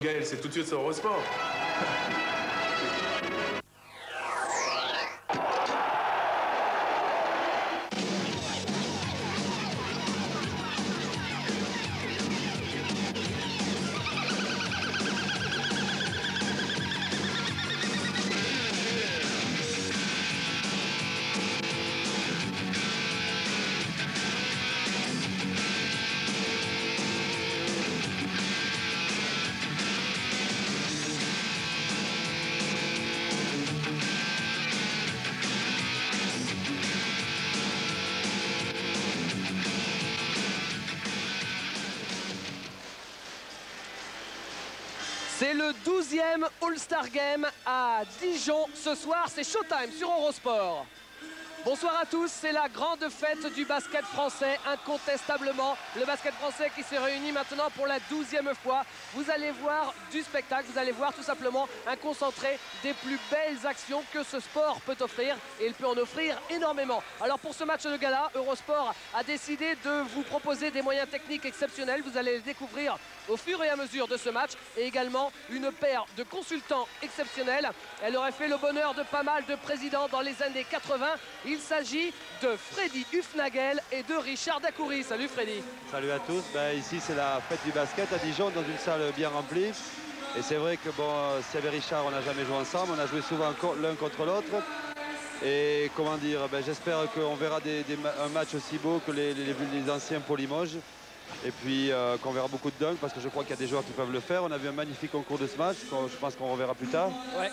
Gaël, c'est tout de suite sur Eurosport. 12e All-Star Game à Dijon. Ce soir, c'est Showtime sur Eurosport. Bonsoir à tous, c'est la grande fête du basket français, incontestablement. Le basket français qui se réunit maintenant pour la douzième fois. Vous allez voir du spectacle, vous allez voir tout simplement un concentré des plus belles actions que ce sport peut offrir. Et il peut en offrir énormément. Alors pour ce match de gala, Eurosport a décidé de vous proposer des moyens techniques exceptionnels. Vous allez les découvrir au fur et à mesure de ce match. Et également une paire de consultants exceptionnels. Elle aurait fait le bonheur de pas mal de présidents dans les années 80. Il s'agit de Freddy Hufnagel et de Richard Dacoury. Salut Freddy. Salut à tous. Ben, ici, c'est la fête du basket à Dijon, dans une salle bien remplie. Et c'est vrai que, bon, Seb et Richard, on n'a jamais joué ensemble. On a joué souvent l'un contre l'autre. Et comment dire, ben, j'espère qu'on verra des- des ma- un match aussi beau que les, les- les anciens pour Limoges. Et puis euh, qu'on verra beaucoup de dunks parce que je crois qu'il y a des joueurs qui peuvent le faire. On a vu un magnifique concours de ce match, qu'on- je pense qu'on reverra plus tard. Ouais.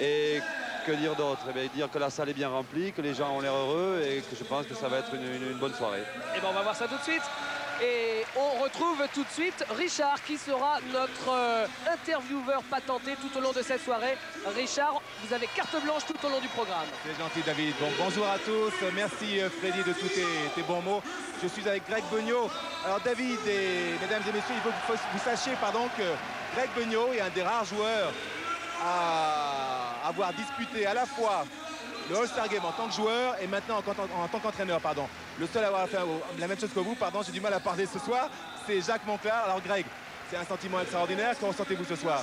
Et que dire d'autre? Eh bien, Dire que la salle est bien remplie, que les gens ont l'air heureux et que je pense que ça va être une- une- une bonne soirée. Et ben on va voir ça tout de suite. Et on retrouve tout de suite Richard qui sera notre euh, intervieweur patenté tout au long de cette soirée. Richard, vous avez carte blanche tout au long du programme. C'est gentil David. Bon, bonjour à tous. Merci euh, Freddy de tous tes, tes bons mots. Je suis avec Greg Beugnot. Alors David et mesdames et messieurs, il faut que vous- vous sachiez pardon, que Greg Beugnot est un des rares joueurs à avoir disputé à la fois le All-Star Game en tant que joueur et maintenant en, tant- en tant qu'entraîneur. Pardon. Le seul à avoir fait la même chose que vous, pardon, j'ai du mal à parler ce soir, c'est Jacques Monclar. Alors Greg, c'est un sentiment extraordinaire. Comment sentez-vous ce soir?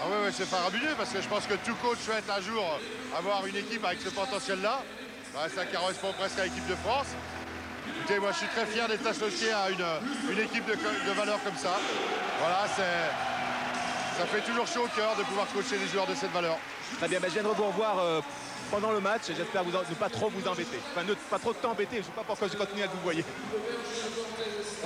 Ah ouais, c'est faramineux parce que je pense que tout coach souhaite un jour avoir une équipe avec ce potentiel-là. Bah, ça correspond presque à l'équipe de France. Écoutez, moi je suis très fier d'être associé à une, équipe de, de valeur comme ça. Voilà, c'est. Ça fait toujours chaud au cœur de pouvoir coacher des joueurs de cette valeur. Très bien, je viens de revoir euh, pendant le match et j'espère ne pas trop vous embêter. Enfin, ne pas trop t'embêter, je ne sais pas pourquoi je continue à vous voyer.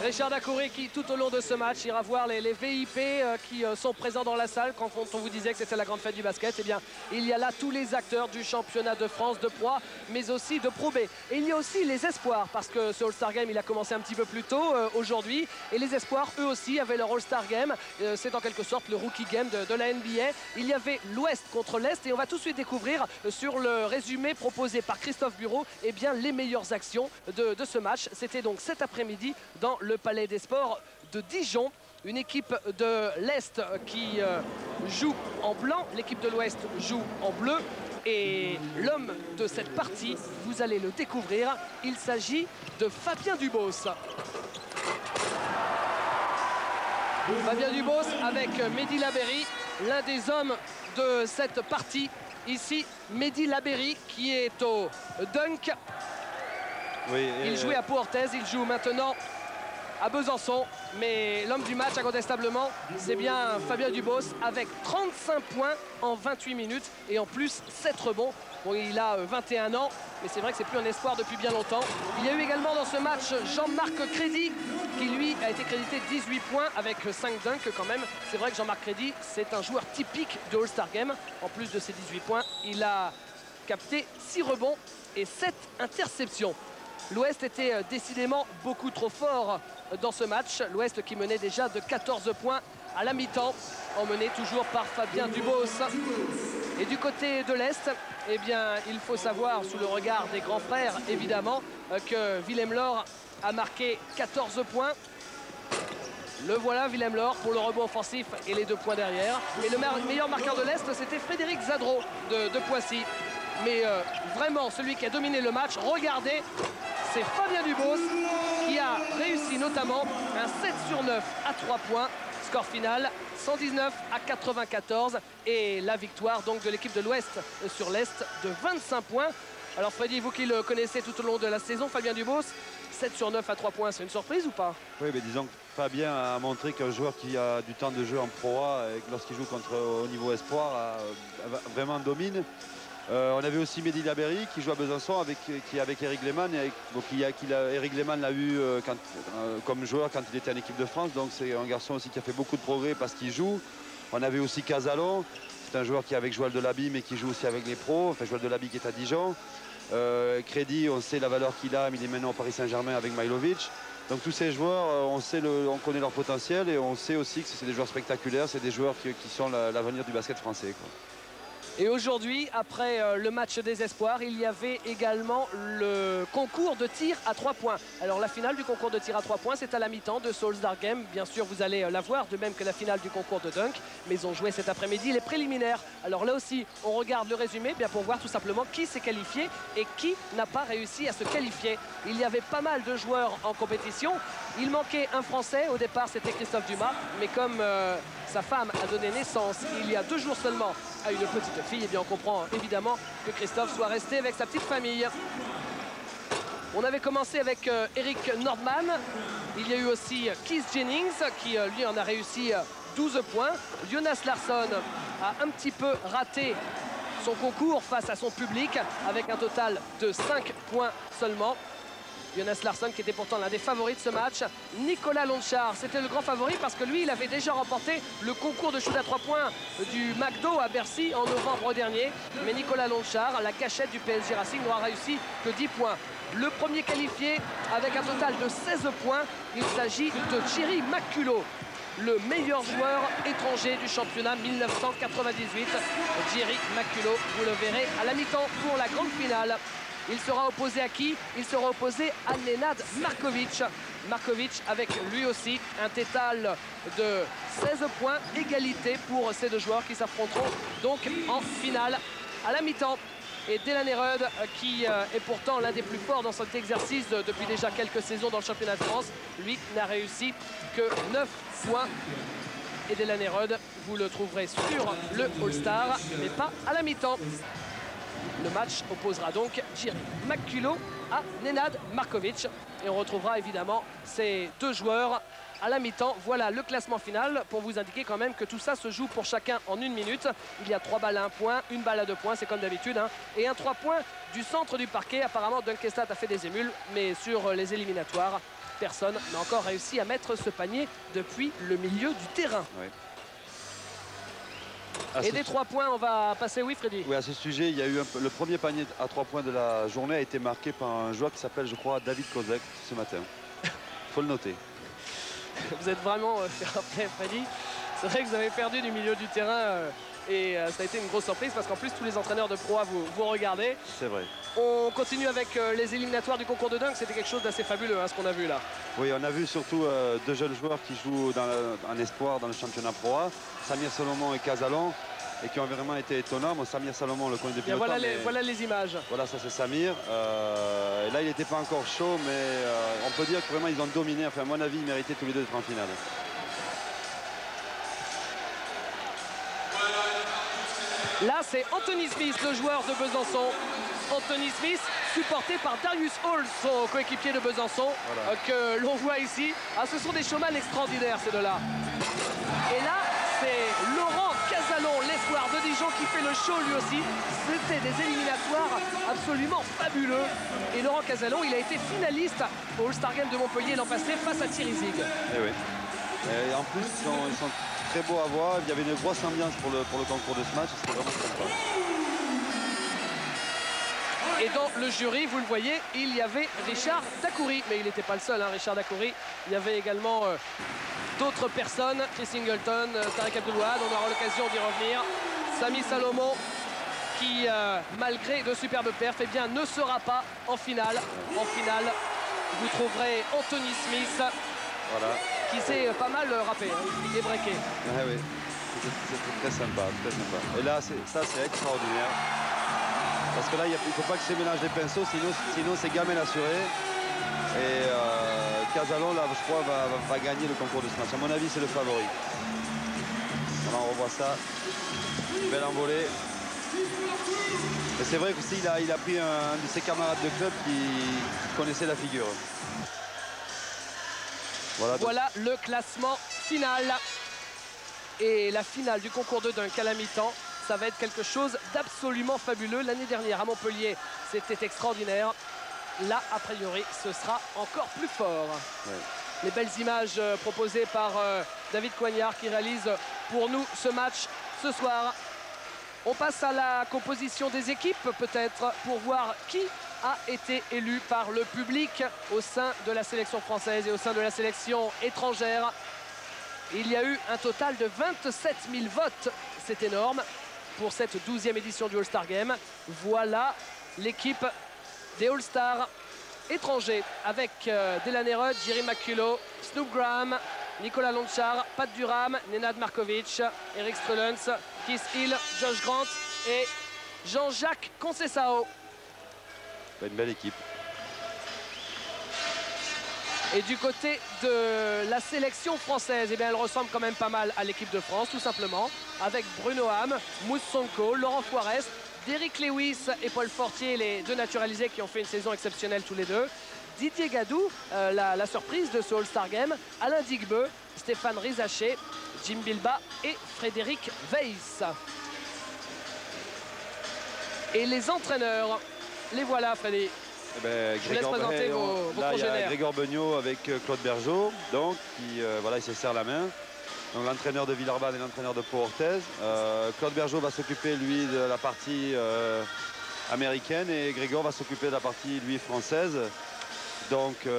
Richard Dacoury qui tout au long de ce match ira voir les, VIP euh, qui euh, sont présents dans la salle quand on vous disait que c'était la grande fête du basket. Eh bien, il y a là tous les acteurs du championnat de France de proie, mais aussi de Pro B. Et il y a aussi les espoirs parce que ce All-Star Game il a commencé un petit peu plus tôt euh, aujourd'hui et les espoirs eux aussi avaient leur All-Star Game. C'est en quelque sorte le rookie game de, de la NBA. Il y avait l'Ouest contre l'Est et on va tout de suite découvrir sur le résumé proposé par Christophe Bureau eh bien, les meilleures actions de, ce match. C'était donc cet après-midi dans le Palais des Sports de Dijon. Une équipe de l'Est qui euh, joue en blanc, l'équipe de l'Ouest joue en bleu. Et l'homme de cette partie, vous allez le découvrir, il s'agit de Fabien Dubos. Fabien Dubos avec Mehdi Labéry, l'un des hommes de cette partie. Ici, Mehdi Labéry qui est au dunk. Oui, Il jouait à Pau-Orthez, il joue maintenant à Besançon. Mais l'homme du match, incontestablement, c'est bien Fabien Dubos avec 35 points en 28 minutes et en plus 7 rebonds. Bon, il a euh, 21 ans, mais c'est vrai que c'est plus un espoir depuis bien longtemps. Il y a eu également dans ce match Jean-Marc Crédy, qui lui a été crédité 18 points avec 5 dunks quand même. C'est vrai que Jean-Marc Crédy, c'est un joueur typique de All-Star Game. En plus de ses 18 points, il a capté 6 rebonds et 7 interceptions. L'Ouest était euh, décidément beaucoup trop fort euh, dans ce match. L'Ouest qui menait déjà de 14 points à la mi-temps, emmené toujours par Fabien Dubos. Et du côté de l'Est, eh bien, il faut savoir, sous le regard des grands frères, évidemment, euh, que Willem Laure a marqué 14 points. Le voilà, Willem Laure, pour le rebond offensif et les deux points derrière. Et le meilleur marqueur de l'Est, c'était Frédéric Zadro de, de Poissy. Mais euh, vraiment, celui qui a dominé le match, regardez, c'est Fabien Dubos qui a réussi notamment un 7 sur 9 à 3 points. Score final 119 à 94 et la victoire donc de l'équipe de l'Ouest sur l'Est de 25 points. Alors Freddy, vous qui le connaissez tout au long de la saison, Fabien Dubos, 7 sur 9 à 3 points, c'est une surprise ou pas? Oui, mais disons que Fabien a montré qu'un joueur qui a du temps de jeu en Pro A, lorsqu'il joue contre au niveau espoir, vraiment domine. Euh, on avait aussi Mehdi Laberry qui joue à Besançon avec, qui avec Eric Lehmann. Donc, Eric Lehmann l'a eu euh, euh, comme joueur quand il était en équipe de France. Donc c'est un garçon aussi qui a fait beaucoup de progrès parce qu'il joue. On avait aussi Casalon. C'est un joueur qui est avec Joël Delaby mais qui joue aussi avec les pros. Enfin Joël Delaby qui est à Dijon. Crédit, on sait la valeur qu'il a, mais il est maintenant au Paris Saint-Germain avec Mailovic. Donc tous ces joueurs, on, sait on connaît leur potentiel et on sait aussi que c'est des joueurs spectaculaires, c'est des joueurs qui, sont l'avenir du basket français. Et aujourd'hui, après euh, le match des espoirs, il y avait également le concours de tir à 3 points. Alors la finale du concours de tir à 3 points, c'est à la mi-temps de Souls Dark Game. Bien sûr, vous allez euh, la voir, de même que la finale du concours de dunk. Mais ils ont joué cet après-midi les préliminaires. Alors là aussi, on regarde le résumé bien pour voir tout simplement qui s'est qualifié et qui n'a pas réussi à se qualifier. Il y avait pas mal de joueurs en compétition. Il manquait un Français. Au départ, c'était Christophe Dumas. Mais comme... Euh, sa femme a donné naissance il y a deux jours seulement à une petite fille. Eh bien on comprend évidemment que Christophe soit resté avec sa petite famille. On avait commencé avec euh, Eric Nordman. Il y a eu aussi Keith Jennings qui euh, lui en a réussi 12 euh, points. Jonas Larsson a un petit peu raté son concours face à son public avec un total de 5 points seulement. Jonas Larsson qui était pourtant l'un des favoris de ce match. Nicolas Lonchard, c'était le grand favori parce que lui, il avait déjà remporté le concours de shoot à 3 points du McDo à Bercy en novembre dernier. Mais Nicolas Lonchard, la cachette du PSG Racing, n'aura réussi que 10 points. Le premier qualifié avec un total de 16 points, il s'agit de Thierry Maculo le meilleur joueur étranger du championnat 1998. Thierry Maculo, vous le verrez à la mi-temps pour la grande finale. Il sera opposé à qui? Il sera opposé à Nenad Markovic. Markovic avec lui aussi un total de 16 points, égalité pour ces deux joueurs qui s'affronteront donc en finale à la mi-temps. Et Delan Erud, qui euh, est pourtant l'un des plus forts dans cet exercice depuis déjà quelques saisons dans le championnat de France, lui n'a réussi que 9 points. Et Delan Erud, vous le trouverez sur le All-Star, mais pas à la mi-temps. Le match opposera donc Thierry McCullough à Nenad Markovic. Et on retrouvera évidemment ces deux joueurs à la mi-temps. Voilà le classement final pour vous indiquer quand même que tout ça se joue pour chacun en une minute. Il y a trois balles à un point, une balle à deux points, c'est comme d'habitude. Hein. et un trois points du centre du parquet. Apparemment, Dunkestad a fait des émules, mais sur les éliminatoires, personne n'a encore réussi à mettre ce panier depuis le milieu du terrain. Et des trois points, on va passer, oui Freddy Oui, à ce sujet, il y a eu le premier panier à trois points de la journée a été marqué par un joueur qui s'appelle, je crois, David Kozek ce matin. Il faut le noter. Vous êtes vraiment euh, Freddy. C'est vrai que vous avez perdu du milieu du terrain euh, et euh, ça a été une grosse surprise parce qu'en plus tous les entraîneurs de Pro vous, vous regardez. C'est vrai. On continue avec les éliminatoires du concours de dunk. C'était quelque chose d'assez fabuleux hein, ce qu'on a vu là. Oui, on a vu surtout deux jeunes joueurs qui jouent dans en espoir dans le championnat Pro A, Samir Solomon et Casalon et qui ont vraiment été étonnants. Samir Salomon, le coin de pilote. Voilà, les, voilà les images. Voilà, ça c'est Samir. Euh, et là, il n'était pas encore chaud, mais euh, on peut dire que vraiment ils ont dominé. Enfin, à mon avis, ils méritaient tous les deux d'être en finale. Là, c'est Anthony Smith, le joueur de Besançon. Anthony Smith, supporté par Darius Hall, son coéquipier de Besançon, euh, que l'on voit ici. Ah, ce sont des showman extraordinaires, ces deux-là. Et là, c'est Laurent l'espoir de Dijon qui fait le show lui aussi. C'était des éliminatoires absolument fabuleux. Et Laurent Casalon, il a été finaliste au All-Star Game de Montpellier l'an passé face à Thierry Zig. Et, eh oui. et en plus, ils sont, très beaux à voir. Il y avait une grosse ambiance pour le, pour le concours de ce match. C'était vraiment sympa. Et dans le jury, vous le voyez, il y avait Richard Dacoury. Mais il n'était pas le seul, hein, Richard Dacoury. Il y avait également euh, d'autres personnes. Chris Singleton, euh, Tarek Abdelouad, on aura l'occasion d'y revenir. Samy Salomon qui, euh, malgré de superbes perfs, eh bien, ne sera pas en finale. En finale, vous trouverez Anthony Smith voilà. Qui s'est pas mal rappé hein, et breaké. Ah oui, c'est très sympa, très sympa. Et là, ça, c'est extraordinaire. Parce que là, il ne faut pas que c'est mélange des pinceaux, sinon, sinon c'est gamin assuré. Et euh, là, je crois, va, va- gagner le concours de ce match. À mon avis, c'est le favori. On revoit ça. Belle envolée. Et c'est vrai qu'aussi, il a, pris un de ses camarades de club qui connaissait la figure. Voilà, le classement final. Et la finale du concours de dunk à la mi-temps, ça va être quelque chose d'absolument fabuleux. L'année dernière à Montpellier, c'était extraordinaire. Là, a priori, ce sera encore plus fort. Ouais. Les belles images euh, proposées par euh, David Coignard qui réalise pour nous ce match ce soir. On passe à la composition des équipes peut-être pour voir qui a été élu par le public au sein de la sélection française et au sein de la sélection étrangère. Il y a eu un total de 27 000 votes, c'est énorme, pour cette 12e édition du All-Star Game. Voilà l'équipe des All-Stars étrangers avec euh, Rudd, Jerry McCullough, Snoop Graham, Nicolas Lonchar, Pat Durham, Nenad Markovic, Eric Strelens, Keith Hill, Josh Grant et Jean-Jacques Concessao. Une belle équipe. Et du côté de la sélection française, eh bien, elle ressemble quand même pas mal à l'équipe de France, tout simplement, avec Bruno Ham, Mousse Sonko, Laurent Juarez, Derrick Lewis et Paul Fortier, les deux naturalisés qui ont fait une saison exceptionnelle tous les deux. Didier Gadou, euh, la, la surprise de ce All-Star Game, Alain Digbeu, Stéphane Rizaché, Jim Bilba et Frédéric Weiss. Et les entraîneurs, les voilà, Frédéric. Eh ben, Je vous laisse présenter Ben, vos- on- vos là, il y a congénères. Grégor Beugnot avec euh, Claude Bergeau, donc qui euh, voilà, il se serre la main. Donc l'entraîneur de Villeurbanne et l'entraîneur de Pau Orthez. Euh, Claude Bergeau va s'occuper lui de la partie euh, américaine et Grégor va s'occuper de la partie lui française. Donc je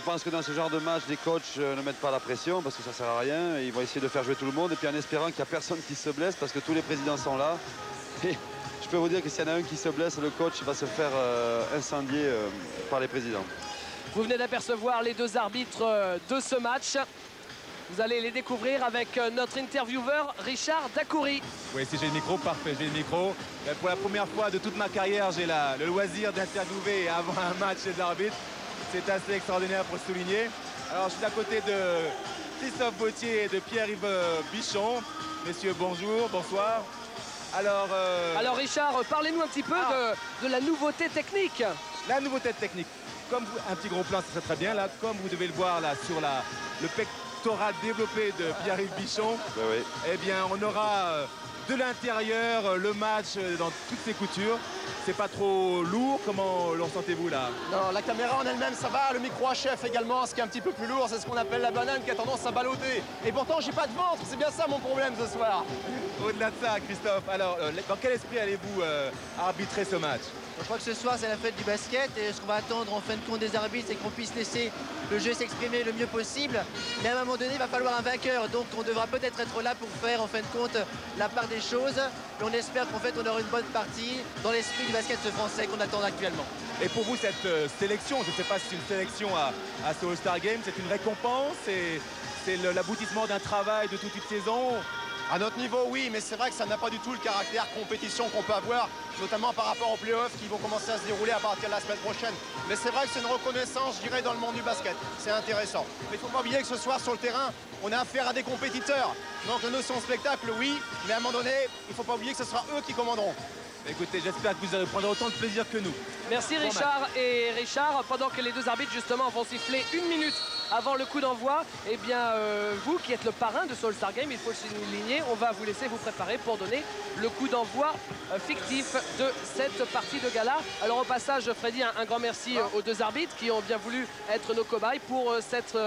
pense que dans ce genre de match, les coachs ne mettent pas la pression parce que ça sert à rien. Ils vont essayer de faire jouer tout le monde et puis en espérant qu'il n'y a personne qui se blesse parce que tous les présidents sont là. Et je peux vous dire que s'il y en a un qui se blesse, le coach va se faire euh, incendier euh, par les présidents. Vous venez d'apercevoir les deux arbitres euh, de ce match. Vous allez les découvrir avec notre intervieweur Richard Dacoury. Oui, si j'ai le micro, parfait, j'ai le micro. Euh, Pour la première fois de toute ma carrière, j'ai la- le loisir d'interviewer avant un match les arbitres. C'est assez extraordinaire pour le souligner. Alors, je suis à côté de Christophe Bautier et de Pierre-Yves Bichon. Messieurs, bonjour, bonsoir. Alors, euh, Alors Richard, parlez-nous un petit peu Ah. de, de la nouveauté technique. la nouveauté technique. Comme vous- un petit gros plan, ce serait très bien. Là, comme vous devez le voir là sur la, le pectoral développé de Pierre-Yves Bichon, Ben oui. eh bien, on aura euh, de l'intérieur euh, le match euh, dans toutes ses coutures. C'est pas trop lourd. Comment le ressentez-vous là? Non, la caméra en elle-même, ça va. Le micro HF également, ce qui est un petit peu plus lourd, c'est ce qu'on appelle la banane qui a tendance à balloter. Et pourtant, j'ai pas de ventre, c'est bien ça mon problème ce soir. Au-delà de ça, Christophe, alors euh, dans quel esprit allez-vous euh, arbitrer ce match? Je crois que ce soir c'est la fête du basket et ce qu'on va attendre en fin de compte des arbitres c'est qu'on puisse laisser le jeu s'exprimer le mieux possible. Mais à un moment donné il va falloir un vainqueur donc on devra peut-être être là pour faire en fin de compte la part des choses. Et on espère qu'en fait on aura une bonne partie dans l'esprit du basket français qu'on attend actuellement. Et pour vous, cette euh, sélection, je ne sais pas si c'est une sélection à, ce All-Star Game, c'est une récompense, c'est c'est l'aboutissement d'un travail de toute une saison. À notre niveau, oui, mais c'est vrai que ça n'a pas du tout le caractère compétition qu'on peut avoir, notamment par rapport aux playoffs qui vont commencer à se dérouler à partir de la semaine prochaine. Mais c'est vrai que c'est une reconnaissance, je dirais, dans le monde du basket. C'est intéressant. Mais il ne faut pas oublier que ce soir, sur le terrain, on a affaire à des compétiteurs. Donc la notion spectacle, oui, mais à un moment donné, il ne faut pas oublier que ce sera eux qui commanderont. Écoutez, j'espère que vous allez prendre autant de plaisir que nous. Merci Richard. Et Richard, pendant que les deux arbitres justement vont siffler une minute avant le coup d'envoi, eh bien euh, vous qui êtes le parrain de ce All-Star Game, il faut le souligner, on va vous laisser vous préparer pour donner le coup d'envoi euh, fictif de cette partie de gala. Alors au passage, Freddy, un, un grand merci euh, aux deux arbitres qui ont bien voulu être nos cobayes pour cette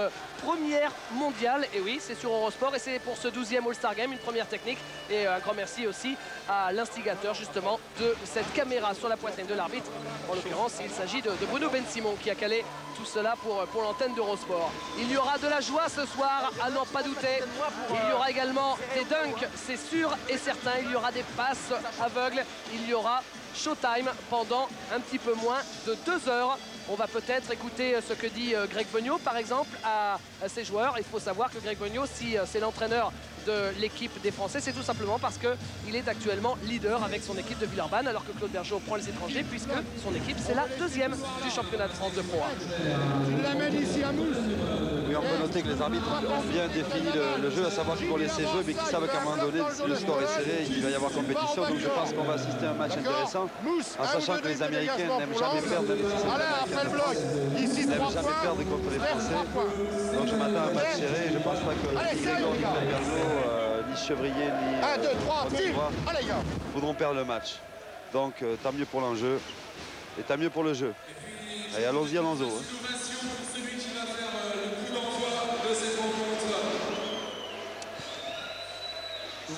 première mondiale. Et oui, c'est sur Eurosport et c'est pour ce 12e All-Star Game, une première technique. Et un grand merci aussi à l'instigateur justement de cette caméra sur la poitrine de l'arbitre. En l'occurrence, il s'agit de, de Bruno Ben Simon qui a calé tout cela pour, pour l'antenne d'Eurosport. Il y aura de la joie ce soir, à n'en pas douter. Il y aura également des dunks, c'est sûr et certain. Il y aura des passes aveugles. Il y aura Showtime pendant un petit peu moins de deux heures. On va peut-être écouter ce que dit euh, Greg Beugnot, par exemple, à, à ses joueurs. Il faut savoir que Greg Beugnot, si euh, c'est l'entraîneur de l'équipe des Français, c'est tout simplement parce qu'il est actuellement leader avec son équipe de Villeurbanne, alors que Claude Bergeau prend les étrangers, puisque son équipe, c'est la deuxième du championnat de France de Pro A. Tu l'amènes ici à Mousse. Oui, on peut noter que les arbitres ont bien défini le, le jeu, à savoir qu'ils vont laisser jouer, mais qu'ils savent qu'à un moment donné, si le score est serré, il va y avoir compétition. Donc je pense qu'on va assister à un match intéressant, en sachant que les Américains n'aiment jamais perdre, les après le bloc. Américains. N'aiment 3 jamais perdre contre les Français. Donc je m'attends à un match serré. Je ne pense pas que les euh, ni Chevrier, ni 1, 2, 3, Côte tire. d'Ivoire Allez, gars. voudront perdre le match. Donc euh, tant mieux pour l'enjeu et tant mieux pour le jeu. Allez, allons-y, Alonso. hein.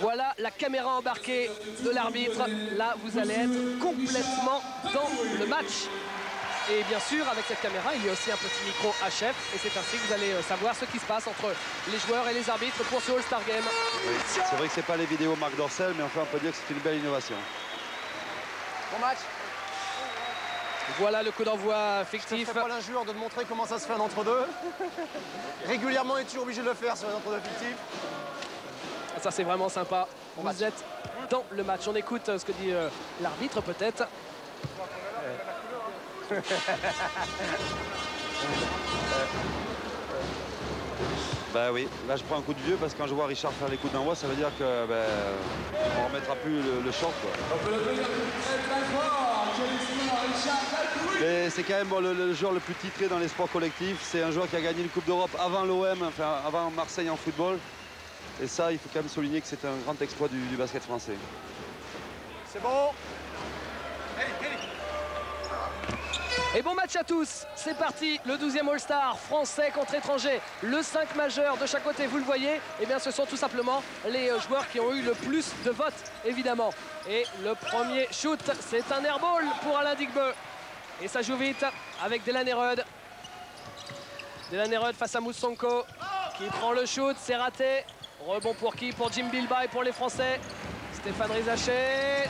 Voilà la caméra embarquée de l'arbitre. Là, vous allez être complètement dans le match. Et bien sûr, avec cette caméra, il y a aussi un petit micro HF. Et c'est ainsi que vous allez euh, savoir ce qui se passe entre les joueurs et les arbitres pour ce All-Star Game. Oui, C'est vrai que c'est pas les vidéos Marc Dorcel, mais enfin on peut dire que c'est une belle innovation. Bon match. Voilà le coup d'envoi Je fictif. ferai pas l'injure de te montrer comment ça se fait un entre-deux. Régulièrement, es-tu obligé de le faire sur un entre-deux fictif Ça, c'est vraiment sympa. Bon Vous match. êtes dans le match. On écoute euh, ce que dit euh, l'arbitre, peut-être. Bah oui, là je prends un coup de vieux parce que quand je vois Richard faire les coups d'envoi, ça veut dire que ben, on remettra plus le, le short. quoi. Mais c'est quand même bon, le, le joueur le plus titré dans les sports collectifs. C'est un joueur qui a gagné une Coupe d'Europe avant l'OM, enfin avant Marseille en football. Et ça, il faut quand même souligner que c'est un grand exploit du, du basket français. C'est bon Et bon match à tous, c'est parti, le 12e All-Star, français contre étranger, le 5 majeur de chaque côté, vous le voyez, eh bien ce sont tout simplement les euh, joueurs qui ont eu le plus de votes, évidemment. Et le premier shoot, c'est un airball pour Alain Digbeu. Et ça joue vite avec Delan Erod. Delan Erod face à Moussonko, qui prend le shoot, c'est raté. Rebond pour qui? Pour Jim Bilba et pour les Français. Stéphane Rizaché,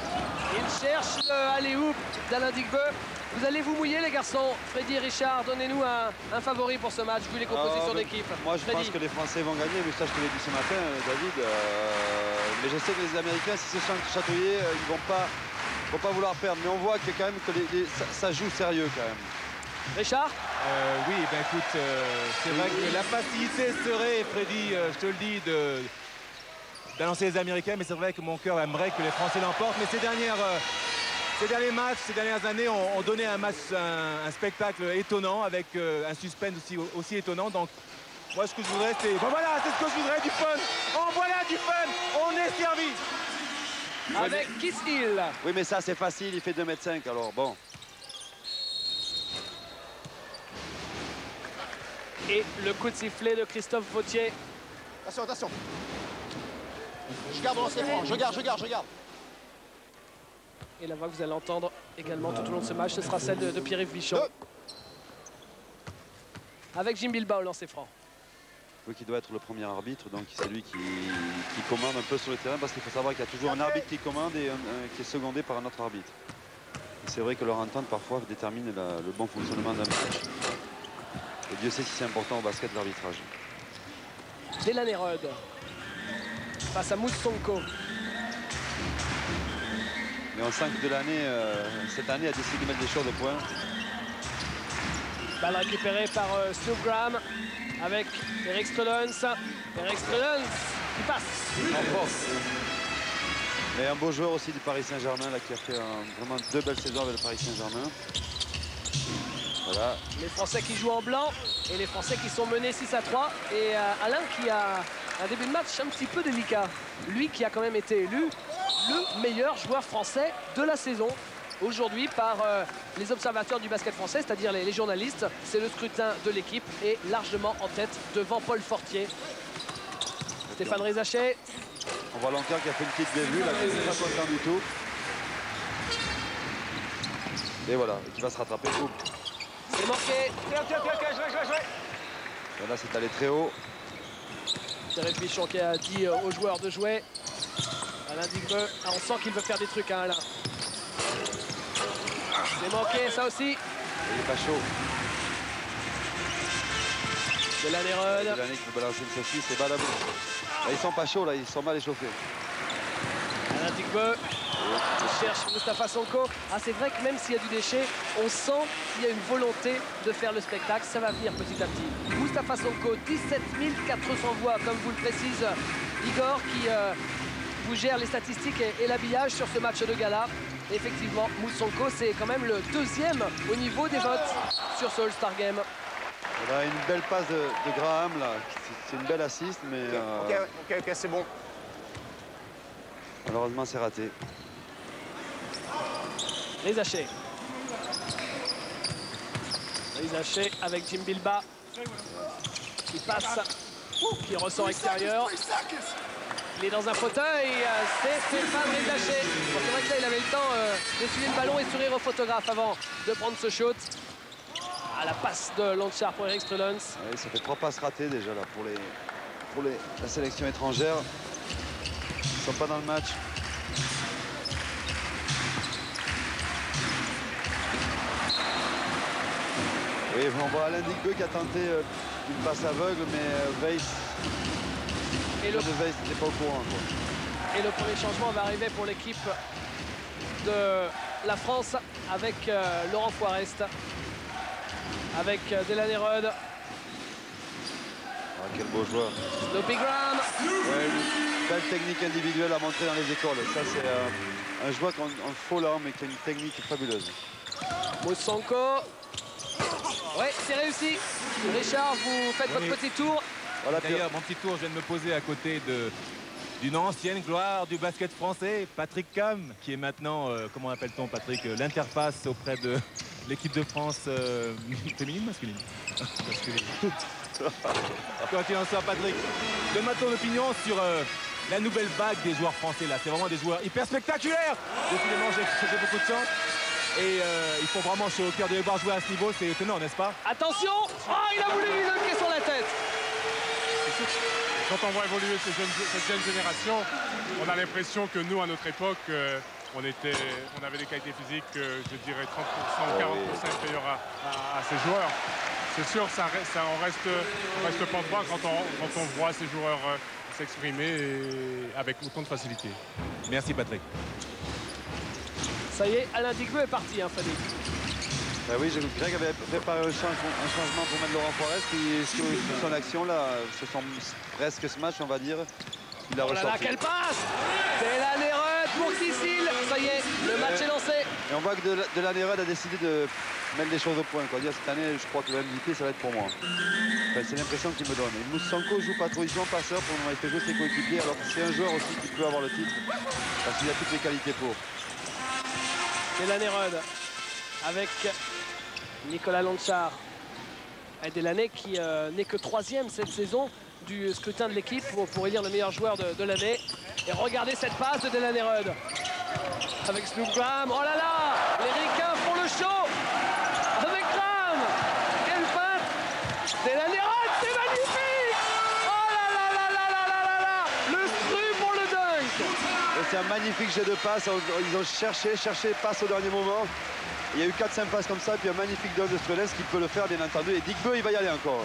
il cherche le alley-oop d'Alain Digbeu. Vous allez vous mouiller les garçons Freddy et Richard, donnez-nous un, un favori pour ce match vu les compositions Ah, d'équipe. Moi, je Freddy. pense que les Français vont gagner, mais ça, je te l'ai dit ce matin, euh, David. euh, mais je sais que les Américains, si c'est chatouillé, euh, ils vont pas, vont pas vouloir perdre. Mais on voit que quand même que les- les- ça, ça joue sérieux quand même. Richard Euh, oui, ben écoute, euh, c'est vrai que la facilité serait, Freddy, euh, je te le dis, de d'annoncer les Américains, mais c'est vrai que mon cœur aimerait que les Français l'emportent. Mais ces dernières, euh, ces derniers matchs, ces dernières années ont, ont donné un match, un, un spectacle étonnant avec euh, un suspense aussi, aussi étonnant. Donc moi, ce que je voudrais, c'est, bon, voilà, c'est ce que je voudrais, du fun. En voilà du fun, on est servi. avec Kiss Hill. Oui, mais ça, c'est facile, il fait 2m5, alors bon. Et le coup de sifflet de Christophe Vautier. Attention, attention. Je garde mon franc. Je garde, je garde, je garde. Et la voix que vous allez entendre également tout au long de ce match, ce sera celle de, de Pierre-Yves Bichon. Avec Jim Bilbao au lancer franc. Oui, qui doit être le premier arbitre, donc c'est lui qui, qui commande un peu sur le terrain, parce qu'il faut savoir qu'il y a toujours un arbitre qui commande et un- un- qui est secondé par un autre arbitre. Et C'est vrai que leur entente parfois détermine la- le bon fonctionnement d'un match. Et Dieu sait si c'est important au basket l'arbitrage. Delan Erod face à Moussonko. Mais on sent que de l'année, euh, cette année a décidé de mettre des choses au point. Balle récupérée par euh, Stu Graham avec Eric Stolons. Eric Stolons qui passe. En force. Mais un beau joueur aussi du Paris Saint-Germain qui a fait un- vraiment deux belles saisons avec le Paris Saint-Germain. Voilà. Les Français qui jouent en blanc et les Français qui sont menés 6 à 3. Et euh, Alain qui a un début de match un petit peu délicat. Lui qui a quand même été élu le meilleur joueur français de la saison. Aujourd'hui par euh, les observateurs du basket français, c'est-à-dire les, les journalistes. C'est le scrutin de l'équipe et largement en tête devant Paul Fortier. Stéphane Rizachet, On voit Lanker qui a fait une petite bévue, là, qui n'est pas content du tout. Et voilà, qui va se rattraper. Boum. c'est manqué. Et là, c'est allé très haut. Thierry Pichon qui a dit euh, aux joueurs de jouer. Alain Digbeu, ah, on sent qu'il veut faire des trucs, hein, Alain. C'est manqué, ça aussi. Il n'est pas chaud. C'est l'année qui peut balancer une saucisse et badabou. Ils sont pas chauds là, ils sont mal échauffés. Alain Digbeu qui cherche Mustafa Sonko. Ah, c'est vrai que même s'il y a du déchet, on sent qu'il y a une volonté de faire le spectacle. Ça va venir petit à petit. Mustafa Sonko, 17 400 voix, comme vous le précise Igor, qui euh, vous gère les statistiques et, et l'habillage sur ce match de gala. Effectivement, Moussonko, c'est quand même le deuxième au niveau des votes sur ce All-Star Game. On a une belle passe de, de Graham là. C'est- une belle assist, mais euh, Ok, ok, ok, c'est bon. malheureusement c'est raté. Les hachés. Les hachés avec Jim Bilba qui passe, qui ressort extérieur. Il est dans un fauteuil, euh, c'est Stéphane Rizaché. Bon, c'est vrai il avait le temps euh, d'essuyer le ballon et sourire au photographe avant de prendre ce shoot. À la passe de Lonchar pour Eric Strelons. Ouais, ça fait trois passes ratées déjà là pour, les, pour les, la sélection étrangère. Ils sont pas dans le match. Oui, on voit Alain Digbeu qui a tenté euh, une passe aveugle, mais Weiss, Et le, de Weiss n'était pas au courant. quoi. et le premier changement va arriver pour l'équipe de la France avec euh, Laurent Foirest. Avec euh, Delaney Rudd, Ah, quel beau joueur. Ouais, une belle technique individuelle à montrer dans les écoles. Ça, c'est euh, un joueur en faux là, mais qui a une technique fabuleuse. Moussanko. Ouais, c'est réussi. Richard, vous faites Oui. votre petit tour. Voilà, D'ailleurs, mon petit tour, je viens de me poser à côté de d'une ancienne gloire du basket français, Patrick Cam, qui est maintenant, euh, comment appelle-t-on Patrick, euh, l'interface auprès de l'équipe de France euh, féminine ou masculine? Masculine. Quand il en soit, Patrick, donne-moi ton opinion sur euh, la nouvelle vague des joueurs français là. C'est vraiment des joueurs hyper spectaculaires. Décidément, j'ai j'ai beaucoup de chance. Et euh, il faut vraiment, je suis au cœur de les voir jouer à ce niveau, c'est étonnant, n'est-ce pas? Attention Oh, il a voulu lui dunker sur la tête Quand on voit évoluer ces jeunes- cette jeune génération, on a l'impression que nous, à notre époque, euh, on, était, on avait des qualités physiques, euh, je dirais 30% ou 40% inférieures à, à- à ces joueurs. C'est sûr, ça, on reste, on reste pas droit quand on, quand on voit ces joueurs euh, s'exprimer avec autant de facilité. Merci Patrick. Ça y est, Alain Digbeu est parti, hein. Bah oui, j'ai- Greg avait préparé un changement, un changement pour mettre Laurent Forest qui, sur, sur son action là, sur son presque ce match, on va dire, il a Oh là là, quelle passe C'est la Néreute pour Kissil Ça y est, le match est lancé. Et on voit que de, de la a décidé de mettre les choses au point. Quoi. Dire, cette année, je crois que le MVP, ça va être pour moi. Enfin, c'est l'impression qu'il me donne. Et Moussanko joue pas trop, il joue en passeur pour il fait jouer ses coéquipiers, alors que c'est un joueur aussi qui peut avoir le titre, parce qu'il a toutes les qualités pour. C'est la avec Nicolas Lonchar. Et Delaney qui euh, n'est que troisième cette saison du scrutin de l'équipe pour, pour élire le meilleur joueur de, l'année. Et regardez cette passe de Delaney Rudd. Avec Snoop Graham. Oh là là Les Ricains font le show Avec Graham Quelle passe Delaney Rudd, c'est magnifique Oh là là là là là là là là Le stru pour le dunk c'est un magnifique jet de passe. Ils ont cherché, cherché, passe au dernier moment. Il y a eu 4-5 passes comme ça, puis un magnifique dunk de Strelens qui peut le faire, bien entendu. Et Digbeu, il va y aller encore.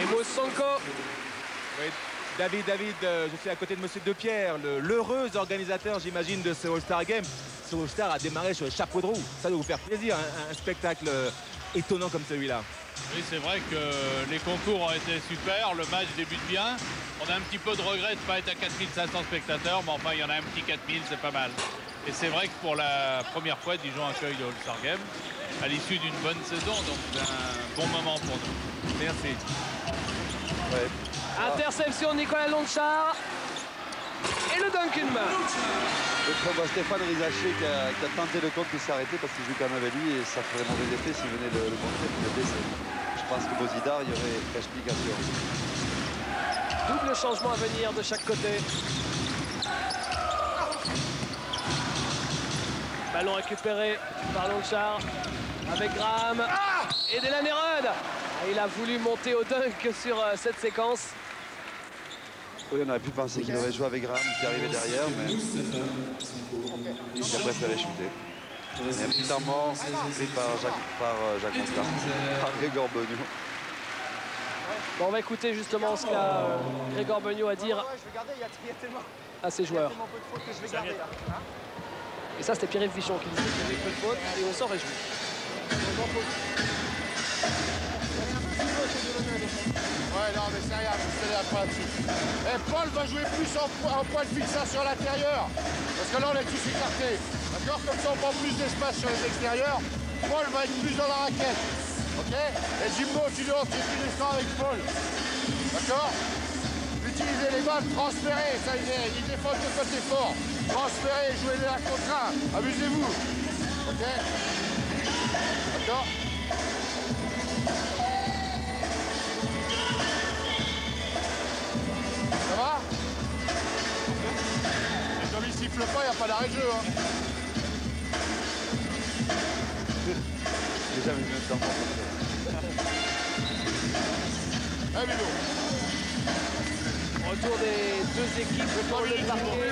Et Moussonko Oui, David, David, euh, je suis à côté de Monsieur Depierre, l'heureux organisateur, j'imagine, de ce All-Star Game. Ce All-Star a démarré sur le chapeau de roue. Ça doit vous faire plaisir, un, un spectacle euh, étonnant comme celui-là. Oui, c'est vrai que les concours ont été super, le match débute bien. On a un petit peu de regret de ne pas être à 4500 spectateurs, mais enfin, il y en a un petit 4000, c'est pas mal. Et c'est vrai que pour la première fois, Dijon accueille le All-Star Game à l'issue d'une bonne saison, donc c'est un bon moment pour nous. Merci. Ouais. Interception de Nicolas Lonchar. Et le dunk une main. Et voit Stéphane Rizaché qui a, qui a tenté le compte qui s'est arrêté parce qu'il joue quand même avec lui et ça ferait mauvais effet s'il venait le, le montrer pour le blesser. Je pense que Bozidar, il y aurait explication. Double changement à venir de chaque côté. Ballon récupéré par Lonchar avec Graham et Delaney Rudd. Ah, Il a voulu monter au dunk sur euh, cette séquence. Oui, on aurait pu penser qu'il aurait joué avec Graham qui arrivait derrière, mais il a préféré shooter. Et un petit temps mort pris par Jacques, par, euh, Jacques Moscard, par Grégor Beugnot. Bon, on va écouter justement ce qu'a euh, Grégor Beugnot à dire à ses joueurs. Et ça, c'était Pierre-Yves Vichon qui disait qu'il y avait peu de fautes et on s'en réjouit. Ouais, non, mais rien, c'est pas là-dessus. Et Paul va jouer plus en, en point de fixation à l'intérieur. Parce que là, on est tous écartés. D'accord Comme ça, on prend plus d'espace sur les extérieurs. Paul va être plus dans la raquette. Ok? Et Jimbo, tu dois tu descends avec Paul. D'accord? Utilisez les balles, transférez. Ça, il, est, il défend de côté fort. Transférez, jouez les un contre. Amusez-vous. Ok? D'accord? Va Et comme il siffle pas, il n'y a pas d'arrêt de jeu. Hein. J'ai jamais vu un temps Retour des deux équipes dans le parquet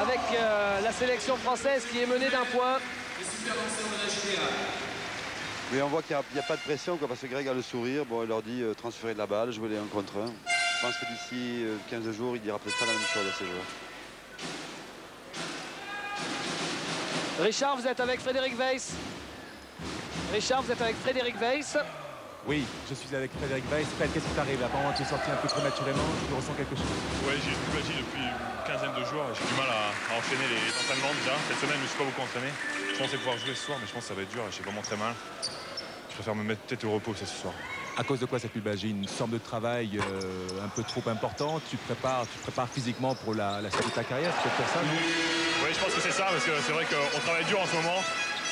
avec euh, la sélection française qui est menée d'un point. Mais on voit qu'il n'y a, pas de pression quoi, parce que Greg a le sourire. Bon, il leur dit euh, transférer de la balle, jouer les 1 contre 1. Je pense que d'ici euh, 15 jours, il dira peut-être pas la même chose à ses joueurs. Richard, vous êtes avec Frédéric Weiss. Richard, vous êtes avec Frédéric Weiss. Oui, je suis avec Frédéric Weiss. Fred, qu'est-ce qui t'arrive Apparemment, tu es sorti un peu prématurément? Tu ressens quelque chose? Ouais, j'ai une magie depuis une quinzaine de jours. J'ai du mal à, à enchaîner les entraînements déjà. Cette semaine, je ne me suis pas beaucoup entraîné. Je pensais pouvoir jouer ce soir, mais je pense que ça va être dur. J'ai vraiment très mal. Je préfère me mettre peut-être au repos ça, ce soir. À cause de quoi cette pubalgie Une sorte de travail euh, un peu trop importante Tu te prépares, tu te prépares physiquement pour la, la suite de ta carrière? C'est pour ça, non? Oui, je pense que c'est ça, parce que c'est vrai qu'on travaille dur en ce moment.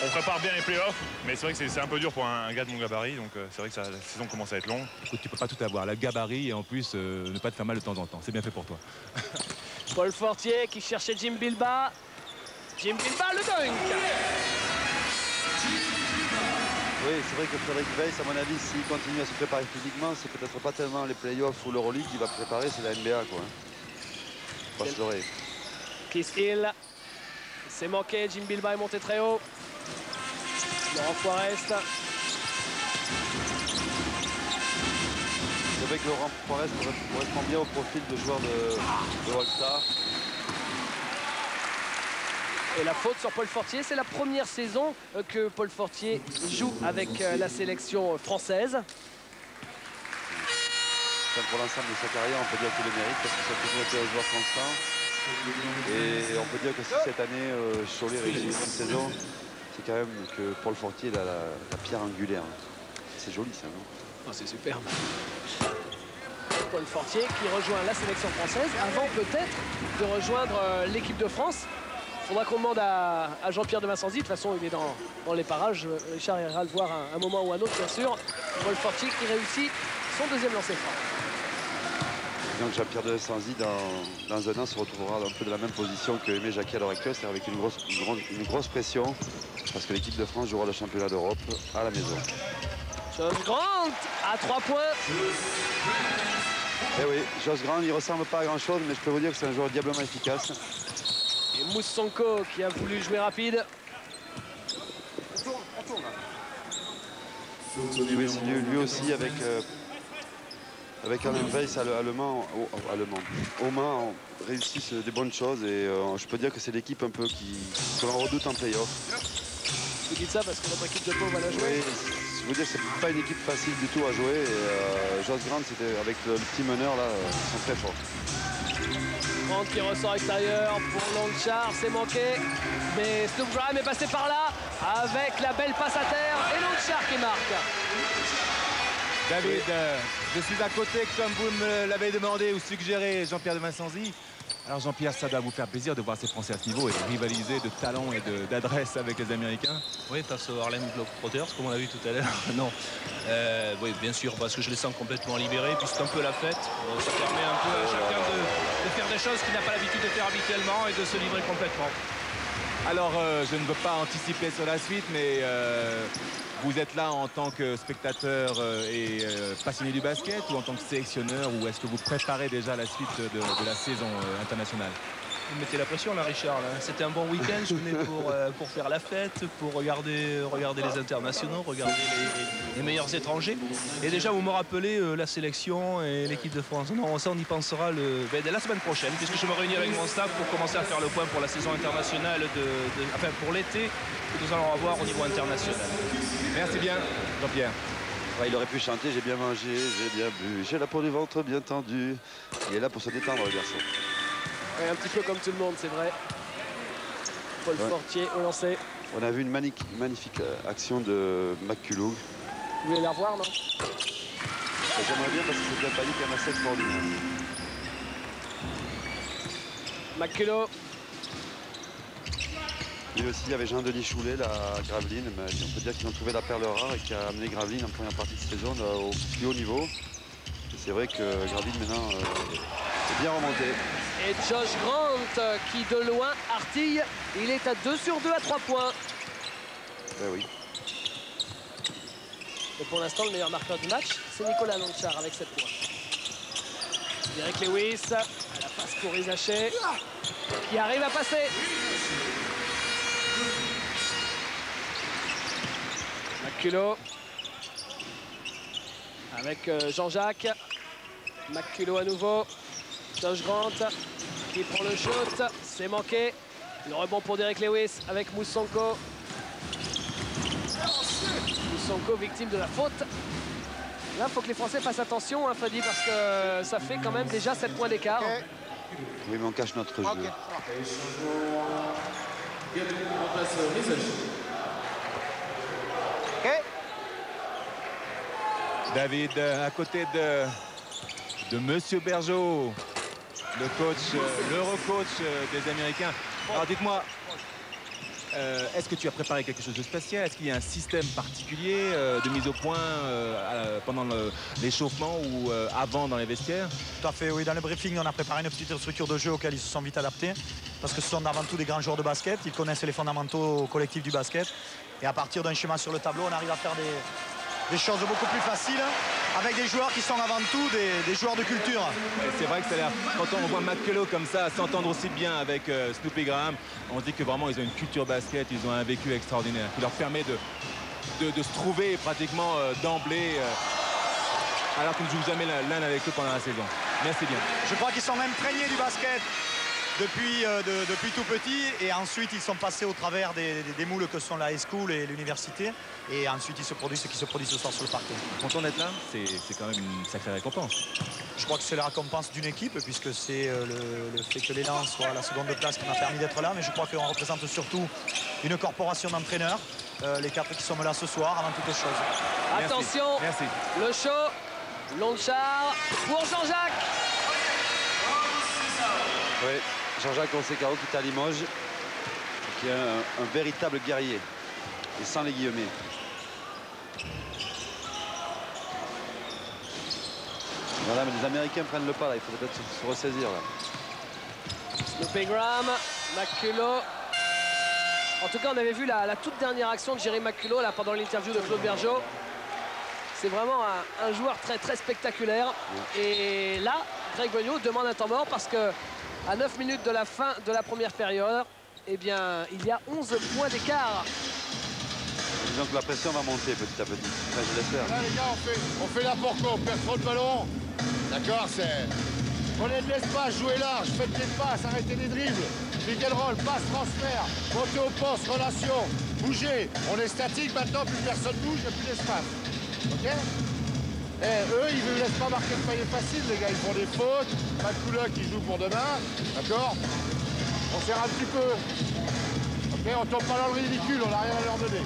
On prépare bien les playoffs, mais c'est vrai que c'est- c'est un peu dur pour un, un gars de mon gabarit. Donc euh, c'est vrai que ça- la saison commence à être longue. Écoute, tu peux pas tout avoir. La gabarit et en plus, euh, ne pas te faire mal de temps en temps. C'est bien fait pour toi. Paul Fortier qui cherchait Jim Bilba. Jim Bilba, le dunk Oui, c'est vrai que Frédéric Weiss, à mon avis, s'il continue à se préparer physiquement, c'est peut-être pas tellement les playoffs ou l'Euroleague qu'il va préparer, c'est la NBA. Quoi. Faut Pas se leurrer. Kiss Hill. C'est manqué, Jim Bilba est monté très haut. Laurent Forest. C'est vrai que Laurent Forest correspond bien au profil de joueur de, de All-Star. Et la faute sur Paul Fortier, c'est la première saison euh, que Paul Fortier joue avec euh, la sélection française. Pour l'ensemble de sa carrière, on peut dire qu'il le mérite parce que ça a toujours été un joueur constant. Et on peut dire que si cette année, euh, Cholet réussit une bonne saison, c'est quand même que Paul Fortier a la, la pierre angulaire. C'est joli ça, non? Oh, c'est superbe. Paul Fortier qui rejoint la sélection française avant peut-être de rejoindre euh, l'équipe de France. Faudra qu'on demande à, à Jean-Pierre de Vincenzi. De toute façon, il est dans, dans les parages. Euh, Richard ira le voir un, un moment ou un autre, bien sûr. Paul Fortier qui réussit son deuxième lancer franc. Donc Jean-Pierre de Sanzi, dans, dans un an, se retrouvera un peu de la même position que Aimé Jacquet à l'heure actuelle, c'est-à-dire avec une grosse, une, grande- une grosse pression, parce que l'équipe de France jouera le championnat d'Europe à la maison. Josh Grant à 3 points. Eh oui, Josh Grant, il ressemble pas à grand-chose, mais je peux vous dire que c'est un joueur diablement efficace. Et Moussonko qui a voulu jouer rapide. Oui, c'est lui, lui aussi avec, euh, avec Alain Weiss allemand, au, au- allemand. On réussissent des bonnes choses et euh, je peux dire que c'est l'équipe un peu qui, que l'on redoute en play-off. Vous dites ça parce que votre équipe de Pau va la jouer. Oui, je veux dire, c'est pas une équipe facile du tout à jouer. Et euh, Josh Grant, c'était avec le, le petit meneur là, euh, ils sont très forts. Grant qui ressort extérieur pour Longchar, c'est manqué. Mais Snoop Graham est passé par là avec la belle passe à terre et Longchar qui marque. David, euh, je suis à côté comme vous me l'avez demandé ou suggéré, Jean-Pierre de Vincenzi. Alors Jean-Pierre, ça doit vous faire plaisir de voir ces Français à ce niveau et de rivaliser de talent et d'adresse avec les Américains. Oui, face au Harlem Globetrotters, comme on l'a vu tout à l'heure. non. Euh, oui, bien sûr, parce que je les sens complètement libérés. Puis c'est un peu la fête. Euh, Ça permet un peu à chacun de, des choses qu'il n'a pas l'habitude de faire habituellement et de se livrer complètement. Alors, euh, je ne veux pas anticiper sur la suite, mais euh, vous êtes là en tant que spectateur euh, et passionné du basket ou en tant que sélectionneur ou est-ce que vous préparez déjà la suite de, la saison internationale? Vous mettez la pression là, Richard. C'était un bon week-end. Je venais pour, euh, pour faire la fête, pour regarder, regarder les internationaux, regarder les, les meilleurs étrangers. Et déjà, vous me rappelez euh, la sélection et l'équipe de France. Non, ça, on y pensera le, ben, la semaine prochaine, puisque je me réunis avec mon staff pour commencer à faire le point pour la saison internationale, de, de- enfin pour l'été que nous allons avoir au niveau international. Merci bien, Jean-Pierre. Ouais, il aurait pu chanter J'ai bien mangé, j'ai bien bu, j'ai la peau du ventre bien tendue. Il est là pour se détendre, le garçon. Ouais, un petit peu comme tout le monde, c'est vrai. Paul Ouais. Fortier au lancer. On a vu une magnifique, euh, action de McCullough. Vous voulez la revoir, non? J'aimerais bien parce que c'était un panique un assez extraordinaire. McCullough, Lui aussi, il y avait Jean-Denis Choulet, la Graveline. Mais on peut dire qu'ils ont trouvé la perle rare et qui a amené Graveline en première partie de saison là, au plus haut niveau. C'est vrai que Graveline maintenant euh, est bien remonté. Et Josh Grant euh, qui de loin artille. Il est à 2 sur 2 à 3 points. Ben oui. Et pour l'instant, le meilleur marqueur du match, c'est Nicolas Lonchar avec 7 points. Derek Lewis à la passe pour Isaché qui arrive à passer. McCullough avec euh, Jean-Jacques. McCullough à nouveau. Josh Grant qui prend le shoot. C'est manqué. Le rebond pour Derek Lewis avec Moussonko. Moussonko victime de la faute. Là, il faut que les Français fassent attention, hein, Fadi, parce que ça fait quand même déjà 7 points d'écart. Oui, mais on cache notre jeu. David, euh, à côté de, de Monsieur Bergeau, le coach, euh, l'Eurocoach euh, des Américains. Alors dites-moi, euh, est-ce que tu as préparé quelque chose de spécial? Est-ce qu'il y a un système particulier de mise au point pendant l'échauffement ou avant dans les vestiaires? Tout à fait, oui. Dans le briefing, on a préparé une petite structure de jeu auquel ils se sont vite adaptés. Parce que ce sont avant tout des grands joueurs de basket. Ils connaissent les fondamentaux collectifs du basket. Et à partir d'un schéma sur le tableau, on arrive à faire des choses beaucoup plus faciles avec des joueurs qui sont avant tout des, des joueurs de culture. C'est vrai que ça a l'air, quand on voit McCullough comme ça, s'entendre aussi bien avec euh, Snoopy Graham, on se dit que vraiment ils ont une culture basket, ils ont un vécu extraordinaire qui leur permet de, de, de se trouver pratiquement euh, d'emblée euh, alors qu'ils ne jouent jamais l'un avec l'autre pendant la saison. Merci bien. Je crois qu'ils sont imprégnés du basket depuis, euh, de- depuis tout petit. Et ensuite, ils sont passés au travers des, des- des moules que sont la high school et l'université. Et ensuite, ils se produisent ce qui se produit ce soir sur le parquet. Content d'être là, c'est c'est quand même une sacrée récompense. Je crois que c'est la récompense d'une équipe, puisque c'est euh, le, le fait que l'élan soit à la seconde place qui m'a permis d'être là. Mais je crois qu'on représente surtout une corporation d'entraîneurs, euh, les quatre qui sommes là ce soir, avant toute chose. Merci. Attention, Merci. le show, Lonchar pour Jean-Jacques. Oui, Jean-Jacques Onsecaro qui est à Limoges, qui est un, un véritable guerrier, et sans les guillemets. Voilà, mais les Américains prennent le pas là, il faut peut-être se, ressaisir là. Snoopy Graham, McCullough. En tout cas, on avait vu la, la toute dernière action de Jerry McCullough là, pendant l'interview de Claude Bergeau. C'est vraiment un, un joueur très très spectaculaire. Et là, Greg Beugnot demande un temps mort parce que à 9 minutes de la fin de la première période, eh bien, il y a 11 points d'écart. Disons que la pression va monter petit à petit. Enfin, je l'espère. Là, les gars, on fait, on fait n'importe quoi, on perd trop de ballon. D'accord, c'est. Prenez de l'espace, jouez large, faites des passes, arrêtez les dribbles. Pick and roll, passe, transfert, montez au poste, relation, bougez. On est statique maintenant, plus personne bouge, il n'y a plus d'espace. Ok? Eh, eux, ils ne laissent pas marquer le paillet facile, les gars. Ils font des fautes. Makula qui joue pour demain. D'accord On serre un petit peu. Ok On tombe pas dans le ridicule, on n'a rien à leur donner.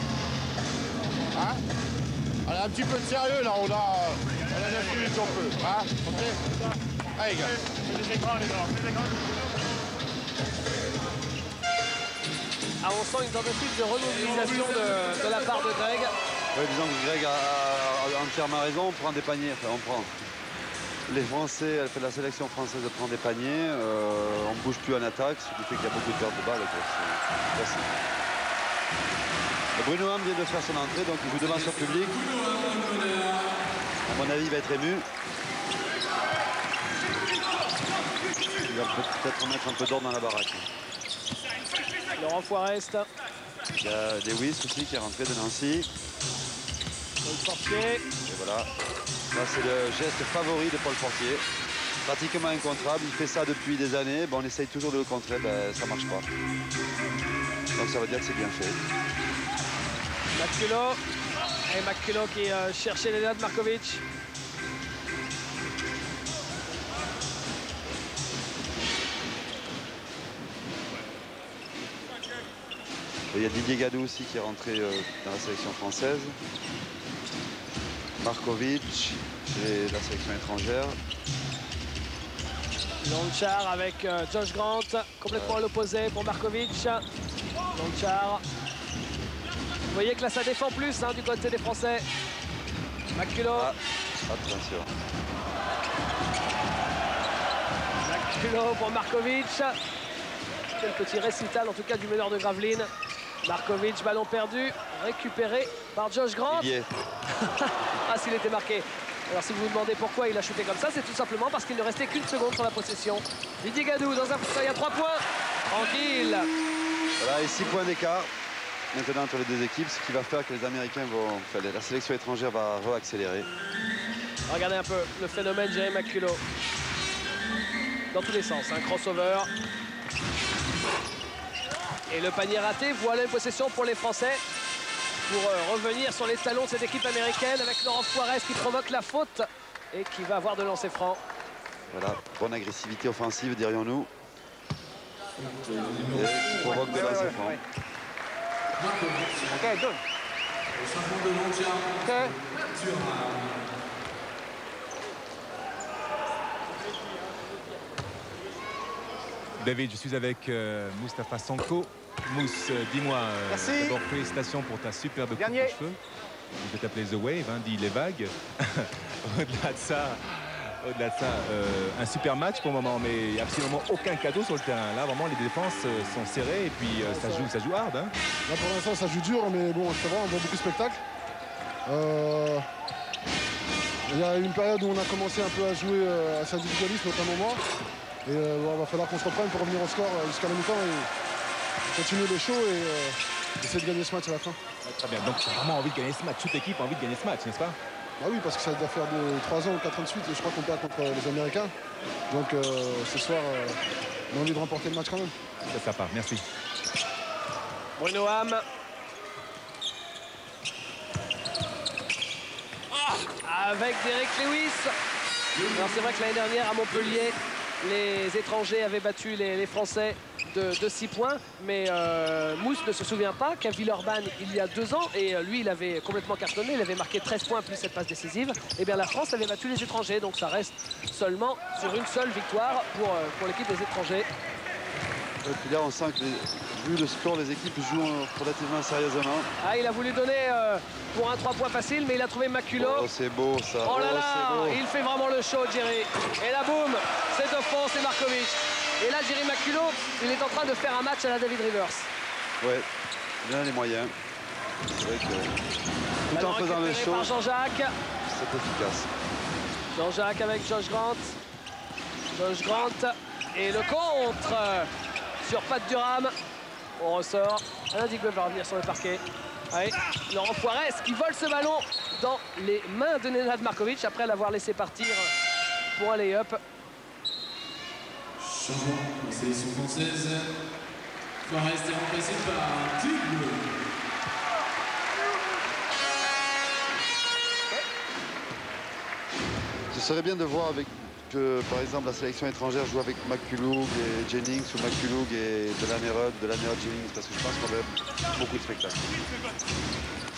Hein Allez, un petit peu de sérieux là, on a, on a 9 minutes on peut. Hein Ok Allez gars. Ah, on sent une tentative de remobilisation de, de la part de Greg. Oui, disons que Greg a, a entièrement raison, on prend des paniers, enfin on prend. Les Français, la sélection française de prendre des paniers, euh, on ne bouge plus en attaque, ce qui fait qu'il y a beaucoup de pertes de balles. Bruno Ham vient de faire son entrée, donc il joue devant son public. À mon avis, il va être ému. Il va peut-être mettre un peu d'ordre dans la baraque. Laurent Forest. Il y a Lewis aussi qui est rentré de Nancy. Paul Fortier. Et voilà. Ça, c'est le geste favori de Paul Fortier. Pratiquement incontrable. Il fait ça depuis des années. Bon, on essaye toujours de le contrer. Ben, ça marche pas. Donc ça veut dire que c'est bien fait. Maculo. Et Maculo qui euh, cherchait les de Markovic. Il y a Didier Gadou aussi qui est rentré euh, dans la sélection française. Markovic, chez la sélection étrangère. Lonchar avec euh, Josh Grant, complètement à l'opposé pour Markovic. Lonchar. Vous voyez que là ça défend plus hein, du côté des Français. Maculo. Ah, attention. Maculo pour Markovic. Quel petit récital en tout cas du meneur de Gravelines. Markovic, ballon perdu, récupéré par Josh Grant. Ah, s'il était marqué. Alors si vous vous demandez pourquoi il a shooté comme ça, c'est tout simplement parce qu'il ne restait qu'une seconde sur la possession. Didier Gadou dans un fauteuil à 3 points. Tranquille. Voilà, et 6 points d'écart maintenant entre les deux équipes, ce qui va faire que les Américains vont. Enfin, la sélection étrangère va re-accélérer. Regardez un peu le phénomène Jerry Maculo. Dans tous les sens, un crossover. Et le panier raté, voilà une possession pour les Français pour euh, revenir sur les talons de cette équipe américaine avec Laurent Fuarez qui provoque la faute et qui va avoir de lancer franc. Voilà, bonne agressivité offensive, dirions-nous. Et qui provoque de lancer franc. Ok, good. David, je suis avec euh, Mustapha Sanko. Mousse, euh, dis-moi, euh, d'abord félicitations pour ta superbe coupe de cheveux. Je vais t'appeler The Wave, hein, dit les vagues. au-delà de ça, au-delà de ça euh, un super match pour le moment, mais absolument aucun cadeau sur le terrain. Là, vraiment, les défenses sont serrées et puis euh, ça, joue, ça joue hard. Hein. Là, pour l'instant, ça joue dur, mais bon, c'est vrai, on voit beaucoup de spectacles. Euh, Il y a une période où on a commencé un peu à jouer euh, assez individualiste, notamment moi. Et euh, il va falloir qu'on se reprenne pour revenir au score jusqu'à la mi-temps et continuer le show et euh, essayer de gagner ce match à la fin. Très bien, donc tu as vraiment envie de gagner ce match. Toute l'équipe a envie de gagner ce match, n'est-ce pas? Bah oui, parce que ça doit faire de 3 ans ou 4 ans de suite, je crois qu'on perd contre les Américains. Donc euh, ce soir, euh, on a envie de remporter le match quand même. C'est sympa, merci. Bruno Ham. Avec Derek Lewis. Alors c'est vrai que l'année dernière à Montpellier, les étrangers avaient battu les, les Français de, 6 points, mais euh, Mousse ne se souvient pas qu'à Villeurbanne, il y a deux ans, et euh, lui, il avait complètement cartonné, il avait marqué 13 points plus cette passe décisive, et bien la France avait battu les étrangers, donc ça reste seulement sur une seule victoire pour, euh, pour l'équipe des étrangers. Et puis là, on sent que, les- vu le score, les équipes jouent relativement sérieusement. Ah, il a voulu donner euh, pour un 3 points facile, mais il a trouvé Maculo. Oh, c'est beau ça. Oh là là, c'est beau. il fait vraiment le show, Jerry. Et là, boum, c'est offense, c'est Markovic. Et là, Jerry Maculo, il est en train de faire un match à la David Rivers. Ouais, bien les moyens. Vrai que tout en faisant le récupéré show, par Jean-Jacques. c'est efficace. Jean-Jacques avec Josh Grant. Josh Grant. Et le contre sur Pat Durham. On ressort. Alain va revenir sur le parquet. Allez, Laurent Poirès qui vole ce ballon dans les mains de Nenad Markovic après l'avoir laissé partir pour un lay-up. Changement en sélection française. Forest est remplacé par Tigre. Ce serait bien de voir avec que, par exemple, la sélection étrangère joue avec McCullough et Jennings ou McCullough et Delanerud, Delanerud Jennings, parce que je pense qu'on va avoir beaucoup de spectacles.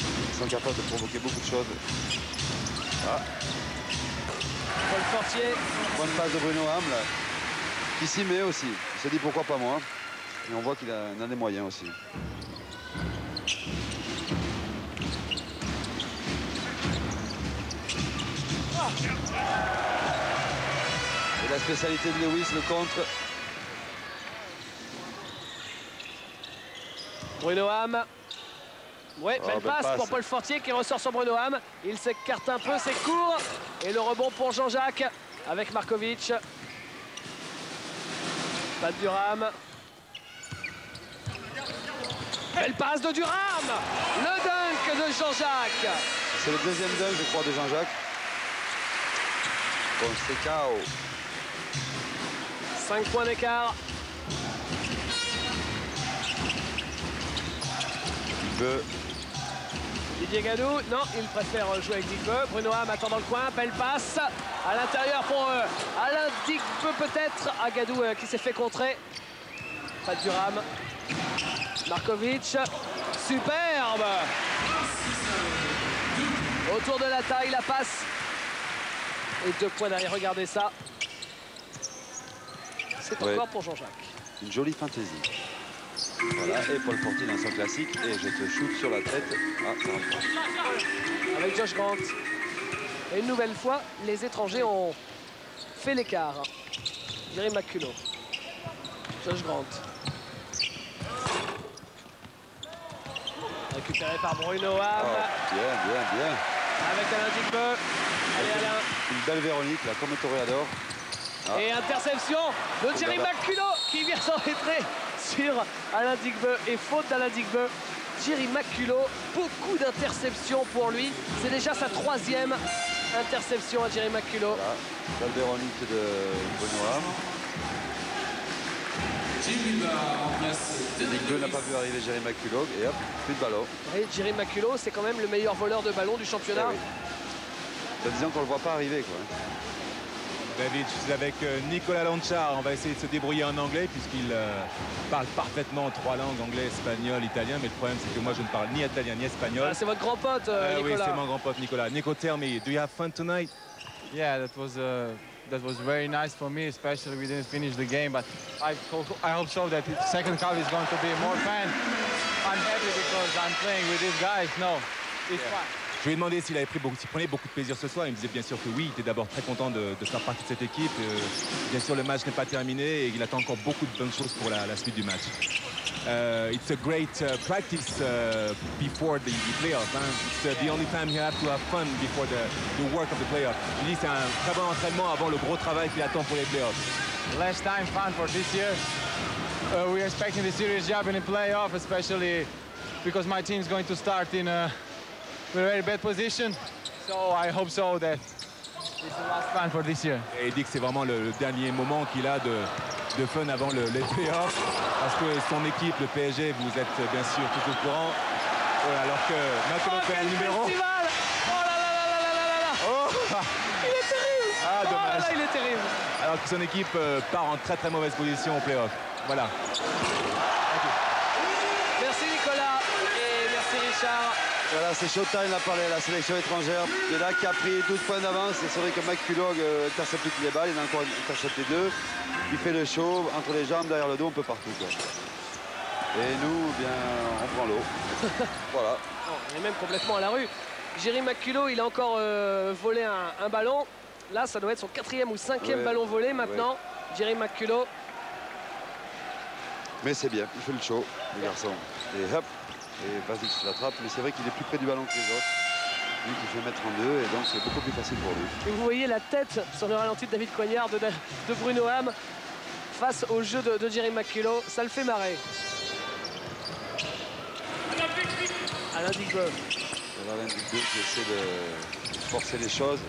Ils sont capables de provoquer beaucoup de choses. Ah, Paul Fortier. bonne passe de Bruno Ham, là, qui s'y met aussi. Il s'est dit pourquoi pas moi. Et on voit qu'il a, des moyens aussi. Et la spécialité de Lewis, le contre. Bruno Ham. Ouais, Oh, belle belle passe, passe. pour Paul Fortier qui ressort sur Bruno Ham. Il s'écarte un peu, c'est court. Et le rebond pour Jean-Jacques avec Markovic. Pas de Durham. Belle passe de Durham Le dunk de Jean-Jacques C'est le deuxième dunk, je crois, de Jean-Jacques. Bon, c'est KO. 5 points d'écart. Beu. Didier Gadou, non, il préfère jouer avec Digbeu. Bruno Ham attend dans le coin, belle passe. À l'intérieur pour euh, Alain Digbeu peut-être. Agadou euh, qui s'est fait contrer. Pas de Durham. Markovic, superbe Autour de la taille, la passe. Et deux points derrière, regardez ça. C'est Ouais. encore pour Jean-Jacques. Une jolie fantaisie. Voilà, et Paul Portier dans son classique. Et je te shoot sur la tête. Ah, ça avec Josh Grant. Et une nouvelle fois, les étrangers ont fait l'écart. Jerry McCullough. Josh Grant. Récupéré par Bruno Ham. Oh, bien, bien, bien. Avec Alain Digbeu. Allez Alain. Une belle Véronique, là, comme le toréador. Ah. Et interception de Jerry Regarde. McCullough qui vient s'arrêter sur Alain Digbeu. Et faute d'Alain Digbeu. Jerry McCullough, beaucoup d'interceptions pour lui. C'est déjà sa troisième interception à Jerry McCullough. Belle Véronique de Bruno Ham. Jimmy va remplacer Nick Beu n'a pas vu arriver Jerry McCullough. Et hop, plus de ballon. Et Jerry McCullough, c'est quand même le meilleur voleur de ballon du championnat. Eh oui. Ben, disons qu'on le voit pas arriver, quoi. David, je suis avec euh, Nicolas Lanchard. On va essayer de se débrouiller en anglais puisqu'il euh, parle parfaitement trois langues, anglais, espagnol, italien. Mais le problème, c'est que moi, je ne parle ni italien ni espagnol. Ah, c'est votre grand pote, euh, Ah oui, Nicolas. c'est mon grand pote Nicolas. Nico, tell me, do you have fun tonight? Yeah, that was uh, that was very nice for me. Especially we didn't finish the game, but I hope, I hope so that the second half is going to be more fun. I'm happy because I'm playing with these guys. No, it's fun. Lui ai demandé s'il avait pris beaucoup, s'il prenait beaucoup de plaisir ce soir. Il me disait bien sûr que oui. Il était d'abord très content de, faire partie de cette équipe. Euh, bien sûr, le match n'est pas terminé et il attend encore beaucoup de bonnes choses pour la, suite du match. Uh, it's a great uh, practice uh, before the, the hein. It's uh, the only time you have to have fun before the, work of the playoff. Il dit c'est un très bon entraînement avant le gros travail qu'il attend pour les playoffs. Last time fun for this year. Uh, we're expecting the serious job in the playoff, especially because my team is going to start in very bad position. So I hope so that the last for this year. Et il dit que c'est vraiment le, dernier moment qu'il a de, de, fun avant le, les playoffs. Parce que son équipe, le PSG, vous êtes bien sûr tout au courant. Euh, alors que maintenant oh, fait un numéro. Oh. Il est terrible Ah oh dommage. Il est terrible Alors que son équipe euh, part en très très mauvaise position au playoff. Voilà. Merci Nicolas et merci Richard. Voilà, c'est Showtime là par la sélection étrangère. De là qui a pris 12 points d'avance. Et c'est vrai que McCullough euh, intercepte toutes les balles. Il en a encore intercepté deux. Il fait le show entre les jambes, derrière le dos, un peu partout. quoi. Et nous, eh bien, on prend l'eau. voilà. On est même complètement à la rue. Jerry McCullough, il a encore euh, volé un, un ballon. Là, ça doit être son quatrième ou cinquième Ouais, ballon volé maintenant. Jerry McCullough. Mais c'est bien, il fait le show, le garçon. Et hop, et Vazic se l'attrape. Mais c'est vrai qu'il est plus près du ballon que les autres. Lui qui fait mettre en deux, et donc c'est beaucoup plus facile pour lui. Et vous voyez la tête sur le ralenti de David Coignard, de, de Bruno Ham, face au jeu de, de Jerry McCullough. Ça le fait marrer. Alain l'un des deux qui essaie de forcer les choses.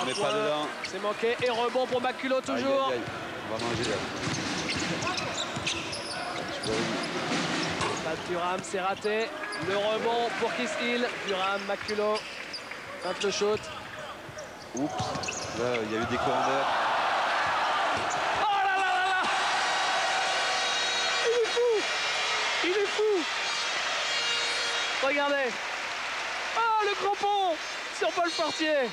On ne met pas dedans. C'est manqué. Et rebond pour McCullough toujours. Aïe, aïe, aïe. On va manger là. Durham, c'est raté. Le rebond pour Kiss Hill. Durham, McCullough. Tente le shoot. Oups, là il y a eu des d'air. Oh là là là là Il est fou Il est fou Regardez Oh le crampon sur Paul Portier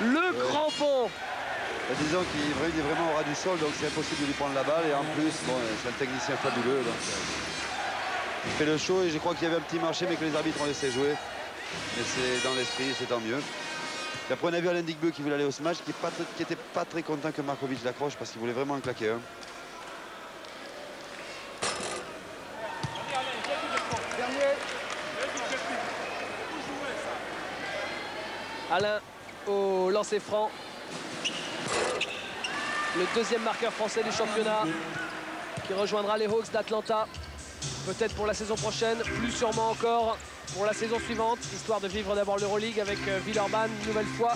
Le crampon disons qu'il est vraiment au ras du sol, donc c'est impossible de lui prendre la balle. Et en plus, bon, c'est un technicien fabuleux. Donc, euh, il fait le show et je crois qu'il y avait un petit marché, mais que les arbitres ont laissé jouer. Mais c'est dans l'esprit, c'est tant mieux. Et après, on a vu Alain Digbeu qui voulait aller au smash, qui n'était pas, très content que Markovic l'accroche parce qu'il voulait vraiment en claquer un. Alain au lancer franc. Le deuxième marqueur français du championnat, qui rejoindra les Hawks d'Atlanta. Peut-être pour la saison prochaine, plus sûrement encore pour la saison suivante, histoire de vivre d'abord l'Euroleague avec euh, Villeurbanne une nouvelle fois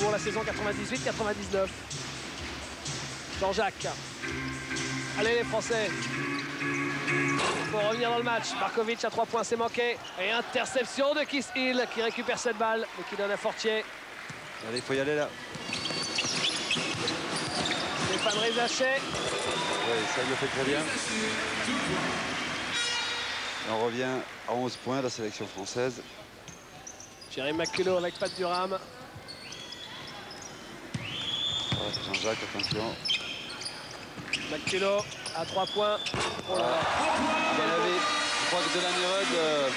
pour la saison 98-99. Jean-Jacques. Allez les Français. Pour revenir dans le match, Markovic à 3 points, c'est manqué. Et interception de Kiss Hill qui récupère cette balle et qui donne à Fortier. Allez, il faut y aller là. Stéphane Rézachet. Oui, ça il le fait très bien. Et on revient à 11 points, la sélection française. Jerry McCullough avec Pat Durham. Voilà, Jean-Jacques, attention. McCullough à 3 points. Oh là là. Je crois que Delaney Rudd euh,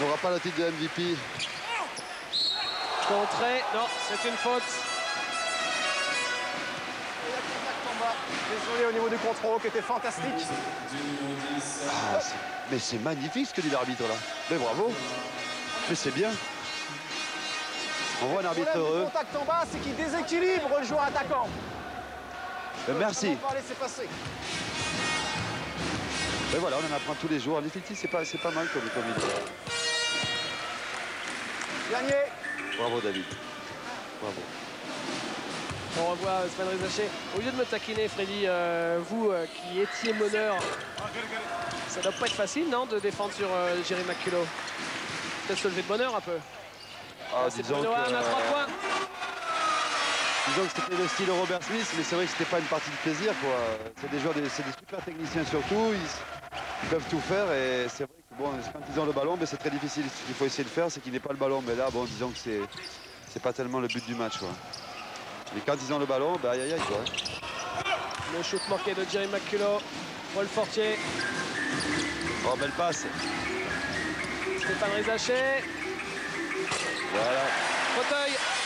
n'aura pas le titre de MVP. Contré. Non, c'est une faute. Désolé au niveau du contrôle qui était fantastique. Ah, mais c'est magnifique ce que dit l'arbitre là. Mais bravo. Mais c'est bien. On voit un Le arbitre heureux. contact en bas, c'est qu'il déséquilibre le joueur attaquant. Euh, merci. On va pas laisser passer. Mais voilà, on en apprend tous les jours. En effectif, c'est pas, c'est pas mal comme, comme. Gagné. Bravo David. Bravo. On revoit Stéphane Rézachet. Au lieu de me taquiner, Freddy, euh, vous euh, qui étiez meneur, ça doit pas être facile, non, de défendre sur euh, Jerry McCullough? Peut-être se lever de bonheur un peu. Ah, c'est disons que, Hamm à 3 euh, points. Disons que c'était le style Robert Smith, mais c'est vrai que c'était pas une partie de plaisir. quoi. C'est des joueurs, c'est des super techniciens surtout. Ils, ils peuvent tout faire et c'est vrai que bon, quand ils ont le ballon, ben, c'est très difficile. Ce qu'il faut essayer de faire, c'est qu'ils n'aient pas le ballon. Mais là, bon, disons que c'est c'est pas tellement le but du match. Quoi. Mais quand ils ont le ballon, ben, aïe aïe aïe. Quoi. Le shoot manqué de Jerry McCullough. Paul Fortier, Oh, belle passe. Stéphane Rézachet. Voilà. Fauteuil.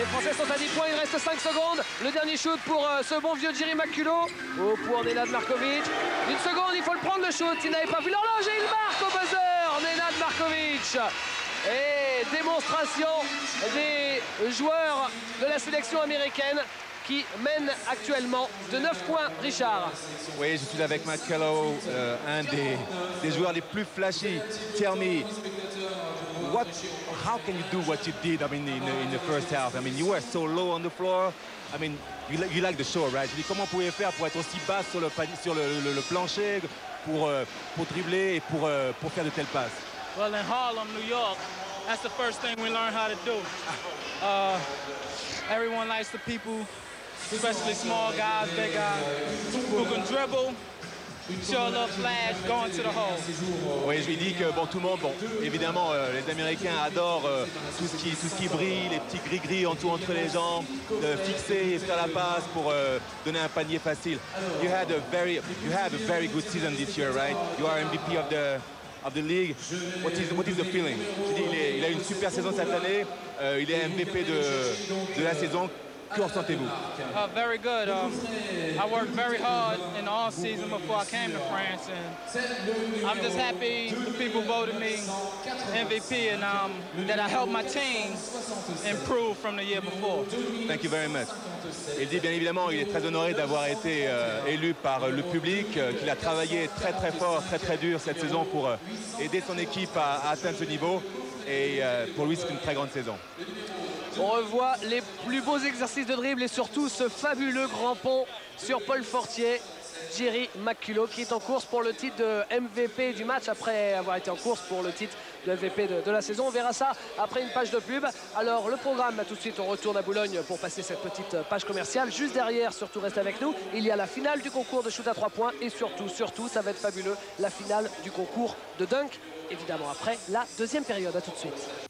Les Français sont à 10 points, il reste 5 secondes. Le dernier shoot pour euh, ce bon vieux Jerry McCullough. Oh, pour Nenad Markovic. Une seconde, il faut le prendre le shoot. Il n'avait pas vu l'horloge et il marque au buzzer. Nenad Markovic. Et démonstration des joueurs de la sélection américaine qui mènent actuellement de 9 points. Richard. Oui, je suis avec Matt Kello, euh, un des, des joueurs les plus flashy. Me, what, how can you do what you did I mean, in, the- in the first half? I mean, you were so low on the floor. I mean, you, you like the show, right? Je comment pouvez faire pour être aussi bas sur le, sur le, le- le plancher, pour, euh, pour dribbler et pour, euh, pour faire de telles passes? Well, in Harlem, New York, that's the first thing we learn how to do. Uh, everyone likes the people, especially small guys, big guys, who can dribble, show a little flash, go into the hole. Oui, je lui dis que bon, tout le monde, bon, évidemment, euh, les Américains adorent euh, tout, ce qui, tout ce qui brille, les petits gris-gris en tout entre les jambes, de fixer et faire la passe pour euh, donner un panier facile. You had a very, you had a very good season this year, right? You are MVP of the of the league. What is what is the feeling? Je dis, il, est- il a une super saison cette année. euh, il est MVP de, de la saison. Que ressentez-vous? Uh, very good. Um, I worked very hard in the off season before I came to France, and I'm just happy the people voted me MVP, and um, that I helped my team improve from the year before. Thank you very much. Il dit bien évidemment, il est très honoré d'avoir été euh, élu par le public, euh, qu'il a travaillé très très fort, très très dur cette saison pour euh, aider son équipe à, à atteindre ce niveau. Et euh, pour lui, c'est une très grande saison. On revoit les plus beaux exercices de dribble et surtout ce fabuleux grand pont sur Paul Fortier. Jerry McCullough qui est en course pour le titre de MVP du match après avoir été en course pour le titre de MVP de, la saison. On verra ça après une page de pub. Alors le programme, tout de suite on retourne à Boulogne pour passer cette petite page commerciale. Juste derrière, surtout reste avec nous, il y a la finale du concours de shoot à 3 points et surtout, surtout, ça va être fabuleux, la finale du concours de dunk. Évidemment après la deuxième période. À tout de suite.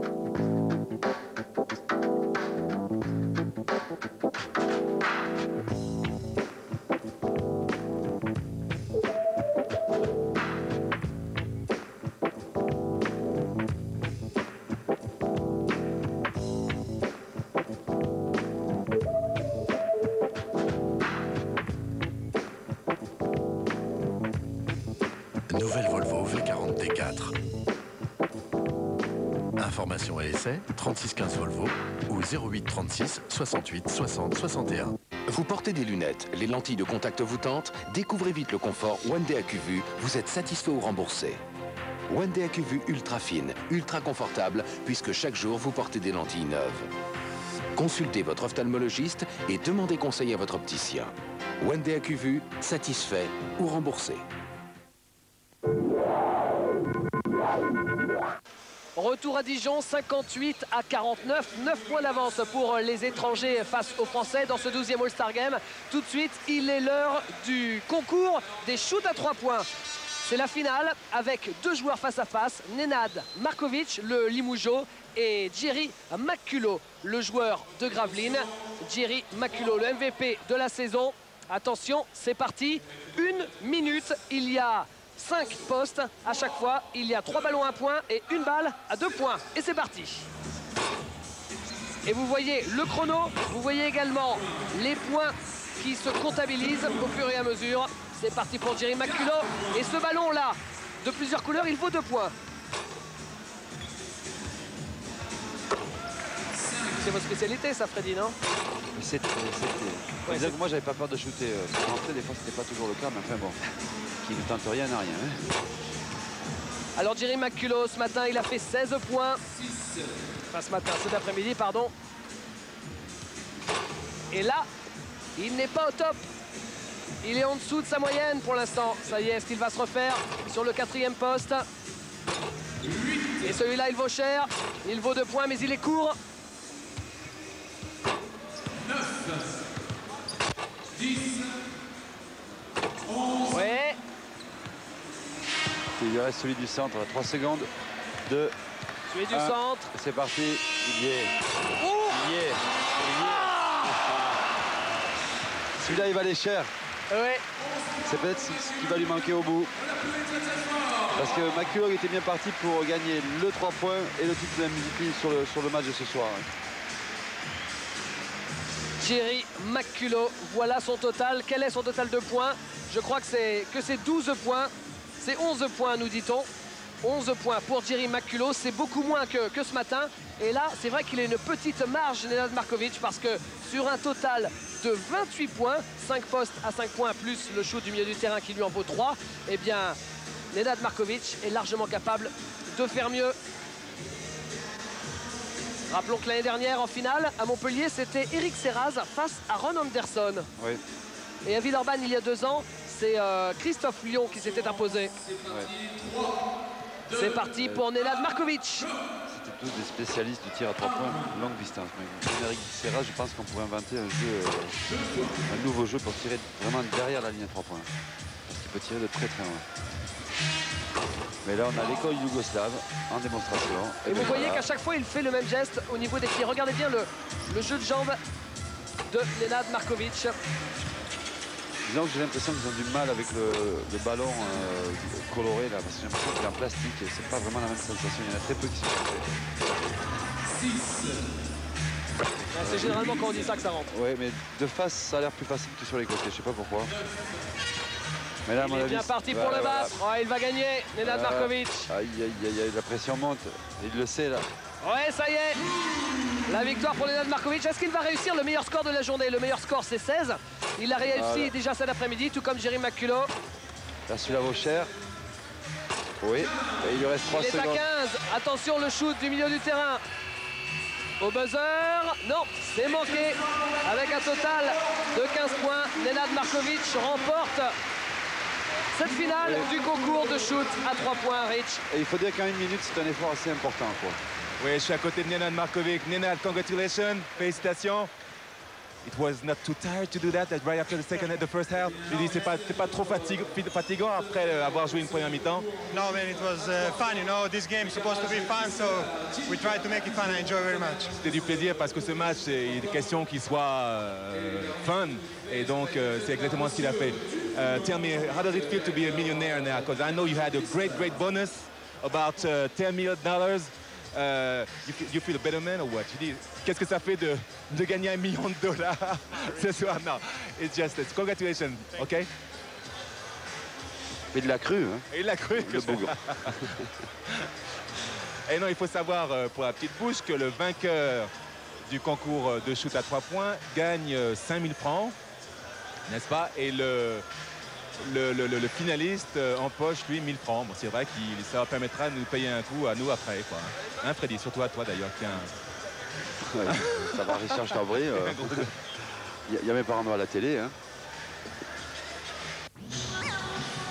Information et essai 3615 Volvo ou 08 36 68 60 61. Vous portez des lunettes, les lentilles de contact vous tentent, découvrez vite le confort One Day AcuVu, vous êtes satisfait ou remboursé. One Day AcuVu ultra fine, ultra confortable, puisque chaque jour vous portez des lentilles neuves. Consultez votre ophtalmologiste et demandez conseil à votre opticien. One Day AcuVu, satisfait ou remboursé. Retour à Dijon, 58 à 49, 9 points d'avance pour les étrangers face aux Français dans ce 12e All-Star Game. Tout de suite, il est l'heure du concours des shoots à 3 points. C'est la finale avec deux joueurs face à face, Nenad Markovic, le Limoujo, et Jerry Maculo, le joueur de Gravelines. Jerry Maculo, le MVP de la saison. Attention, c'est parti. Une minute, il y a 5 postes à chaque fois. Il y a 3 ballons à point et une balle à 2 points. Et c'est parti. Et vous voyez le chrono, vous voyez également les points qui se comptabilisent au fur et à mesure. C'est parti pour Jerry Maculo. Et ce ballon-là, de plusieurs couleurs, il vaut 2 points. C'est votre spécialité, ça, Freddy, non C'était. Ouais, Disons que moi, j'avais pas peur de shooter. euh, Pour rentrer, des fois, c'était pas toujours le cas, mais enfin bon. Qui ne tente rien n'a rien. hein. Alors Jerry Maculo, ce matin, il a fait 16 points. Enfin, ce matin, cet après-midi, pardon. Et là, il n'est pas au top. Il est en dessous de sa moyenne pour l'instant. Ça y est, est-ce qu'il va se refaire sur le quatrième poste? Et celui-là, il vaut cher. Il vaut deux points, mais il est court. 10, Ouais. Il lui reste celui du centre, 3 secondes. 2. Celui du centre. C'est parti. Il y est. Oh Il y est. Celui-là, il va aller cher. Ouais. C'est peut-être ce qui va lui manquer au bout. Parce que Maculo était bien parti pour gagner le 3 points et le titre de MVP sur le, sur le match de ce soir. Jerry Maculo, voilà son total. Quel est son total de points? Je crois que c'est que c'est 12 points. C'est 11 points, nous dit-on. 11 points pour Jerry Maculo, c'est beaucoup moins que, que ce matin. Et là, c'est vrai qu'il a une petite marge, Nenad Markovic, parce que sur un total de 28 points, 5 postes à 5 points, plus le shoot du milieu du terrain qui lui en vaut 3, eh bien, Nenad Markovic est largement capable de faire mieux. Rappelons que l'année dernière, en finale, à Montpellier, c'était Eric Serraz face à Ron Anderson. Oui. Et à Villeurbanne, il y a deux ans, c'est euh, Christophe Lyon qui s'était imposé. C'est parti pour Nenad Markovic. C'était tous des spécialistes du tir à 3 points longue distance. Mais Eric Serra, je pense qu'on pourrait inventer un jeu, euh, un nouveau jeu pour tirer vraiment derrière la ligne à 3 points. Parce qu'il peut tirer de très très loin. Mais là, on a l'école yougoslave en démonstration. Et vous voyez qu'à chaque fois, il fait le même geste au niveau des pieds. Regardez bien le, le jeu de jambes de Nenad Markovic. Disons que j'ai l'impression qu'ils ont du mal avec le, le ballon euh, coloré là, parce que j'ai l'impression qu'il est en plastique et c'est pas vraiment la même sensation. Il y en a très peu qui sont. Ah, C'est généralement quand on dit ça que ça rentre. Oui, mais de face, ça a l'air plus facile que sur les côtés. Je sais pas pourquoi. Mais là, à Il est bien parti pour le battre. Il va gagner, Nenad Markovic. Aïe, aïe, aïe, aïe, la pression monte. Il le sait là. Ouais, ça y est. La victoire pour Nenad Markovic. Est-ce qu'il va réussir le meilleur score de la journée? Le meilleur score, c'est 16. Il a réussi déjà cet après-midi, tout comme Jerry Maculo. Là, celui-là vaut cher. Oui, et il lui reste 3 Il est à secondes. 15. Attention, le shoot du milieu du terrain. Au buzzer, non, c'est manqué. Avec un total de 15 points, Nenad Markovic remporte cette finale du concours de shoot à 3 points, Rich. Et il faut dire qu'en une minute, c'est un effort assez important. Quoi. Oui, je suis à côté de Nenad Markovic. Nenad, congratulations, félicitations. It was not too tired to do that right after the second, the first half. Je dis, c'est pas, c'est pas trop fatig- fatigant après euh, avoir joué une première mi-temps. No, man, it was uh, fun. You know, this game is supposed to be fun, so we tried to make it fun. I enjoy very much. C'était du plaisir parce que ce match, il est question qu'il soit euh, fun. Et donc, euh, c'est exactement ce qu'il a fait. Uh, tell me, how does it feel to be a millionaire now? Because I know you had a great, great bonus, about uh, 10 million dollars. Uh, you, feel, you feel a better man or what? Je dis, Qu'est-ce que ça fait de, de gagner un million de dollars ce soir? Non, it's just, it's congratulations, okay? Mais de la crue. Hein? Et il l'a cru. Le bougre. Et non, il faut savoir euh, pour la petite bouche que le vainqueur du concours euh, de shoot à 3 points gagne euh, 5000 francs, n'est-ce pas? Et le, le, le- le- le finaliste euh, empoche, lui, 1000 francs. Bon, c'est vrai que ça permettra de nous payer un coup à nous après. Quoi. Hein, Freddy Surtout à toi d'ailleurs. Ouais, ça va, Richard, je t'en prie. euh. Il y, y a mes parents à la télé. Hein.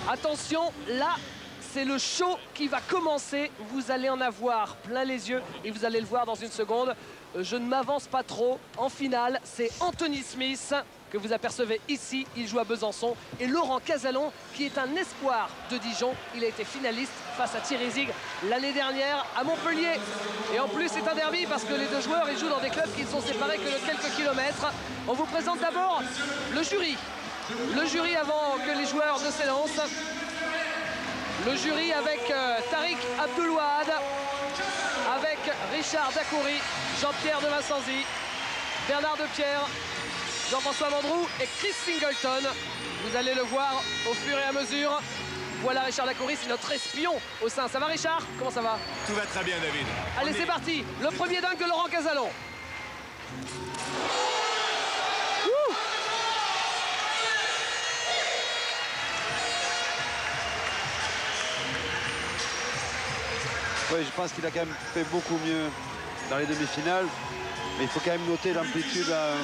Attention, là, c'est le show qui va commencer. Vous allez en avoir plein les yeux et vous allez le voir dans une seconde. Euh, Je ne m'avance pas trop. En finale, c'est Anthony Smith que vous apercevez ici. Il joue à Besançon. Et Laurent Casalon, qui est un espoir de Dijon. Il a été finaliste face à Thierry Zig l'année dernière à Montpellier. Et en plus, c'est un derby parce que les deux joueurs, ils jouent dans des clubs qui ne sont séparés que de quelques kilomètres. On vous présente d'abord le jury. Le jury avant que les joueurs ne s'élancent. Le jury avec euh, Tariq Abdelouad, avec Richard Dacoury, Jean-Pierre de Vincenzi, Bernard Depierre, Jean-François Mandrou et Chris Singleton. Vous allez le voir au fur et à mesure. Voilà Richard Dacoury, c'est notre espion au sein. Ça va Richard? Comment ça va? Tout va très bien, David. Allez, c'est est- parti. Le premier dunk de Laurent Casalon. Ouh Oui, je pense qu'il a quand même fait beaucoup mieux dans les demi-finales. Mais il faut quand même noter l'amplitude euh,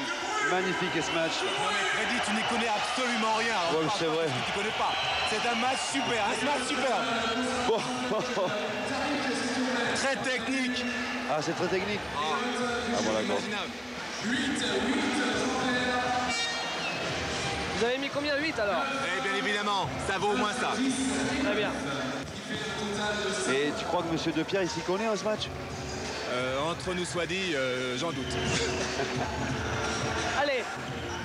magnifique ce match. Non mais Freddy, tu n'y connais absolument rien. Ouais, parle c'est vrai. Tu connais pas. C'est un match super, un match super. Bon. Très technique. Ah, c'est très technique. Ah, voilà, quoi. Vous avez mis combien? 8 alors Eh bien évidemment, ça vaut au moins ça. Très bien. Et tu crois que M. Depierre, il s'y connaît en ce match? Euh, entre nous soit dit, euh, j'en doute.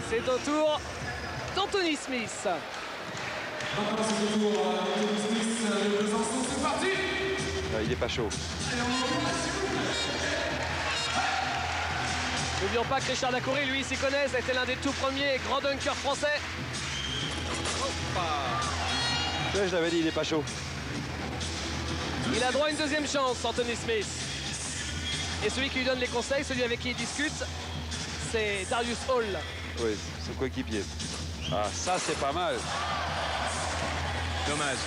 C'est au tour d'Anthony Smith. Euh, Il est pas chaud. N'oublions pas que Richard Dacoury, lui, s'y connaît. Ça a été l'un des tout premiers grands dunkers français. Ouais, je l'avais dit, il est pas chaud. Il a droit à une deuxième chance, Anthony Smith. Et celui qui lui donne les conseils, celui avec qui il discute, c'est Darius Hall. Oui, son coéquipier. Ah, ça, c'est pas mal. Dommage.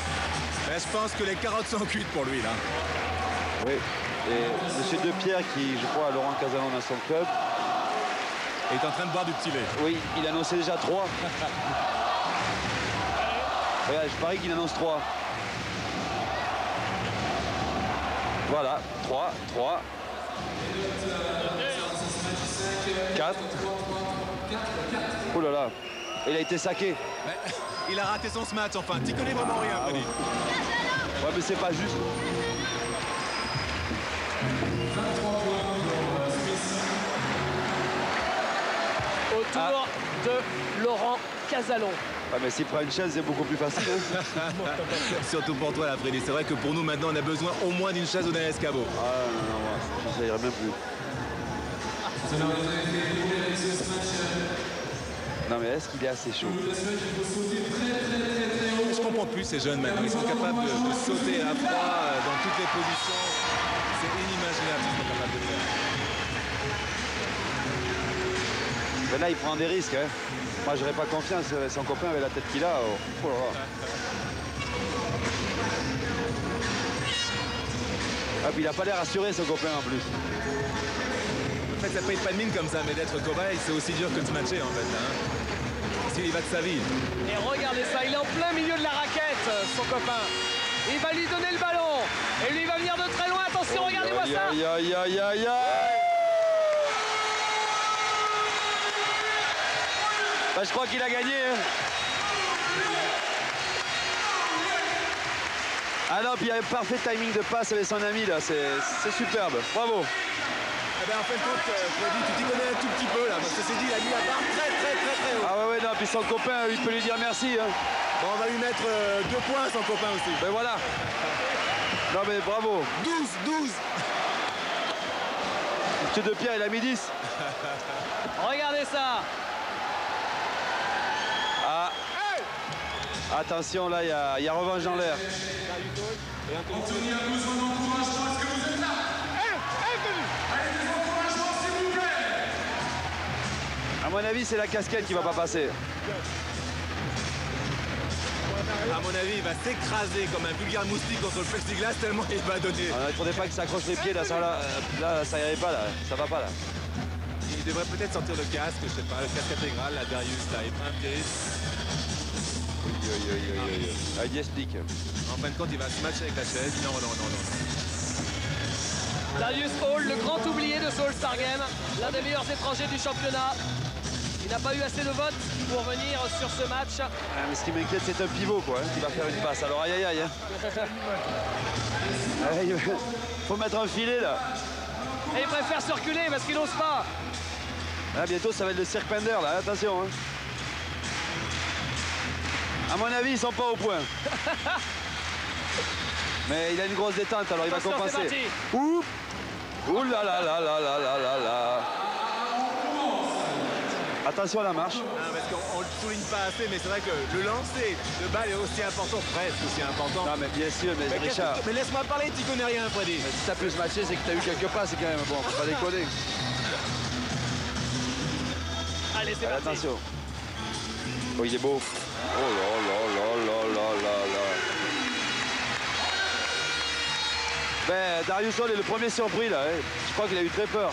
Mais je pense que les carottes sont cuites pour lui là. Oui. Et M. Depierre, qui, je crois, a Laurent Casalon dans son club. est en train de boire du petit lait. Oui, il annonçait déjà 3. Regarde, je parie qu'il annonce 3. Voilà, 3, 3. 4. Oh là là. Il a été saqué. Il a raté son match enfin. Tu connais vraiment rien, Freddy. Ouais, mais c'est pas juste. Au tour de Laurent Casalon. Ah, mais s'il prend une chaise, c'est beaucoup plus facile. Surtout pour toi, là, Freddy. C'est vrai que pour nous, maintenant, on a besoin au moins d'une chaise ou d'un escabeau. Ah non, non, moi, j'essayerai même plus. Non, mais est-ce qu'il est assez chaud Je comprends plus ces jeunes maintenant. Ils sont capables de, de sauter à froid euh, dans toutes les positions. C'est inimaginable ce qu'ils sont capables de faire. Mais là, il prend des risques. Hein. Moi, j'aurais pas confiance. euh, Son copain avec la tête qu'il a. Oh, oh là là. Ah, puis il a pas l'air assuré, son copain, en plus. En fait, ça paye pas de mine comme ça, mais d'être cobaye, c'est aussi dur que de se matcher, en fait. Hein. Parce qu'il y va de sa vie. Et regardez ça, il est en plein milieu de la raquette, son copain. Il va lui donner le ballon. Et lui il va venir de très loin. Attention, regardez-moi ça. aïe, aïe, aïe, aïe, aïe. Bah, je crois qu'il a gagné. hein. Ah non, puis il y a un parfait timing de passe avec son ami là, c'est c'est superbe. Bravo. Eh ben, en fin de compte, euh, Freddy, tu t'y connais un tout petit peu là, parce que c'est dit, il a mis la barre très très très très haut. Ah ouais, ouais, non, puis son copain, il peut lui dire merci. hein. Bon, on va lui mettre euh, deux points à son copain aussi. Ben voilà. Non mais bravo. 12, 12. Monsieur Depierre, il a mis 10. Regardez ça. Ah. Attention, là, il y a, il y a revanche dans l'air. Anthony a besoin d'encouragement. Est-ce que vous êtes mon avis, c'est la casquette qui va pas passer. À mon avis, il va s'écraser comme un vulgaire moustique contre le plexiglas tellement il va donner. Ah, il faudrait pas qu'il s'accroche les pieds, là, ça, là, euh, là, ça irait pas, là. Ça va pas, là. Il devrait peut-être sortir le casque, je sais pas, le casque intégral, la Darius, là, il prend un pied. Oui, oui, oui, oui, oui, oui. Ah, il explique. En fin de compte, il va se matcher avec la chaise. Non, non, non, non. Darius Hall, le grand oublié de ce All-Star Game, l'un des meilleurs étrangers du championnat. Il n'a pas eu assez de votes pour venir sur ce match. Ah, mais ce qui m'inquiète, c'est un pivot, quoi, hein, qui va faire une passe. Alors, aïe, aïe, aïe. hein. Aïe, faut mettre un filet, là. Et il préfère se reculer parce qu'il n'ose pas. Ah, bientôt, ça va être le cirque Pender, là. Attention. hein. À mon avis, ils sont pas au point. Mais il a une grosse détente, alors il va compenser. Ouh Ouh là là là là là là là là Attention à la marche. Ah, parce qu'on ne le souligne pas assez, mais c'est vrai que le lancer de balle est aussi important, presque aussi important. Non, mais bien sûr, mais, Mais, Richard. mais laisse-moi parler, tu connais rien, Freddy. Mais si t'as pu se matcher, c'est que t'as eu quelques passes quand même. Bon, faut pas déconner. Allez, c'est parti. attention. Oh, il est beau. Oh là là là là là là là. Ben, Darius Hall est le premier surpris là. hein. Je crois qu'il a eu très peur.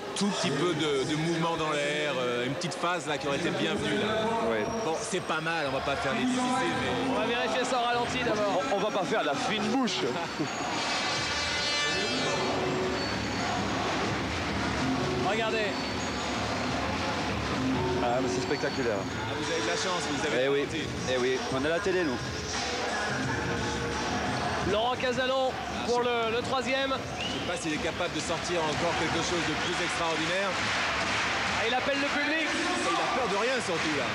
tout petit peu de, de mouvement dans l'air, euh, une petite phase là qui aurait été bienvenue là. Bon, c'est pas mal, on va pas faire les difficiles, mais. On va vérifier ça au ralenti d'abord. On, on va pas faire la fine bouche. Regardez. Ah, mais c'est spectaculaire. Ah, vous avez de la chance, vous avez Eh oui, eh oui, on a la télé nous. Laurent Casalon pour le, le troisième. Je sais pas s'il est capable de sortir encore quelque chose de plus extraordinaire. Ah, il appelle le public. Il a peur de rien surtout là.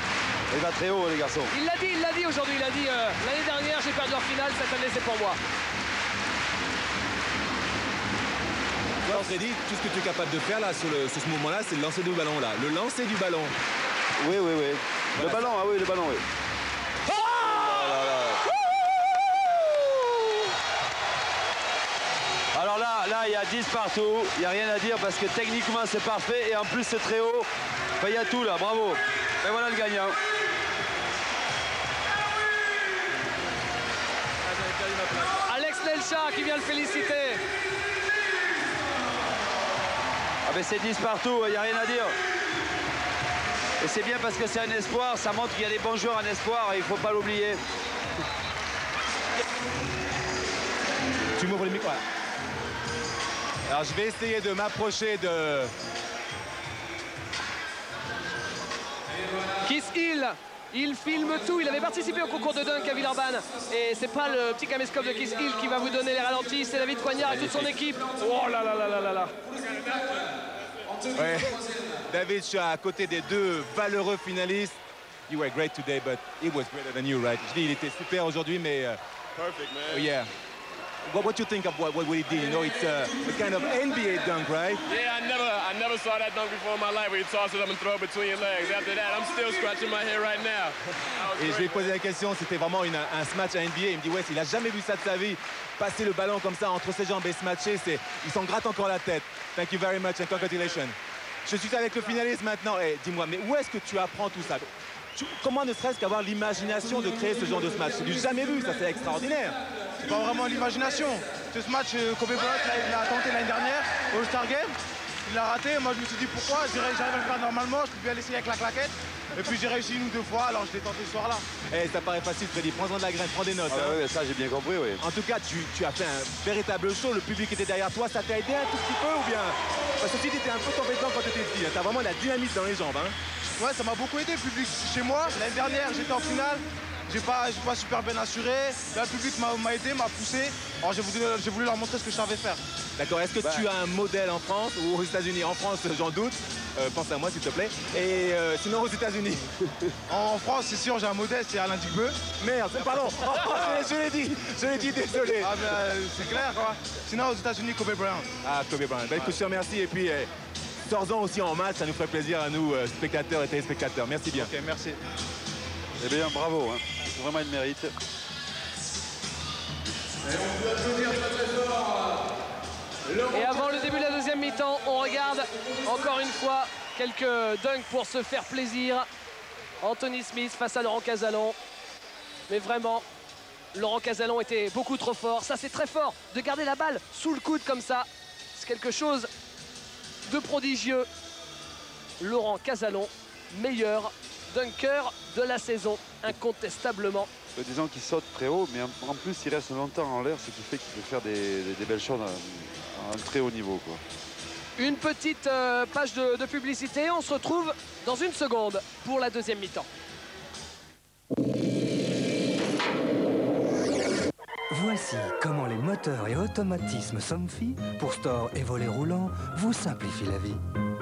Il va très haut les garçons. Il l'a dit, il l'a dit aujourd'hui. Il a dit euh, l'année dernière j'ai perdu en finale, cette année c'est pour moi. Toi, Freddy, tout ce que tu es capable de faire là sur, le- sur ce mouvement-là, c'est le lancer du ballon là. Le lancer du ballon. Oui, oui, oui. Le ballon, ah oui, le ballon, oui. Oh là là. Alors là, là, il y a 10 partout. Il n'y a rien à dire parce que techniquement, c'est parfait. Et en plus, c'est très haut. Enfin, il y a tout là, bravo. Et voilà le gagnant. Alex Nelcha qui vient le féliciter. Ah ben c'est 10 partout, il n'y a rien à dire. Et c'est bien parce que c'est un espoir, ça montre qu'il y a des bons joueurs en espoir et il ne faut pas l'oublier. Tu m'ouvres le micro. là. Alors je vais essayer de m'approcher de. Kiss Hill. Il filme tout. Il avait participé au concours de dunk à Villeurbanne. Et c'est pas le petit caméscope de Kiss Hill qui va vous donner les ralentis. C'est David Coignard et toute son équipe. Oh là là là là là là. Ouais. David, je suis à côté des deux valeureux finalistes. You were great today, but he was better than you, right? Je dis, il était super aujourd'hui, mais. euh, Perfect, man. oh, yeah. What, what you think of what, what he did? You know, it's uh, a kind of NBA dunk, right? Yeah, I never, I never saw that dunk before in my life where you toss it up and throw it between your legs. After that, I'm still scratching my head right now. Et je lui ai posé la question, c'était vraiment une- un match à NBA. Il me dit, ouais, il a jamais vu ça de sa vie. Passer le ballon comme ça entre ses jambes et se matcher, c'est, il s'en gratte encore la tête. Thank you very much and congratulations. Je suis avec le finaliste maintenant. Et dis-moi, mais où est-ce que tu apprends tout ça? Comment ne serait-ce qu'avoir l'imagination de créer ce genre de match? C'est du jamais vu, ça c'est extraordinaire. C'est pas vraiment l'imagination. Ce match, euh, Kobe Bryant l'a tenté l'année dernière au All-Star Game. Il l'a raté. Moi, je me suis dit pourquoi? J'arrive à le faire normalement. Je peux bien l'essayer avec la claquette. Et puis j'ai réussi une ou deux fois. Alors je l'ai tenté ce soir-là. Eh, ça paraît facile, Freddy. Prends-en de la graine, prends des notes. Ah hein. oui, ça j'ai bien compris, oui. En tout cas, tu, tu as fait un véritable show. Le public était derrière toi. Ça t'a aidé un tout petit peu ou bien? Parce que tu étais un peu compétent quand tu étais petit. Tu as vraiment de la dynamite dans les jambes. Hein. Ouais, ça m'a beaucoup aidé. Le public chez moi, l'année dernière, j'étais en finale. J'ai pas, pas super bien assuré. Là, le public m'a aidé, m'a poussé. Alors j'ai voulu, voulu leur montrer ce que je savais faire. D'accord. Est-ce que Bah. tu as un modèle en France ou aux États-Unis? En France, j'en doute. euh, pense à moi s'il te plaît. Et euh, sinon aux États-Unis. en France, c'est sûr, j'ai un modèle, c'est Alain Dugbeu. Merde, pardon. je l'ai dit, je l'ai dit, désolé. Ah, euh, c'est clair quoi. Sinon aux États-Unis, Kobe Bryant. Ah, Kobe Bryant. Bah écoute, je te remercie et puis. Sors-en aussi en match, ça nous ferait plaisir à nous, spectateurs et téléspectateurs. Merci bien. Ok, merci. Eh bien, bravo. Hein. C'est vraiment une mérite. Et avant le début de la deuxième mi-temps, on regarde encore une fois quelques dunks pour se faire plaisir. Anthony Smith face à Laurent Casalon. Mais vraiment, Laurent Casalon était beaucoup trop fort. Ça, c'est très fort de garder la balle sous le coude comme ça. C'est quelque chose de prodigieux. Laurent Casalon, meilleur dunker de la saison, incontestablement. Disons qu'il saute très haut, mais en plus, il reste longtemps en l'air, ce qui fait qu'il peut faire des, belles choses à, un très haut niveau. Quoi. Une petite euh, page de, de publicité. On se retrouve dans une seconde pour la deuxième mi-temps. Voici comment les moteurs et automatismes Somfy pour store et volet roulant vous simplifient la vie.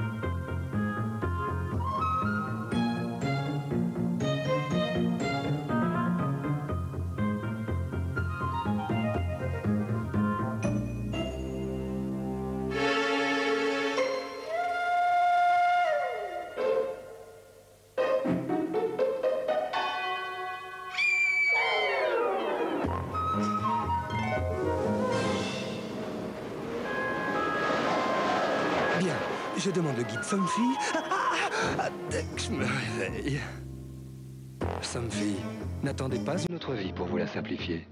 Somfy. Dès que je me réveille. N'attendez pas une autre vie pour vous la simplifier.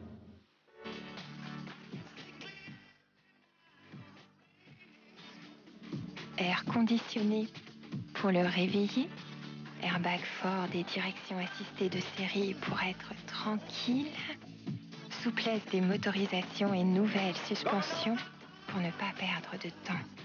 Air conditionné pour le réveiller. Airbag fort des directions assistées de série pour être tranquille. Souplesse des motorisations et nouvelles suspensions pour ne pas perdre de temps.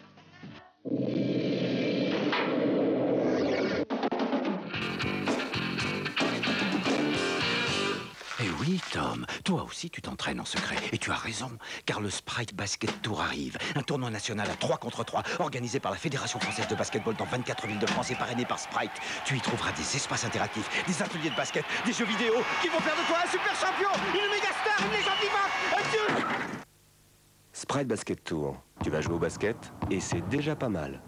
Tom, toi aussi tu t'entraînes en secret. Et tu as raison, car le Sprite Basket Tour arrive. Un tournoi national à 3 contre 3, organisé par la Fédération française de basketball dans 24 villes de France et parrainé par Sprite. Tu y trouveras des espaces interactifs, des ateliers de basket, des jeux vidéo qui vont faire de toi un super champion, une méga star, une légende vivante, un Sprite Basket Tour. Tu vas jouer au basket et c'est déjà pas mal.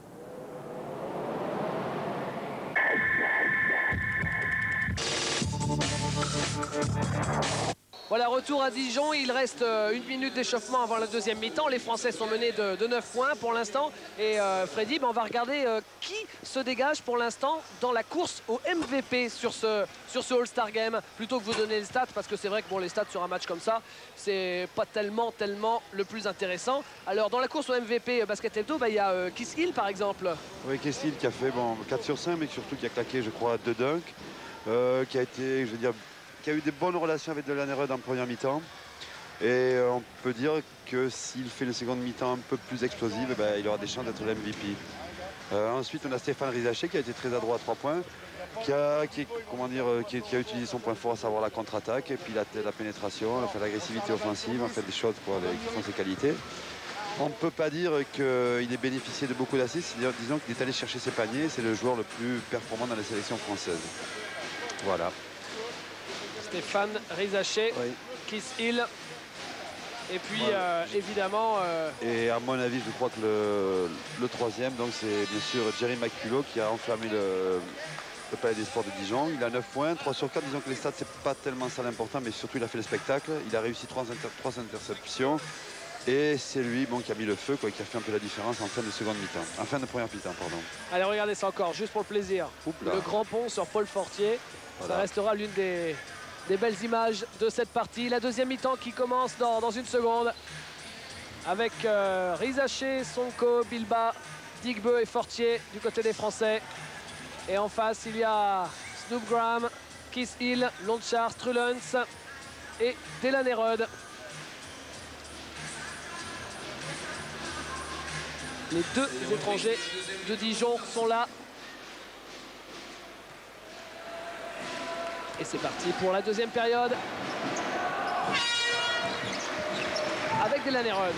Voilà, retour à Dijon. Il reste euh, une minute d'échauffement avant la deuxième mi-temps. Les Français sont menés de, 9 points pour l'instant. Et euh, Freddy, ben, on va regarder euh, qui se dégage pour l'instant dans la course au MVP sur ce, All-Star Game. Plutôt que vous donner les stats, parce que c'est vrai que bon, les stats sur un match comme ça, c'est pas tellement, tellement le plus intéressant. Alors, dans la course au MVP Basket Hebdo, ben, il y a Kiss Hill, par exemple. Oui, Kiss Hill qui a fait bon, 4 sur 5, mais surtout qui a claqué, je crois, 2 dunks. qui a été, je veux dire, qui a eu des bonnes relations avec Delanerud en première mi-temps. Et euh, on peut dire que s'il fait une seconde mi-temps un peu plus explosive, eh ben, il aura des chances d'être l'MVP. Euh, ensuite, on a Stéphane Rizaché qui a été très adroit à 3 points, qui a, euh, utilisé son point fort, à savoir la contre-attaque, et puis la, pénétration, l'agressivité offensive, en fait des choses qui font ses qualités. On ne peut pas dire qu'il ait bénéficié de beaucoup d'assists, disons qu'il est allé chercher ses paniers, c'est le joueur le plus performant dans la sélection française. Voilà. Stéphane Rizaché, Kiss Hill. Et puis euh, évidemment. Euh, Et à mon avis, je crois que le, troisième, donc c'est bien sûr Jerry McCullough qui a enflammé le, Palais des Sports de Dijon. Il a 9 points, 3 sur 4. Disons que les stats, c'est pas tellement ça l'important, mais surtout il a fait le spectacle. Il a réussi 3, interceptions. Et c'est lui bon, qui a mis le feu, quoi, qui a fait un peu la différence en fin de seconde mi-temps. En fin de première mi-temps, pardon. Allez, regardez ça encore, juste pour le plaisir. Le grand pont sur Paul Fortier. Ça restera l'une des, des belles images de cette partie. La deuxième mi-temps qui commence dans, une seconde avec euh, Rizaché, Sonko, Bilba, Digbe et Fortier du côté des Français. Et en face, il y a Snoop Graham, Kiss Hill, Longchar, Strulens et Delan Les deux étrangers de Dijon sont là Et c'est parti pour la deuxième période. Avec Delan Rudd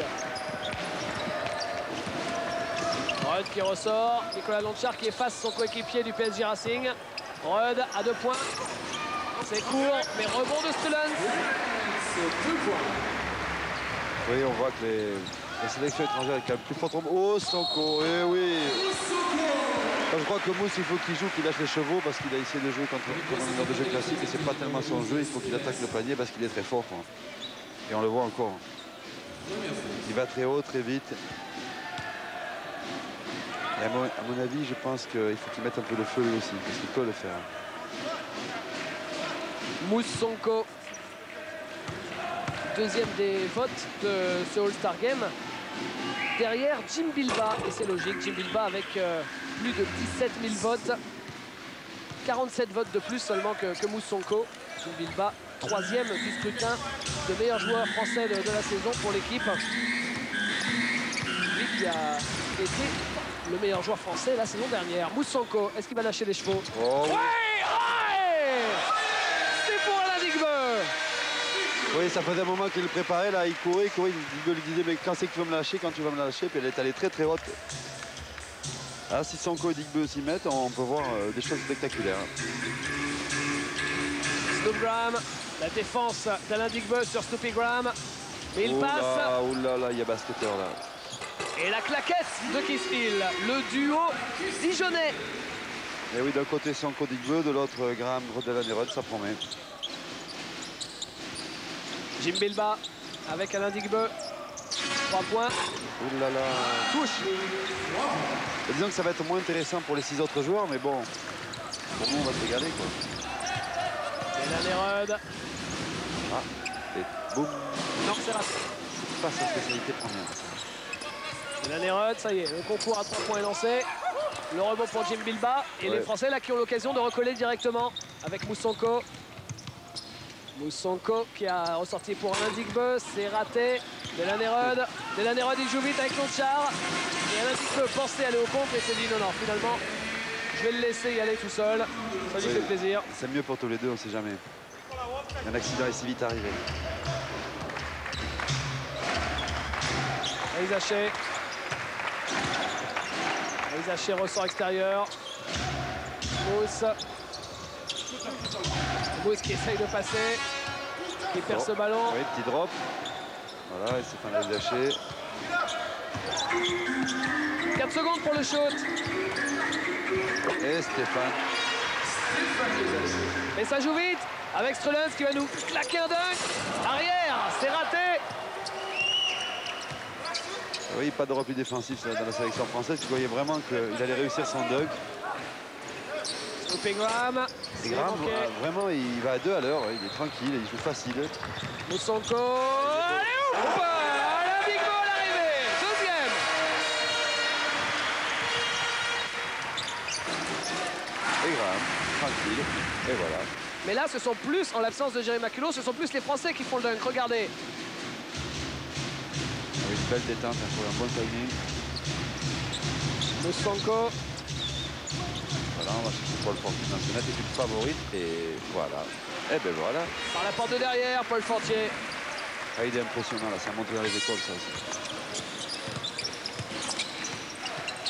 qui ressort. Nicolas Lonchar qui efface son coéquipier du PSG Racing. Rudd à deux points. C'est court, mais rebond de Strullens. Oui, on voit que les, la sélection étrangère est quand même plus forte. Oh, Sanko, eh oui Je crois que Mousse, il faut qu'il joue, qu'il lâche les chevaux parce qu'il a essayé de jouer contre, un de jeu classique et c'est pas tellement son jeu. Il faut qu'il attaque le panier parce qu'il est très fort. Et on le voit encore. Il va très haut, très vite. Et à mon, avis, je pense qu'il faut qu'il mette un peu de feu lui aussi, parce qu'il peut le faire. Moussonko. Deuxième des votes de ce All-Star Game. Derrière Jim Bilba, et c'est logique, Jim Bilba avec euh, plus de 17 000 votes. 47 votes de plus seulement que, que Moussonko. Bilba, troisième du scrutin de meilleur joueur français de, de la saison pour l'équipe. Lui qui a été le meilleur joueur français la saison dernière. Moussonko, est-ce qu'il va lâcher les chevaux? Oh, oui. Ouais, ouais C'est pour Alain Digbeu Oui, ça faisait un moment qu'il le préparait, là, il courait, il courait, il lui disait, mais quand c'est que tu vas me lâcher, quand tu vas me lâcher, puis elle est allée très très haute. Ah, si Sanko et Digbeu s'y mettent, on peut voir euh, des choses spectaculaires. Snoop Graham, la défense d'Alain Digbeu sur Snoopy Graham. Mais il passe. oh là là, il y a basketteur là. Et la claquette de Kiss-Hill, le duo Dijonais. Et oui, d'un côté Sanko Digbeu, de l'autre Graham Rodelan et Rudd, ça promet. Jim Bilba avec Alain Digbeu. 3 points. Oh là là. Touche. Et disons que ça va être moins intéressant pour les six autres joueurs, mais bon, pour nous, on va se régaler quoi. Et Rudd. Ah, et boum. Non, c'est raté. C'est pas sa spécialité première. et Rudd, ça y est, le concours à 3 points est lancé. Le rebond pour Jim Bilba. Et Ouais. les Français là qui ont l'occasion de recoller directement avec Moussonko. Moussonko qui a ressorti pour Alain Digbeu, c'est raté. Delan Rudd, Delan Rudd il joue vite avec Lonchar. Et Alain Digbeu pensait aller au contre et s'est dit non, non, finalement, je vais le laisser y aller tout seul. Ça lui Oui. fait plaisir. C'est mieux pour tous les deux, on sait jamais. Un accident est si vite arrivé. Aizaché. Aizaché ressort extérieur. Mousse. Mousse qui essaye de passer. Qui perd ce ballon. Oui, petit drop. Voilà, et Stéphane Alzaché. 4 secondes pour le shoot. Et Stéphane. Et ça joue vite avec Strelens qui va nous claquer un dunk. Arrière, c'est raté. Oui, pas de repli défensif dans la sélection française. Tu voyais vraiment qu'il allait réussir son dunk. Manqué. euh, vraiment, il va à deux à l'heure. Il est tranquille, il joue facile. Moussonko. Allez, ouf Alain Digbeu à l'arrivée. Deuxième. Et Graham, tranquille. Et voilà. Mais là, ce sont plus, en l'absence de Jérémy Maculo, ce sont plus les Français qui font le dunk. Regardez. Avec une belle détente, il faut un bon timing. Moussonko. Voilà, on va chercher Paul Fortier dans ce net, équipe favorite. Et voilà. Et ben voilà. Par la porte de derrière, Paul Fortier. Ah, il est impressionnant là, ça monte dans les écoles ça aussi.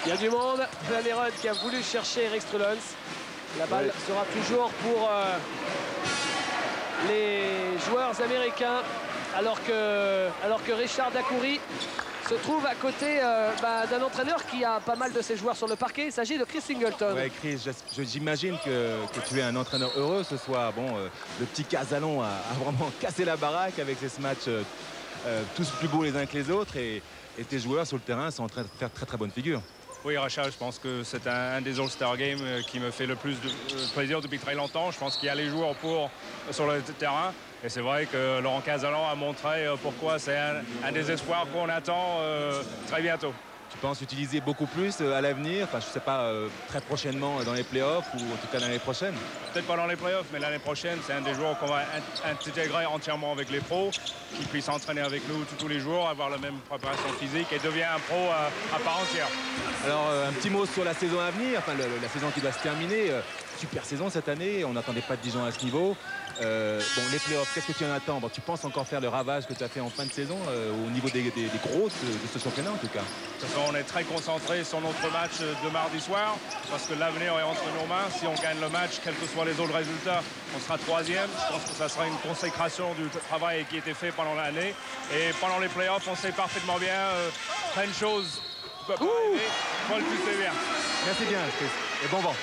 Il y a du monde. Rudd qui a voulu chercher Eric Strulens. La balle Ouais. sera toujours pour euh, les joueurs américains. Alors que, alors que Richard Dacoury se trouve à côté euh, bah, d'un entraîneur qui a pas mal de ses joueurs sur le parquet. Il s'agit de Chris Singleton. Ouais, Chris, j'imagine que, que tu es un entraîneur heureux ce soir. Bon, euh, le petit Casalon a, a vraiment cassé la baraque avec ces matchs euh, euh, tous plus beaux les uns que les autres et, et tes joueurs sur le terrain sont en train de faire très très bonne figure. Oui, Rachel, je pense que c'est un, un des All-Star Games qui me fait le plus de plaisir depuis très longtemps. Je pense qu'il y a les joueurs pour sur le terrain. Et c'est vrai que Laurent Casalan a montré euh, pourquoi c'est un, un des espoirs qu'on attend euh, très bientôt. Tu penses utiliser beaucoup plus euh, à l'avenir, enfin je sais pas, euh, très prochainement dans les playoffs ou en tout cas l'année prochaine Peut-être pas dans les playoffs, mais l'année prochaine, c'est un des joueurs qu'on va in- intégrer entièrement avec les pros, qui puisse s'entraîner avec nous tous- les jours, avoir la même préparation physique et devient un pro à, à part entière. Alors euh, un petit mot sur la saison à venir, enfin le- la saison qui doit se terminer. euh, super saison cette année, on n'attendait pas de Dijon à ce niveau. Euh, bon, les playoffs, qu'est-ce que tu en attends? Bon, Tu penses encore faire le ravage que tu as fait en fin de saison euh, au niveau des, des, des grosses de ce championnat en tout cas? On est très concentré sur notre match de mardi soir parce que l'avenir est entre nos mains. Si on gagne le match, quels que soient les autres résultats, on sera troisième. Je pense que ça sera une consécration du travail qui a été fait pendant l'année. Et pendant les playoffs, on sait parfaitement bien euh, plein de choses. Paul, tu sais bien. Merci bien, Chris. Et bon vent.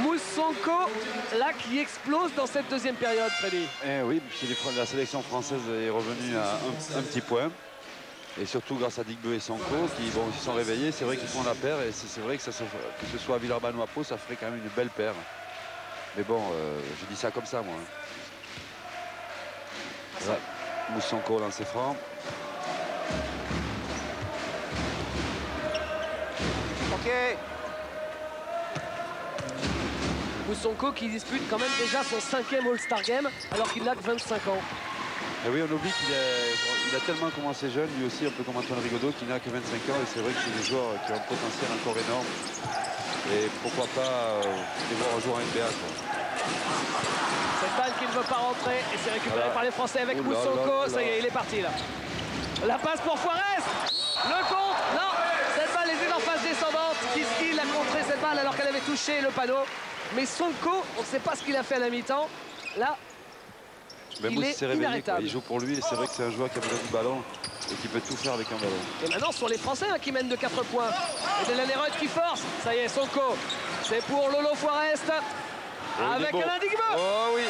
Moussonko, là, qui explose dans cette deuxième période, Freddy. Eh oui, puis la sélection française est revenue à un, un petit point. Et surtout grâce à Digbeu et Sanko qui bon, ils sont réveillés. C'est vrai qu'ils font la paire et c'est vrai que, ça, se- que ce soit à Villeurbanne ou à Pau, ça ferait quand même une belle paire. Mais bon, euh, je dis ça comme ça, moi. Voilà. Moussonko lancé franc. Ok. Moussonko qui dispute quand même déjà son cinquième All-Star Game alors qu'il n'a que 25 ans. Et oui, on oublie qu'il a, tellement commencé jeune, lui aussi, un peu comme Antoine Rigaudot, qui n'a que 25 ans. Et c'est vrai que c'est des joueurs qui ont un potentiel encore énorme. Et pourquoi pas euh, les voir jouer en NBA. quoi. Cette balle qui ne veut pas rentrer et c'est récupéré Voilà. par les Français avec Oula, Moussonko. là, là. Ça y est, il est parti là. La passe pour Juarez. Le compte. Non, cette balle était en phase descendante. Kiski a contré cette balle alors qu'elle avait touché le panneau. Mais Sonko, on ne sait pas ce qu'il a fait à la mi-temps. Là, Mais Il Mousse est s'est réveillé. quoi. inarrêtable. Il joue pour lui. et C'est vrai que c'est un joueur qui a besoin du ballon et qui peut tout faire avec un ballon. Et maintenant, ce sont les Français hein, qui mènent de 4 points. Et de qui force. Ça y est, Sonko. C'est pour Lolo Forest. il est avec. Alain Digbo. Oh oui.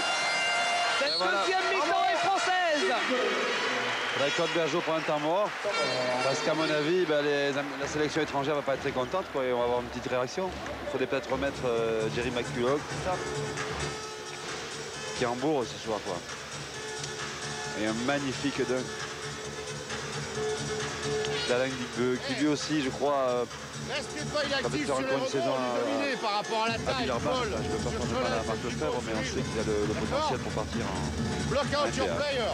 Cette voilà. deuxième mi-temps est française. Claude Bergeau pour un temps mort. Parce qu'à mon avis, ben, les- la sélection étrangère va pas être très contente. Quoi, et on va avoir une petite réaction. Il faudrait peut-être remettre euh, Jerry McCulloch. Qui est en bourre ce soir. Quoi. Et un magnifique dunk. D'Alain Digbeu, qui lui aussi, je crois, euh, Restez pas inactif sur saison dominé à, par rapport à la taille. Paul. Là, Je ne veux pas faire de mal à Marc Lefebvre, mais on sait qu'il a le, le potentiel pour partir en. Block out your player.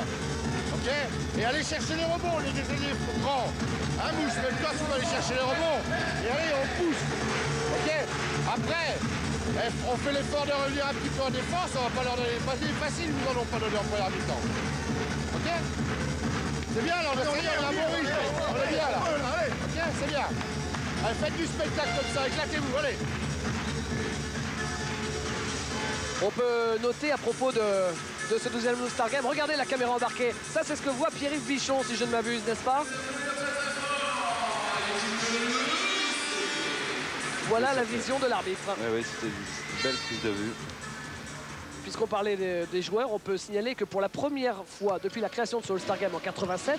OK Et allez chercher les rebonds, les défensifs grands. Un mouche, même toi, tu peux aller chercher les rebonds. Et allez, on pousse. OK Après, eh, on fait l'effort de revenir un petit peu en défense. On va pas leur donner facile, facile, nous n'en ont pas donné en première mi-temps. OK C'est bien, là, on a on a bon. On est bien, là. OK C'est bien. Allez, faites du spectacle comme ça, éclatez-vous, allez. On peut noter à propos de, de ce deuxième All-Star Game, regardez la caméra embarquée. Ça, c'est ce que voit Pierre-Yves Bichon, si je ne m'abuse, n'est-ce pas Voilà la vision de l'arbitre. Oui, oui, c'était une belle prise de vue. Puisqu'on parlait des, des joueurs, on peut signaler que pour la première fois depuis la création de ce All-Star Game en 87,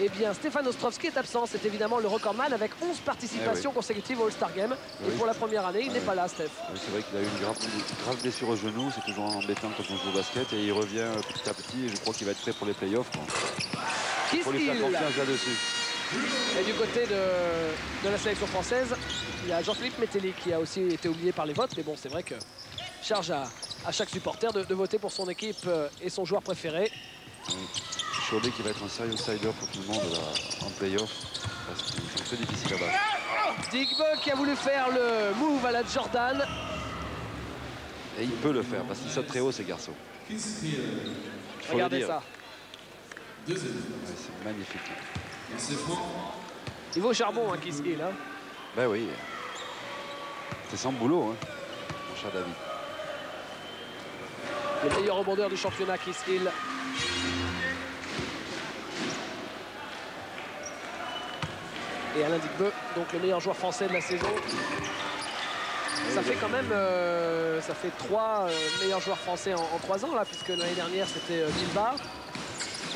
eh bien, Stéphane Ostrovski est absent. C'est évidemment le recordman avec 11 participations Eh oui. consécutives au All-Star Game. Et pour la première année, il n'est pas là, Steph. C'est vrai qu'il a eu une grave, une grave blessure au genou, c'est toujours embêtant quand on joue au basket et il revient euh, petit à petit et je crois qu'il va être prêt pour les playoffs. Qui Faut lui faire confiance là-dessus. Et du côté de, de la sélection française, il y a Jean-Philippe Mételli qui a aussi été oublié par les votes. Mais bon, c'est vrai que charge à, à chaque supporter de, de voter pour son équipe euh, et son joueur préféré. Chaudet qui va être un sérieux outsider pour tout le monde là, en playoff parce qu'ils sont très difficiles à battre. Digbe qui a voulu faire le move à la Jordan. Et il peut le faire parce qu'il saute très haut ces garçons. Il faut le Regardez dire. ça. Ouais, c'est magnifique. Il va au charbon, hein, Kiss Hill, hein. Ben oui. C'est son boulot, hein, mon cher David. Le meilleur rebondeur du championnat, Kiss Hill. Et Alain Digbe, donc le meilleur joueur français de la saison. Ça fait quand même euh, ça fait trois euh, meilleurs joueurs français en, en trois ans là, puisque l'année dernière c'était euh, Bilbao.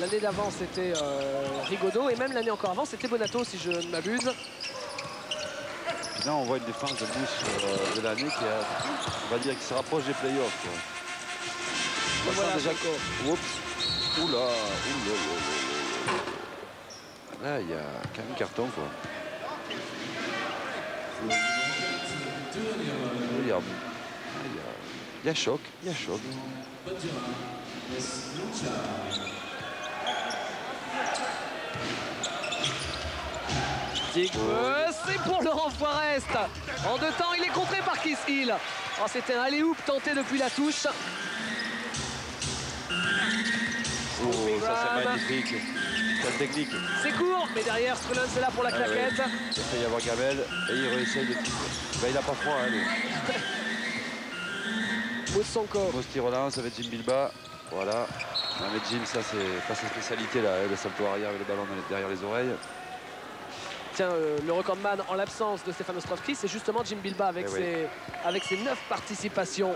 L'année d'avant c'était euh, Rigaudot et même l'année encore avant c'était Bonato si je ne m'abuse. Là, on voit une défense de l'année qui, a, on va dire, qui se rapproche des playoffs. quoi. On voilà, sent déjà Franco. que... Oups. Oula, oula, oula, oula, oula. Là, il y a quand même carton, quoi. Il y a, il y a, il y a choc, il y a choc. Digbe, c'est pour Laurent Forest. En deux temps, il est contré par Kiss Hill. Oh, C'était un alley-oop tenté depuis la touche. ça c'est magnifique. Quelle technique. C'est court, mais derrière, Strelon, c'est là pour la Ah ouais. claquette. Il fait y avoir Gamel et il réessaye de... Ben, il n'a pas froid, hein, lui. Moussonko. Mousse qui relance avec Jim Bilba. Voilà. Non, mais Jim, ça c'est pas sa spécialité là, hein, le salto arrière avec le ballon derrière les oreilles. Tiens, euh, le recordman en l'absence de Stefano Strovski, c'est justement Jim Bilba avec, Eh oui. ses, avec ses 9 participations.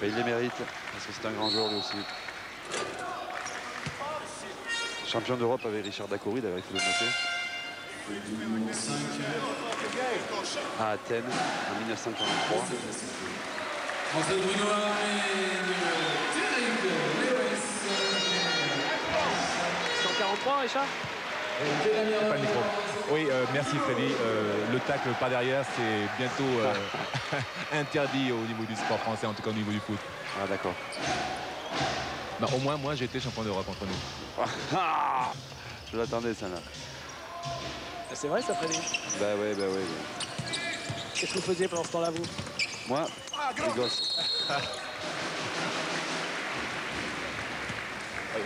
Ben, il les mérite parce que c'est un grand joueur lui aussi. Champion d'Europe avec Richard Dacoury, d'ailleurs il faut le noter. À Athènes en 1943. Entre Bruno Armé et Derek Lewis. 143, Richard? Pas le micro. Oui, euh, merci Freddy. Euh, le tacle par derrière, c'est bientôt euh, interdit au niveau du sport français, en tout cas au niveau du foot. Ah d'accord. Bah, au moins, moi, j'ai été champion d'Europe entre nous. Ah Je l'attendais celle-là. C'est vrai, ça, Freddy Bah ouais, bah ouais. ouais. Qu'est-ce que vous faisiez pendant ce temps-là, vous? Moi, les gosses.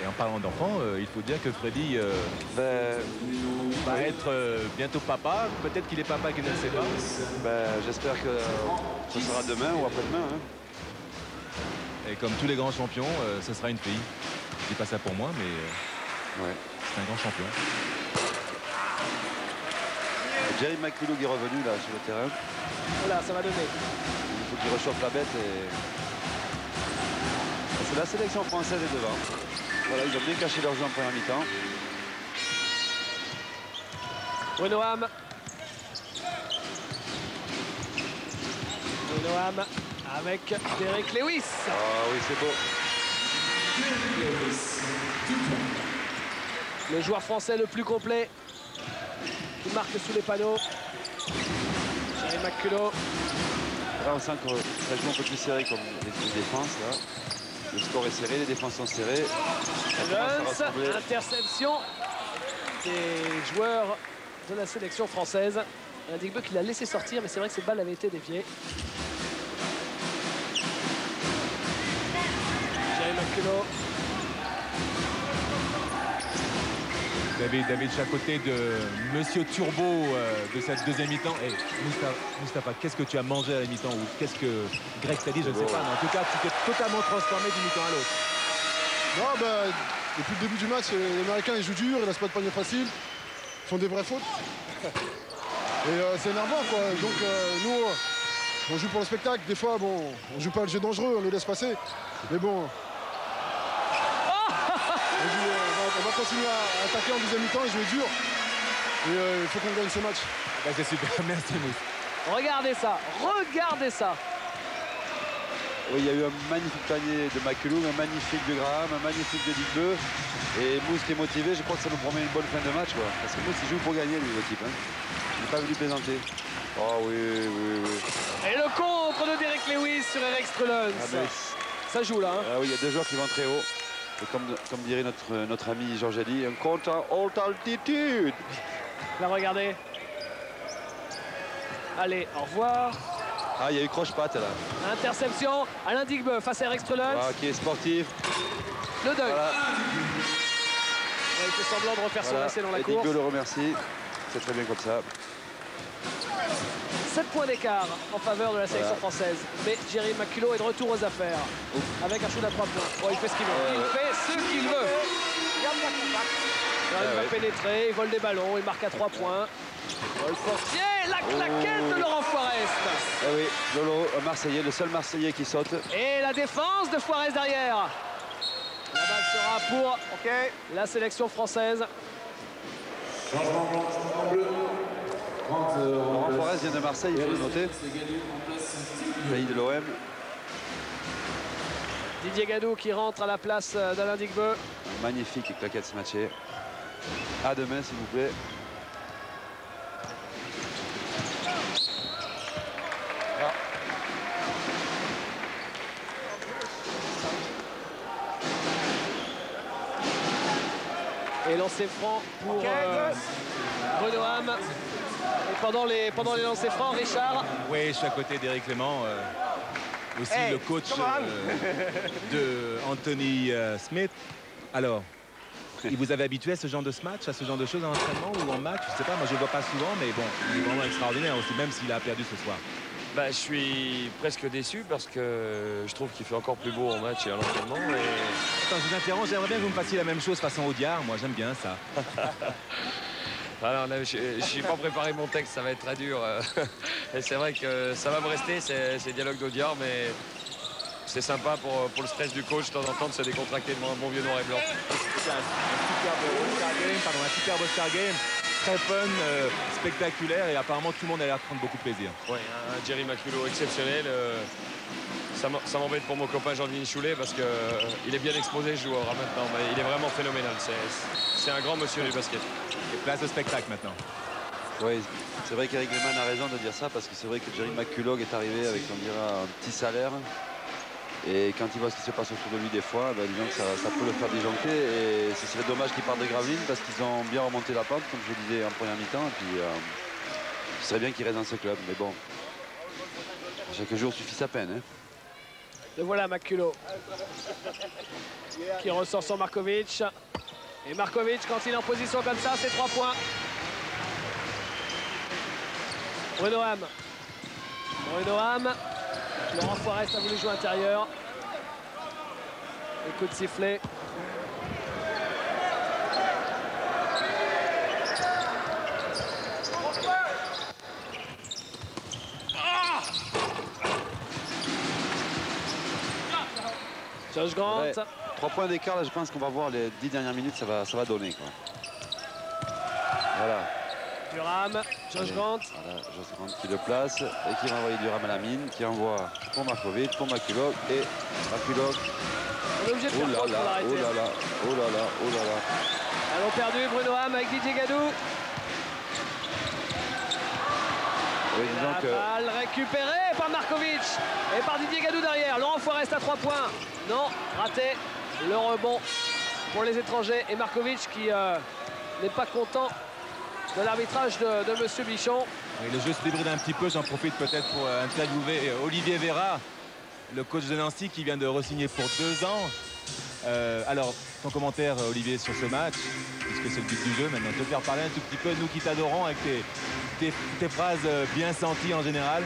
Et en parlant d'enfants, euh, il faut dire que Freddy euh, va être euh, bientôt papa. Peut-être qu'il est papa qu'il ne le sait pas. Ben, J'espère que ce sera demain ou après-demain. hein. Et comme tous les grands champions, euh, ce sera une fille. Je dis pas ça pour moi, mais euh, c'est un grand champion. Jerry McCullough est revenu là sur le terrain. Voilà, ça va donner. Il faut qu'il rechauffe la bête et. Que la sélection française est devant. Voilà, ils ont bien caché leur jeu en première mi-temps. Bruno Ham. Bruno Ham avec Derek Lewis. Ah oui, c'est beau. Le joueur français le plus complet qui marque sous les panneaux. Jerry McCullough. Là, on sent que ça joue un peu plus serré comme les, défenses. Là. Le score est serré, les défenses sont serrées. Interception des joueurs de la sélection française. Digbe qui l'a laissé sortir, mais c'est vrai que cette balle avait été déviée. McCullough. David, David Chacoté de Monsieur Turbo euh, de cette deuxième mi-temps. Et Moustapha, Moustapha, qu'est-ce que tu as mangé à la mi-temps ou qu'est-ce que Greg t'a dit Je ne sais pas. Mais en tout cas, tu t'es totalement transformé d'une mi-temps à l'autre. Non, bah, depuis le début du match, les Américains ils jouent dur, ils laissent pas de panier facile, ils font des vraies fautes. Et euh, c'est énervant quoi. Donc euh, nous, on joue pour le spectacle. Des fois, bon, on joue pas le jeu dangereux, on les laisse passer. Mais bon. Joue, euh, on va, on va continuer à attaquer en deuxième mi-temps et jouer dur. Et euh, il faut qu'on gagne ce match. Bah, c'est super, merci Mousse. Regardez ça, regardez ça. Oui, il y a eu un magnifique panier de McCullough, un magnifique de Graham, un magnifique de Digbeu. Et Mousse qui est motivé, je crois que ça nous promet une bonne fin de match. Quoi. Parce que Mousse, il joue pour gagner, lui, le type. hein. Il n'est pas venu plaisanter. Oh oui, oui, oui. Et le contre de Derek Lewis sur Eric Strelons. Ah, mais Ça joue là. hein. Ah oui, il y a deux joueurs qui vont très haut. Et comme, comme dirait notre, notre ami Georges Ali, un à haute altitude. Là, regardez. Allez, au revoir. Ah, il y a eu croche-patte là. Interception. Alain Digbe face à Eric Strelons. Ah, qui est sportif. Le. Voilà. Ouais, il fait semblant de refaire son essai dans la Et course. Digbeu le remercie. C'est très bien comme ça. 7 points d'écart en faveur de la sélection Voilà. française. Mais Jerry McCullough est de retour aux affaires. Avec un shoot à 3 points. Il fait ce qu'il veut. Ouais, il fait ce qu'il veut. Alors, il va ouais. pénétrer, il vole des ballons, il marque à 3 points. Paul Fortier, la claquette Oh. de Laurent Forest. Ah oui, Lolo, Marseillais, le seul Marseillais qui saute. Et la défense de Forest derrière. La balle sera pour la sélection française. Laurent Forest vient de Marseille, il faut le noter. Pays de l'OM. Didier Gadou qui rentre à la place euh, d'Alain Digbeu. Magnifique claquette ce match. À demain, s'il vous plaît. Et lancer franc pour euh, Bruno Ham. Et pendant les, pendant les lancers francs, Richard. Oui, je suis à côté d'Éric Clément. euh, aussi Hey, le coach euh, de Anthony euh, Smith. Alors, Il vous avait habitué à ce genre de match, à ce genre de choses en entraînement ou en match? Je sais pas, moi je le vois pas souvent, mais bon, il est vraiment extraordinaire aussi, même s'il a perdu ce soir. Bah, je suis presque déçu parce que je trouve qu'il fait encore plus beau en match et à l'entraînement. Et... Attends, je vous interromps, j'aimerais bien que vous me fassiez la même chose façon Audiard, moi j'aime bien ça. Alors je n'ai pas préparé mon texte, ça va être très dur. euh. Et c'est vrai que ça va me rester, ces, dialogues d'Audiard, mais c'est sympa pour, le stress du coach de temps en temps de se décontracter devant un bon vieux noir et blanc. Un, superbe un superbe All-Star Game, très fun, euh, spectaculaire et apparemment tout le monde a l'air de prendre beaucoup de plaisir. Ouais, un Jerry Maculo exceptionnel. euh, ça m'embête pour mon copain Jean-Denis Choulet parce qu'il est bien exposé ce joueur maintenant, mais il est vraiment phénoménal. C'est un grand monsieur du basket. Place de spectacle maintenant. Oui, c'est vrai qu'Eric Lehmann a raison de dire ça parce que c'est vrai que Jerry McCullough est arrivé avec, on dirait, un petit salaire. Et quand il voit ce qui se passe autour de lui des fois, ben, disons que ça, ça peut le faire disjoncter. Et ce serait dommage qu'il parte de Gravelines parce qu'ils ont bien remonté la pente, comme je le disais en première mi-temps. Et puis, euh, ce serait bien qu'il reste dans ce club. Mais bon, chaque jour suffit sa peine. hein. Le voilà Maculo qui ressort sur Markovic. Et Markovic, quand il est en position comme ça, c'est trois points. Bruno Ham. Bruno Ham. Laurent Forest a voulu jouer intérieur. Le coup de sifflet. Josh Grant. Ouais, trois points d'écart, là, je pense qu'on va voir les dix dernières minutes, ça va, ça va donner. Quoi. Voilà. Durham. Josh Grant. Voilà, Josh Grant qui le place et qui va envoyer Durham à la mine, qui envoie pour Markovic, pour Makulog et Makulog. On est obligé de Oh faire là faute là, pour oh là là, oh là là, oh là là. Ballon perdu, Bruno Ham avec Didier Gadou. Oui, disons La que balle récupérée par Markovic et par Didier Gadou derrière. Laurent Forest à 3 points. Non, raté. Le rebond pour les étrangers et Markovic qui euh, n'est pas content de l'arbitrage de, de Monsieur Bichon. Oui, le jeu se débride un petit peu, j'en profite peut-être pour euh, interviewer euh, Olivier Vera, le coach de Nancy qui vient de re-signer pour deux ans. Euh, alors, ton commentaire, Olivier, sur ce match, puisque c'est le but du jeu, maintenant, te faire parler un tout petit peu, nous qui t'adorons, avec tes, tes- tes phrases bien senties en général.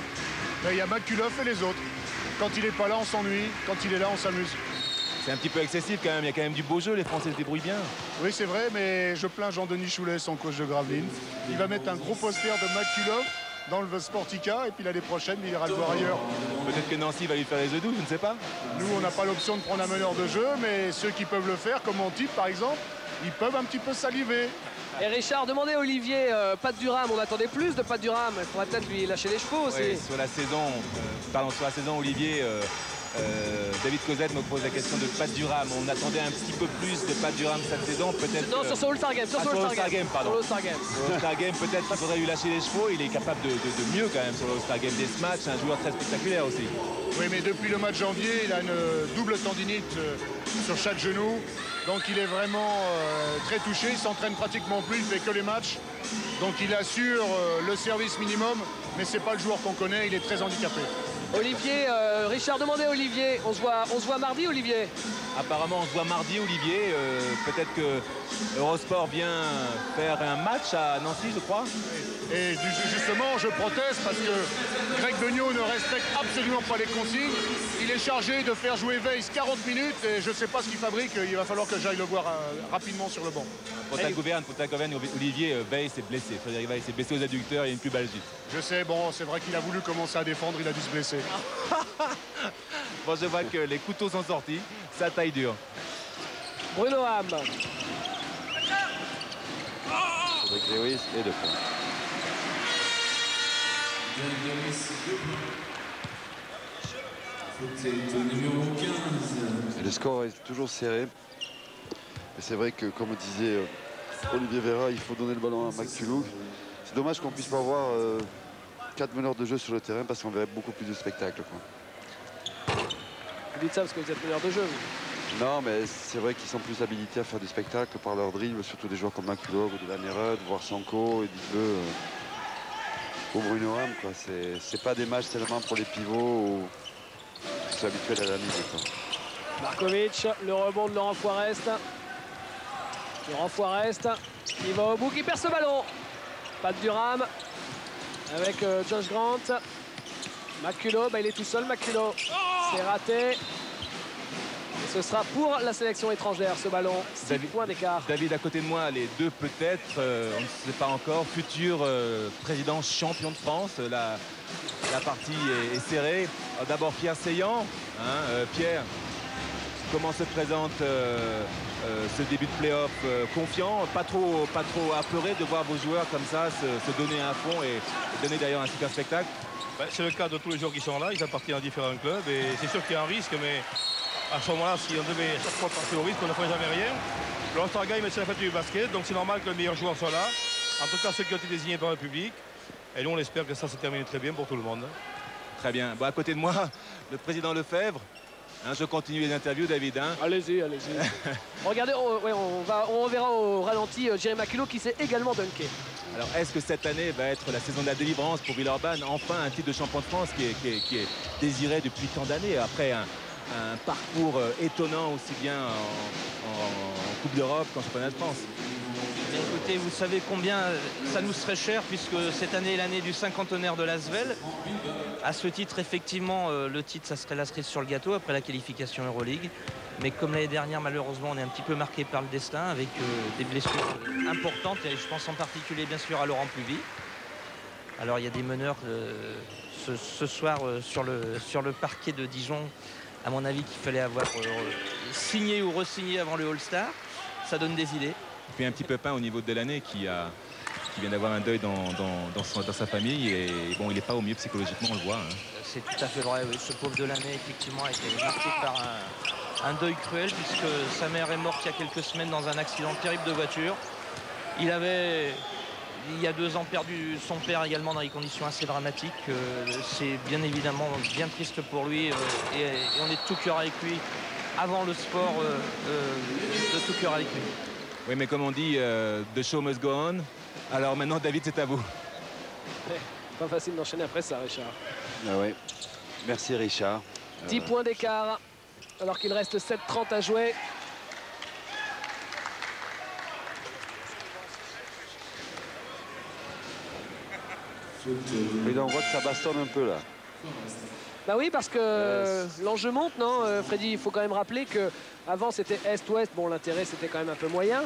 Il y a Makulov et les autres. Quand il n'est pas là, on s'ennuie. Quand il est là, on s'amuse. C'est un petit peu excessif quand même, il y a quand même du beau jeu, les Français se débrouillent bien. Oui, c'est vrai, mais je plains Jean-Denis Choulet, son coach de Gravelines. Il va mettre un gros poster de Makulov dans le Sportica, et puis l'année prochaine, il ira le voir ailleurs. Peut-être que Nancy va lui faire les œufs doux, je ne sais pas. Nous, on n'a pas l'option de prendre un meneur de jeu, mais ceux qui peuvent le faire, comme Antibes par exemple, ils peuvent un petit peu saliver. Et Richard, demandez à Olivier, euh, Pat Durham, on attendait plus de Pat Durham. Il faudrait peut-être lui lâcher les chevaux aussi. Ouais, sur la saison, euh, pardon, sur la saison, Olivier, euh, euh, David Cosette me pose la question de Pat Duram. On attendait un petit peu plus de Pat Duram cette saison, peut-être. Non, sur ce All-Star Game, sur Ah, ce sur All-Star All-Star Game, Game, pardon. sur l'All-Star Game. Peut-être qu'il faudrait lui lâcher les chevaux. Il est capable de, de- de mieux quand même sur l'All-Star Game des matchs. C'est un joueur très spectaculaire aussi. Oui, mais depuis le match janvier, il a une double tendinite euh, sur chaque genou. Donc il est vraiment euh, très touché. Il s'entraîne pratiquement plus, il fait que les matchs. Donc il assure euh, le service minimum, mais c'est pas le joueur qu'on connaît, il est très handicapé. Olivier, euh, Richard, demandez à Olivier. On se voit, on se voit mardi, Olivier Apparemment, on se voit mardi, Olivier. Euh, peut-être que Eurosport vient faire un match à Nancy, je crois. Et justement, je proteste parce que Greg Beugnot ne respecte absolument pas les consignes. Il est chargé de faire jouer Weiss 40 minutes et je ne sais pas ce qu'il fabrique. Il va falloir que j'aille le voir euh, rapidement sur le banc. Pour ta gouverne, pour ta gouverne, Olivier euh, Veil s'est blessé. Frédéric Veil s'est blessé aux adducteurs, il y a une pubalgie. Je sais, bon, c'est vrai qu'il a voulu commencer à défendre, il a dû se blesser. Bon, je vois que les couteaux sont sortis, ça taille dur. Bruno Ham. Cédric Lewis et deux points. Et le score est toujours serré. Et c'est vrai que, comme disait euh, Olivier Vera, il faut donner le ballon à McCullough. C'est dommage qu'on puisse pas avoir euh, quatre meneurs de jeu sur le terrain parce qu'on verrait beaucoup plus de spectacles. quoi. Vous dites ça parce que vous êtes meilleur de jeu. vous. Non, mais c'est vrai qu'ils sont plus habilités à faire du spectacle par leur dribble, surtout des joueurs comme McCullough ou de la Nerud, voire Sanko, et Dibleu, euh, ou Bruno Ham. c'est pas des matchs tellement pour les pivots ou qui sont habituels à la mise. quoi. Markovic, le rebond de Laurent Forest. Laurent Forest qui va au bout, qui perd ce ballon. Pas de Durham avec euh, Josh Grant. Maculo, bah, il est tout seul, Maculo. C'est raté. Ce sera pour la sélection étrangère, ce ballon. 6 David- points d'écart. David à côté de moi, les deux peut-être, euh, on ne sait pas encore, futur euh, président champion de France. La, la partie est, est serrée. Alors, D'abord Pierre Seillant. hein, euh, Pierre, comment se présente euh, euh, ce début de play-off euh, confiant, pas trop, pas trop apeuré de voir vos joueurs comme ça se, se donner à fond et, et donner d'ailleurs un super spectacle? Ben, c'est le cas de tous les joueurs qui sont là, ils appartiennent à différents clubs et c'est sûr qu'il y a un risque, mais à ce moment-là, si on devait à chaque fois partir au risque, on ne ferait jamais rien. Le All-Star Game, c'est la fête du basket, donc c'est normal que le meilleur joueur soit là. En tout cas, ceux qui ont été désignés par le public. Et nous, on espère que ça s'est terminé très bien pour tout le monde. Très bien. Bon, à côté de moi, le président Lefebvre. Hein, je continue les interviews, David. hein. Allez-y, allez-y. Regardez, on, ouais, on, va, on reverra au ralenti euh, Maculo qui s'est également dunké. Alors, est-ce que cette année va être la saison de la délivrance pour Villeurbanne Enfin, un titre de champion de France qui est, qui est- qui est désiré depuis tant d'années, après un, un parcours euh, étonnant aussi bien en, Coupe d'Europe qu'en championnat de France. Écoutez, vous savez combien ça nous serait cher puisque cette année est l'année du cinquantenaire de l'Asvel. À ce titre, effectivement, euh, le titre, ça serait la cerise sur le gâteau après la qualification Euroleague. Mais comme l'année dernière, malheureusement, on est un petit peu marqué par le destin avec euh, des blessures importantes. Et je pense en particulier, bien sûr, à Laurent Pluvy. Alors, il y a des meneurs ce, soir sur le parquet de Dijon. À mon avis, qu'il fallait avoir euh, signé ou re-signé avant le All-Star. Ça donne des idées. Et puis un petit peu au niveau de l'année qui, a, qui vient d'avoir un deuil dans, dans- dans son- dans sa famille. Et bon, il n'est pas au mieux psychologiquement, on le voit. hein. C'est tout à fait vrai, oui. Ce pauvre de l'année, effectivement, a été marqué par un, un deuil cruel puisque sa mère est morte il y a quelques semaines dans un accident terrible de voiture. Il avait, il y a deux ans, perdu son père également dans des conditions assez dramatiques. Euh, C'est bien évidemment bien triste pour lui euh, et, et on est de tout cœur avec lui avant le sport, euh, de tout cœur avec lui. Oui, mais comme on dit, the show must go on. Alors maintenant, David, c'est à vous. Ouais, Pas facile d'enchaîner après ça, Richard. Ah ouais. Merci Richard. 10 Euh, points d'écart alors qu'il reste 7-30 à jouer. Et là, on voit que ça bastonne un peu là. Bah oui, parce que l'enjeu monte, non euh, Freddy, il faut quand même rappeler que avant c'était Est-Ouest. Bon, l'intérêt c'était quand même un peu moyen.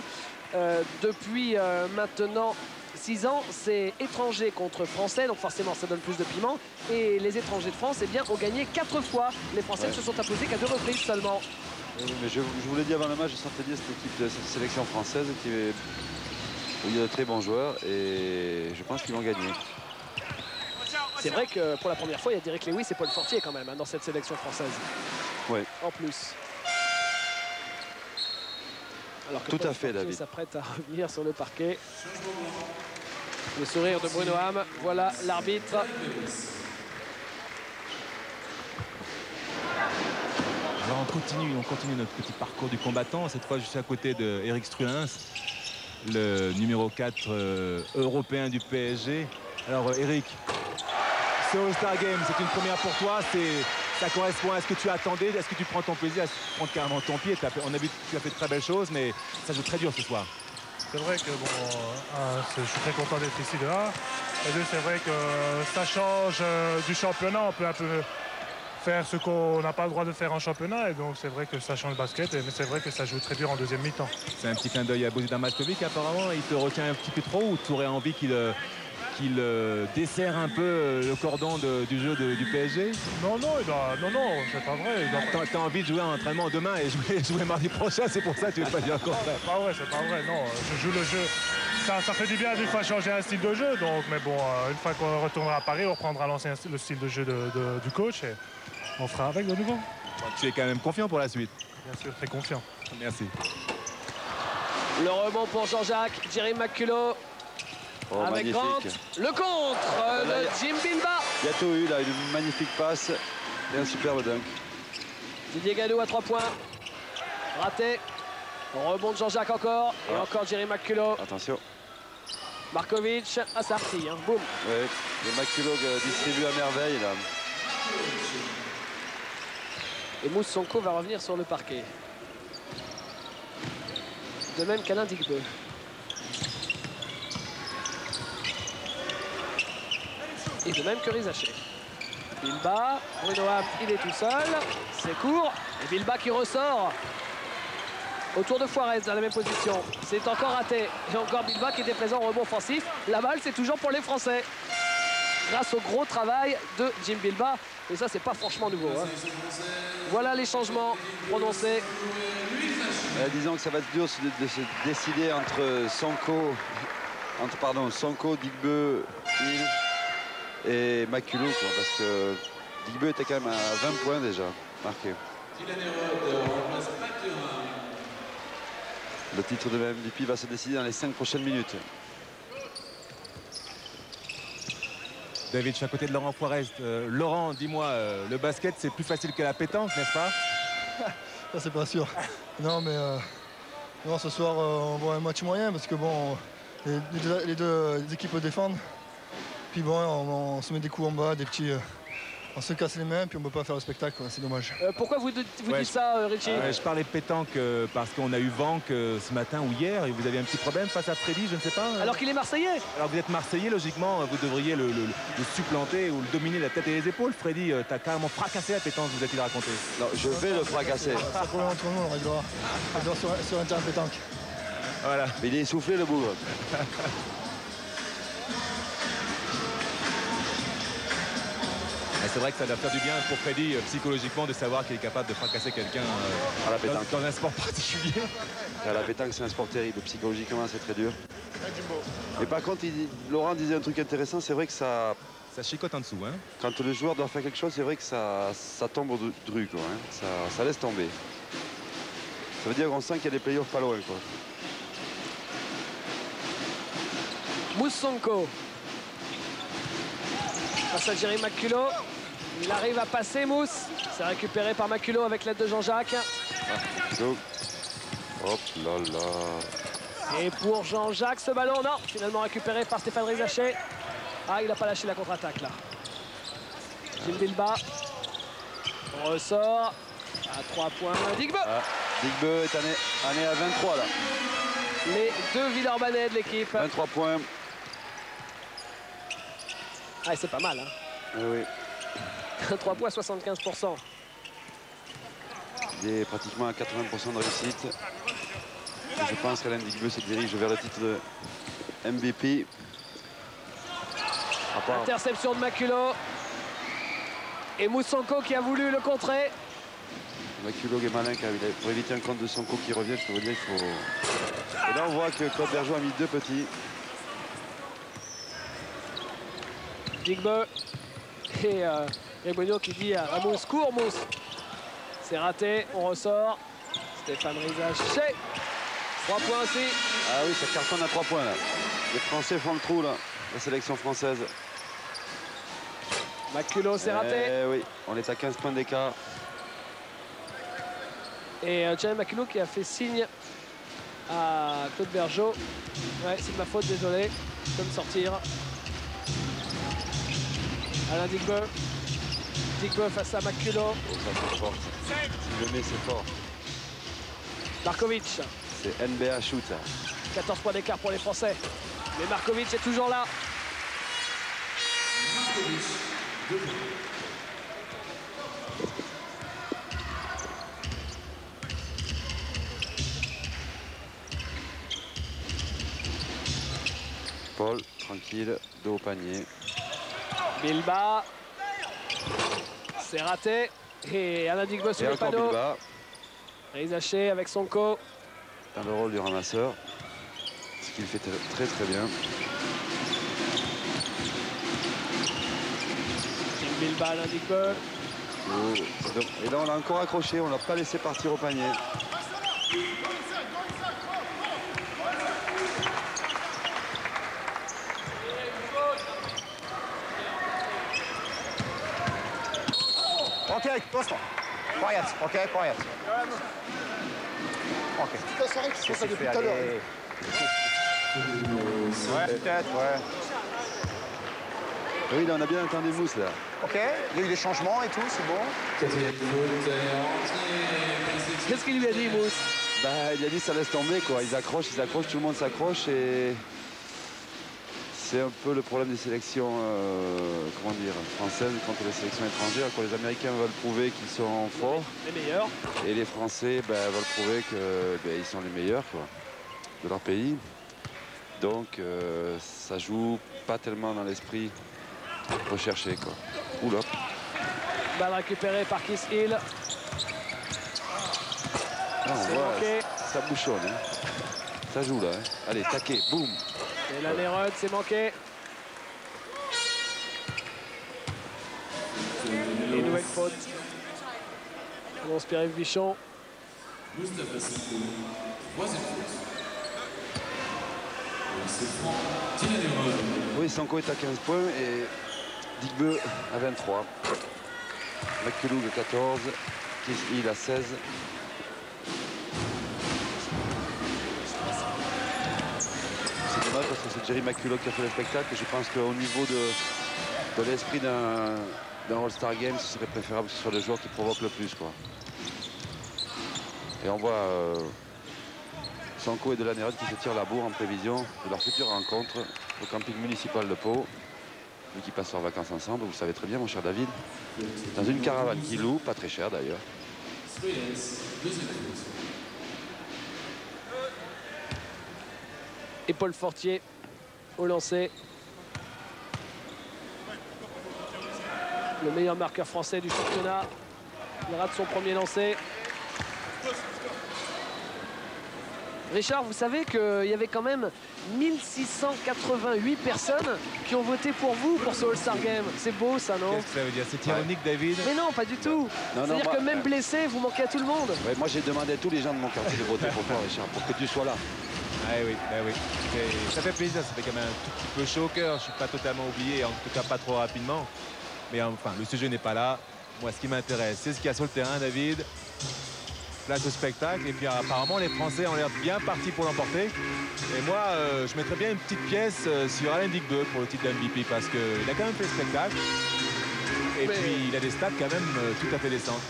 Euh, depuis euh, maintenant 6 ans, c'est étrangers contre français, donc forcément ça donne plus de piment. Et les étrangers de France, eh bien, ont gagné 4 fois. Les Français Ouais. ne se sont imposés qu'à deux reprises seulement. Oui, mais je, je vous l'ai dit avant le match, je sentais bien cette équipe de cette sélection française qui est, où il y a de très bons joueurs et je pense qu'ils vont gagner. C'est vrai que pour la première fois, il y a Derek Lewis et Paul Fortier quand même hein, dans cette sélection française. Ouais. En plus. Alors que Tout Paul à fait, Fortier David. s'apprête à revenir sur le parquet. Le sourire de Bruno Ham. Voilà l'arbitre. Alors on continue, on continue notre petit parcours du combattant. Cette fois, je suis à côté de Eric Struins, le numéro 4 euh, européen du PSG. Alors Eric, ce All-Star Game, c'est une première pour toi. Ça correspond à ce que tu attendais. Est-ce que tu prends ton plaisir à prendre carrément ton pied? On a vu que tu as fait de très belles choses, mais ça joue très dur ce soir. C'est vrai que bon, euh, un, je suis très content d'être ici de là. Et deux, c'est vrai que ça change euh, du championnat. On peut un peu faire ce qu'on n'a pas le droit de faire en championnat. Et donc c'est vrai que ça change le basket. et- mais c'est vrai que ça joue très dur en deuxième mi-temps. C'est un petit clin d'œil à Bozidar Maskovic apparemment. Il te retient un petit peu trop ou tu aurais envie qu'il euh, qu'il, euh, desserre un peu euh, le cordon de- du jeu de- du PSG Non, non, il doit- non, non, c'est pas vrai. T'as t'as envie de jouer en entraînement demain et jouer, jouer mardi prochain, c'est pour ça que tu veux pas dire encore ça. C'est pas vrai, c'est pas vrai. Non, je joue le jeu. Ça, ça fait du bien d'une fois changer un style de jeu. Donc, mais bon, euh, une fois qu'on retournera à Paris, on reprendra l'ancien style- le style de jeu de- de- du coach et on fera avec de nouveau. Tu es quand même confiant pour la suite. Bien sûr, très confiant. Merci. Le rebond pour Jean-Jacques. Jerry McCullough Oh, avec magnifique. Grant. Le contre euh, Là, de a- Jim Bimba. Il y a tout eu là, une magnifique passe et un superbe dunk. Didier Gadot à 3 points. Raté. Rebond de Jean-Jacques encore. Et Ah. encore Jerry McCullough. Attention. Markovic. Ah, ça repris. Hein. Boum. Ouais, le Maculog distribue à merveille là. Et Moussonko va revenir sur le parquet. De même qu'Alain Digbeu. Et de même que Rizaché. Bilba, Bruno il est tout seul. C'est court. Et Bilba qui ressort. Autour de Foirez dans la même position. C'est encore raté. Et encore Bilba qui était présent au rebond offensif. La balle, c'est toujours pour les Français. Grâce au gros travail de Jim Bilba. Et ça, c'est pas franchement nouveau. hein. Voilà les changements prononcés. Euh, disons que ça va être dur de, se décider entre Sonko, entre pardon, Sonko, Digbeu, et Maculo, quoi, parce que Digbeu était quand même à 20 points déjà marqué. Le titre de MVP va se décider dans les 5 prochaines minutes. David, je suis à côté de Laurent Forest. Euh, Laurent, dis-moi, euh, le basket, c'est plus facile que la pétanque, n'est-ce pas? Ça, c'est pas sûr. Non, mais euh, non, ce soir, euh, on voit un match moyen parce que bon, les, les deux, les deux équipes défendent. Puis bon, on, on se met des coups en bas, des petits. euh, on se casse les mains, puis on peut pas faire le spectacle. C'est dommage. Euh, pourquoi vous, dites- vous Ouais, dites je- ça, euh, Richie Euh, Je parlais de pétanque euh, parce qu'on a eu vent que ce matin ou hier et vous avez un petit problème face à Freddy, je ne sais pas. euh. Alors qu'il est Marseillais Alors vous êtes Marseillais, logiquement, vous devriez le, le- le supplanter ou le dominer la tête et les épaules. Freddy, euh, t'as carrément fracassé la pétanque, vous a-t-il raconté Non, je vais le fracasser. C'est un problème entre nous, on le réglera. On réglera sur, sur un terrain de pétanque. Voilà. Mais il est essoufflé le bougre. Et C'est vrai que ça doit faire du bien pour Freddy euh, psychologiquement de savoir qu'il est capable de fracasser quelqu'un euh, À la dans, pétanque. dans un sport particulier. À la pétanque, c'est un sport terrible. Psychologiquement, c'est très dur. Mais par contre, il Laurent disait un truc intéressant. C'est vrai que ça. Ça chicote en dessous. Hein. Quand le joueur doit faire quelque chose, c'est vrai que ça, ça tombe au dru. Quoi, hein. ça, ça laisse tomber. Ça veut dire qu'on sent qu'il y a des playoffs pas loin. Quoi. Moussonko. Face à Jerry Maculo. Il arrive à passer Mousse. C'est récupéré par Maculo avec l'aide de Jean-Jacques. Hop là là. Et pour Jean-Jacques, ce ballon, non, finalement récupéré par Stéphane Rizaché. Ah, il n'a pas lâché la contre-attaque là. Gilles Bilba. On ressort. À 3 points. Digbeu. Ah, Digbeu est année, année à 23 là. Les deux Villeurbanais de l'équipe. 23 points. Ah, c'est pas mal. Eh oui. Hein. 3 points, 75%. Il est pratiquement à 80% de réussite. Je pense qu'Alain Digbeu se dirige vers le titre de MVP. Interception de Maculo. Et Moussonko qui a voulu le contrer. Maculo est malin car il a- pour éviter un compte de Sonko qui revient, je peux vous dire qu'il faut. Et là on voit que Claude Bergeau a mis deux petits. Digbeu. Et euh, Rebonio qui dit à Mousse, cours Mousse. C'est raté, on ressort. Stéphane Rizaché. 3 points aussi. Ah oui, ça cartonne à trois points là. Les Français font le trou là, la sélection française. Maculo, c'est raté. Eh oui, on est à 15 points d'écart. Et euh, Maculo qui a fait signe à Claude Bergeau. Ouais, c'est de ma faute, désolé. Je peux me sortir. Alain Digbeu. Face à Maculo. Oh, ça c'est fort. Il le met, c'est fort. Markovic. C'est NBA shoot. 14 points d'écart pour les Français. Mais Markovic est toujours là. Paul, tranquille, dos au panier. Bilba. C'est raté. Et Alain Digbeu sur panneaux. Bilba Rizaché avec son co. dans le rôle du ramasseur. Ce qu'il fait très très bien. Bilba, Alain. Oh, Et là on l'a encore accroché, on l'a pas laissé partir au panier. Okay, doucement. Quiet, ok, quiet. Ok. C'est vrai que c'est ça Qu'est-ce depuis qu'il tout à fait, l'heure. allez. Ouais, peut-être, ouais. Oui, là on a bien entendu Mousse là. Ok, il y a eu des changements et tout, c'est bon. Qu'est-ce qu'il lui a dit, Mousse? Bah, il a dit ça laisse tomber quoi. Ils accrochent, ils accrochent, tout le monde s'accroche et c'est un peu le problème des sélections euh, comment dire, françaises contre les sélections étrangères. Quand les Américains veulent prouver qu'ils sont forts Les meilleurs. et les Français ben, veulent prouver qu'ils sont les meilleurs quoi, de leur pays. Donc euh, ça joue pas tellement dans l'esprit recherché quoi. Oula. Balle récupérée par Kiss Hill. Ah, on voit, ça bouchonne. hein. Ça joue là. hein. Allez, taquet, boum. Et là, les runs, c'est manqué. Et nouvelle faute. Pour Pierre Bichon. Oui, Sanko est à 15 points et Digbeu à 23. McCullough à 14. Kiss Hill à 16. Parce que c'est Jerry McCullough qui a fait le spectacle. Je pense qu'au niveau de, l'esprit d'un All-Star Game, ce serait préférable que ce soit le joueur qui provoque le plus. Quoi. Et on voit euh, Sanko et Delaney qui se tirent la bourre en prévision de leur future rencontre au camping municipal de Pau. Vu qu'ils passent leurs vacances ensemble, vous le savez très bien, mon cher David. Dans une caravane qui loue, pas très cher d'ailleurs. Sprayers, deuxième faute. Et Paul Fortier au lancer. Le meilleur marqueur français du championnat. Il rate son premier lancer. Richard, vous savez qu'il y avait quand même 1688 personnes qui ont voté pour vous pour ce All-Star Game. C'est beau ça, non Qu'est-ce que ça veut dire? C'est ironique, David Mais non, pas du tout. C'est-à-dire moi- que même blessé, vous manquez à tout le monde. Ouais, moi j'ai demandé à tous les gens de mon quartier de voter pour toi, Richard, pour que tu sois là. Ah oui, ah oui. Ça fait plaisir, ça fait quand même un tout petit peu chaud au cœur. Je suis pas totalement oublié, en tout cas pas trop rapidement. Mais enfin, le sujet n'est pas là. Moi, ce qui m'intéresse, c'est ce qu'il y a sur le terrain, David. Place au spectacle. Et puis apparemment, les Français ont l'air bien partis pour l'emporter. Et moi, euh, je mettrais bien une petite pièce euh, sur Alain Digbeu pour le titre d'MVP parce qu'il a quand même fait le spectacle. Et Mais- puis, il a des stats quand même euh, tout à fait décentes.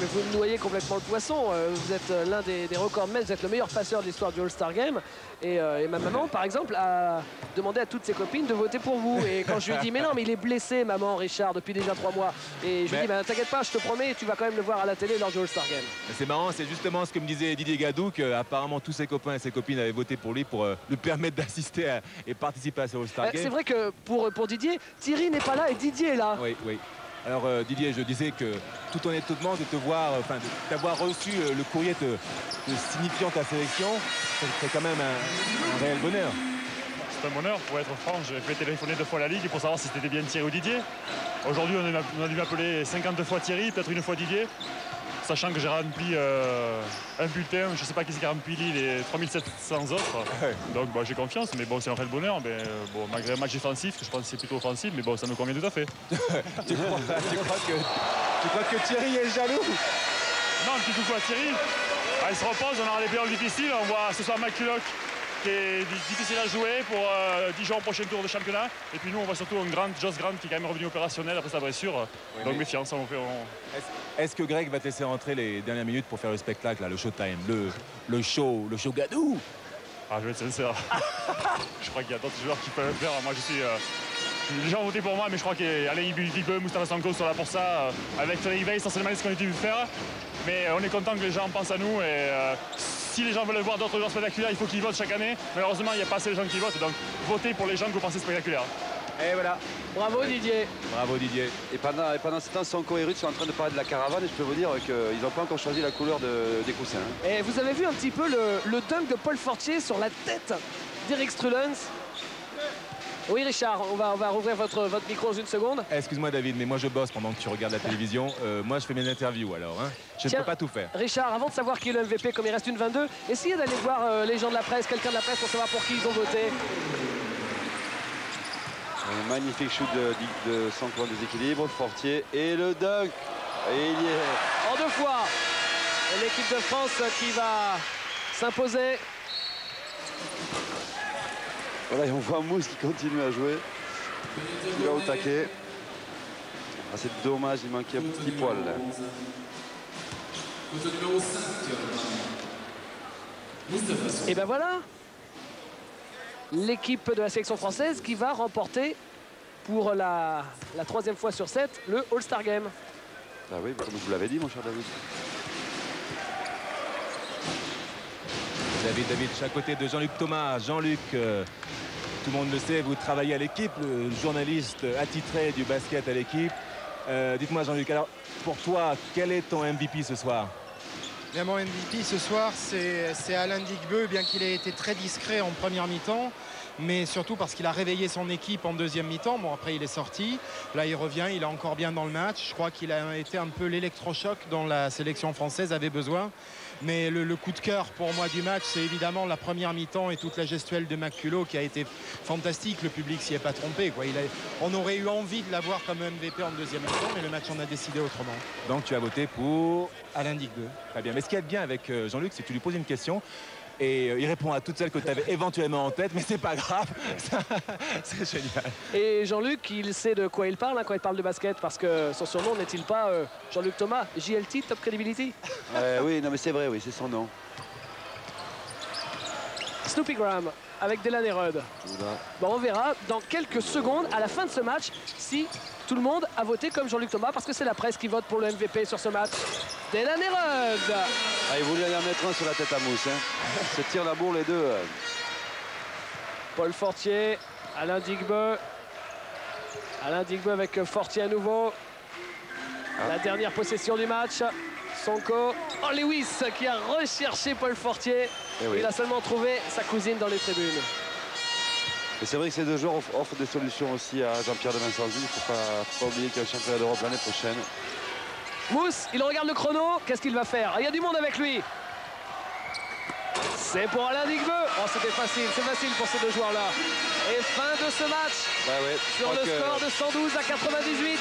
Mais vous noyez complètement le poisson. Euh, Vous êtes euh, l'un des, des recordmen, vous êtes le meilleur passeur de l'histoire du All-Star Game. Et, euh, et ma maman, par exemple, a demandé à toutes ses copines de voter pour vous. Et quand je lui ai dit, mais non, mais il est blessé, maman, Richard, depuis déjà trois mois. Et je lui dit, bah, t'inquiète pas, je te promets, tu vas quand même le voir à la télé lors du All-Star Game. C'est marrant, c'est justement ce que me disait Didier Gadou, qu'apparemment tous ses copains et ses copines avaient voté pour lui pour euh, lui permettre d'assister et participer à ce All-Star Euh, Game. C'est vrai que pour, pour Didier, Thierry n'est pas là et Didier est là. Oui, oui. Alors euh, Didier, je disais que tout honnêtement de te voir, euh, enfin de t'avoir reçu euh, le courrier te, signifiant ta sélection, c'est quand même un, réel bonheur. C'est un bonheur, pour être franc. J'ai fait téléphoner deux fois la Ligue pour savoir si c'était bien Thierry ou Didier. Aujourd'hui, on, a- dû m'appeler 50 fois Thierry, peut-être une fois Didier. Sachant que j'ai rempli euh, un bulletin, je ne sais pas qui c'est qui a rempli les 3700 autres. Donc bon, j'ai confiance, mais bon, c'est un réel bonheur. Mais, euh, bon, malgré un match défensif, que je pense que c'est plutôt offensif, mais bon, ça me convient tout à fait. tu, crois, tu crois que, tu crois que Thierry est jaloux? Non, petit coucou à Thierry? Ah, il se repose, on aura des périodes difficiles. On voit ce soir McCulloch qui est di- difficile à jouer pour euh, Dijon au prochain tour de championnat. Et puis nous, on voit surtout un grand Joss Grant qui est quand même revenu opérationnel après sa blessure. Donc mais- méfiance, on fait. on- Est-ce que Greg va te laisser rentrer les dernières minutes pour faire le spectacle, là, le showtime, le, le show, le show Gadou? Ah, je vais être sincère. je crois qu'il y a d'autres joueurs qui peuvent le faire. Moi, je suis. euh, les gens ont voté pour moi, mais je crois qu'Alain Ibibeu, Mustafa Sanko sont là pour ça. euh, avec Frédéric Veil, c'est ce qu'on a dû faire. Mais euh, on est content que les gens pensent à nous. Et euh, si les gens veulent voir d'autres joueurs spectaculaires, il faut qu'ils votent chaque année. Malheureusement, il n'y a pas assez de gens qui votent. Donc, votez pour les gens que vous pensez spectaculaires. Et voilà. Bravo Didier. Bravo Didier. Et pendant, et pendant ce temps, Sanko et Ruth sont en train de parler de la caravane et je peux vous dire qu'ils n'ont pas encore choisi la couleur de- des coussins. hein. Et vous avez vu un petit peu le, le dunk de Paul Fortier sur la tête d'Eric Strulens? Oui Richard, on va, on va rouvrir votre, votre micro dans une seconde. Eh, Excuse-moi David, mais moi je bosse pendant que tu regardes la télévision. Euh, moi je fais mes interviews alors. hein. Je ne peux pas tout faire. Richard, avant de savoir qui est le MVP, comme il reste une 22, essayez d'aller voir euh, les gens de la presse, quelqu'un de la presse pour savoir pour qui ils ont voté. Un magnifique shoot de, de Sanko en déséquilibre, Fortier et le dunk. Et il y est. En deux fois, l'équipe de France qui va s'imposer. Voilà, et on voit Mousse qui continue à jouer. Il va au taquet. Ah, c'est dommage, il manquait un petit poil. là. Faute numéro 5. Et ben voilà l'équipe de la sélection française qui va remporter pour la, la troisième fois sur sept le All-Star Game. Ah oui, comme je vous l'avais dit, mon cher David. David, David, à côté de Jean-Luc Thomas. Jean-Luc, euh, tout le monde le sait, vous travaillez à l'équipe, le journaliste attitré du basket à l'équipe. Euh, Dites-moi, Jean-Luc, alors pour toi, quel est ton MVP ce soir? Mon MVP ce soir, c'est c'est Alain Digbeu, bien qu'il ait été très discret en première mi-temps, mais surtout parce qu'il a réveillé son équipe en deuxième mi-temps. Bon, après, il est sorti. Là, il revient, il est encore bien dans le match. Je crois qu'il a été un peu l'électrochoc dont la sélection française avait besoin. Mais le, le coup de cœur pour moi du match, c'est évidemment la première mi-temps et toute la gestuelle de Maculot qui a été fantastique. Le public s'y est pas trompé. Quoi. Il a- on aurait eu envie de l'avoir comme MVP en deuxième mi-temps, mais le match en a décidé autrement. Donc tu as voté pour Alain Digbeu. Très bien. Mais ce qui est bien avec euh, Jean-Luc, c'est que tu lui poses une question et euh, il répond à toutes celles que tu avais éventuellement en tête, mais c'est pas grave. c'est génial. Et Jean-Luc, il sait de quoi il parle hein, quand il parle de basket, parce que son surnom n'est-il pas euh, Jean-Luc Thomas, JLT, Top Credibility? Euh, oui, non mais c'est vrai, oui, c'est son nom. Snoopy Graham avec Delan Rudd. Oula. Bon, on verra dans quelques secondes, à la fin de ce match, si tout le monde a voté comme Jean-Luc Thomas, parce que c'est la presse qui vote pour le MVP sur ce match. Delan Ah, il voulait en mettre un sur la tête à mousse. Hein. Se tirent la bourre les deux. euh. Paul Fortier, Alain Digbeu. Alain Digbeu avec Fortier à nouveau. La dernière possession du match. Sonko. Oh, Lewis qui a recherché Paul Fortier. Eh oui. Il a seulement trouvé sa cousine dans les tribunes. Et c'est vrai que ces deux joueurs off- offrent des solutions aussi à Jean-Pierre de Vincenzi. Il ne faut pas, faut pas oublier qu'il y a un championnat d'Europe l'année prochaine. Mousse, il regarde le chrono. Qu'est-ce qu'il va faire? Il y a du monde avec lui. C'est pour Alain Digbeu. Oh, c'était facile, c'est facile pour ces deux joueurs-là. Et fin de ce match Bah ouais, sur le score de 112 à 98.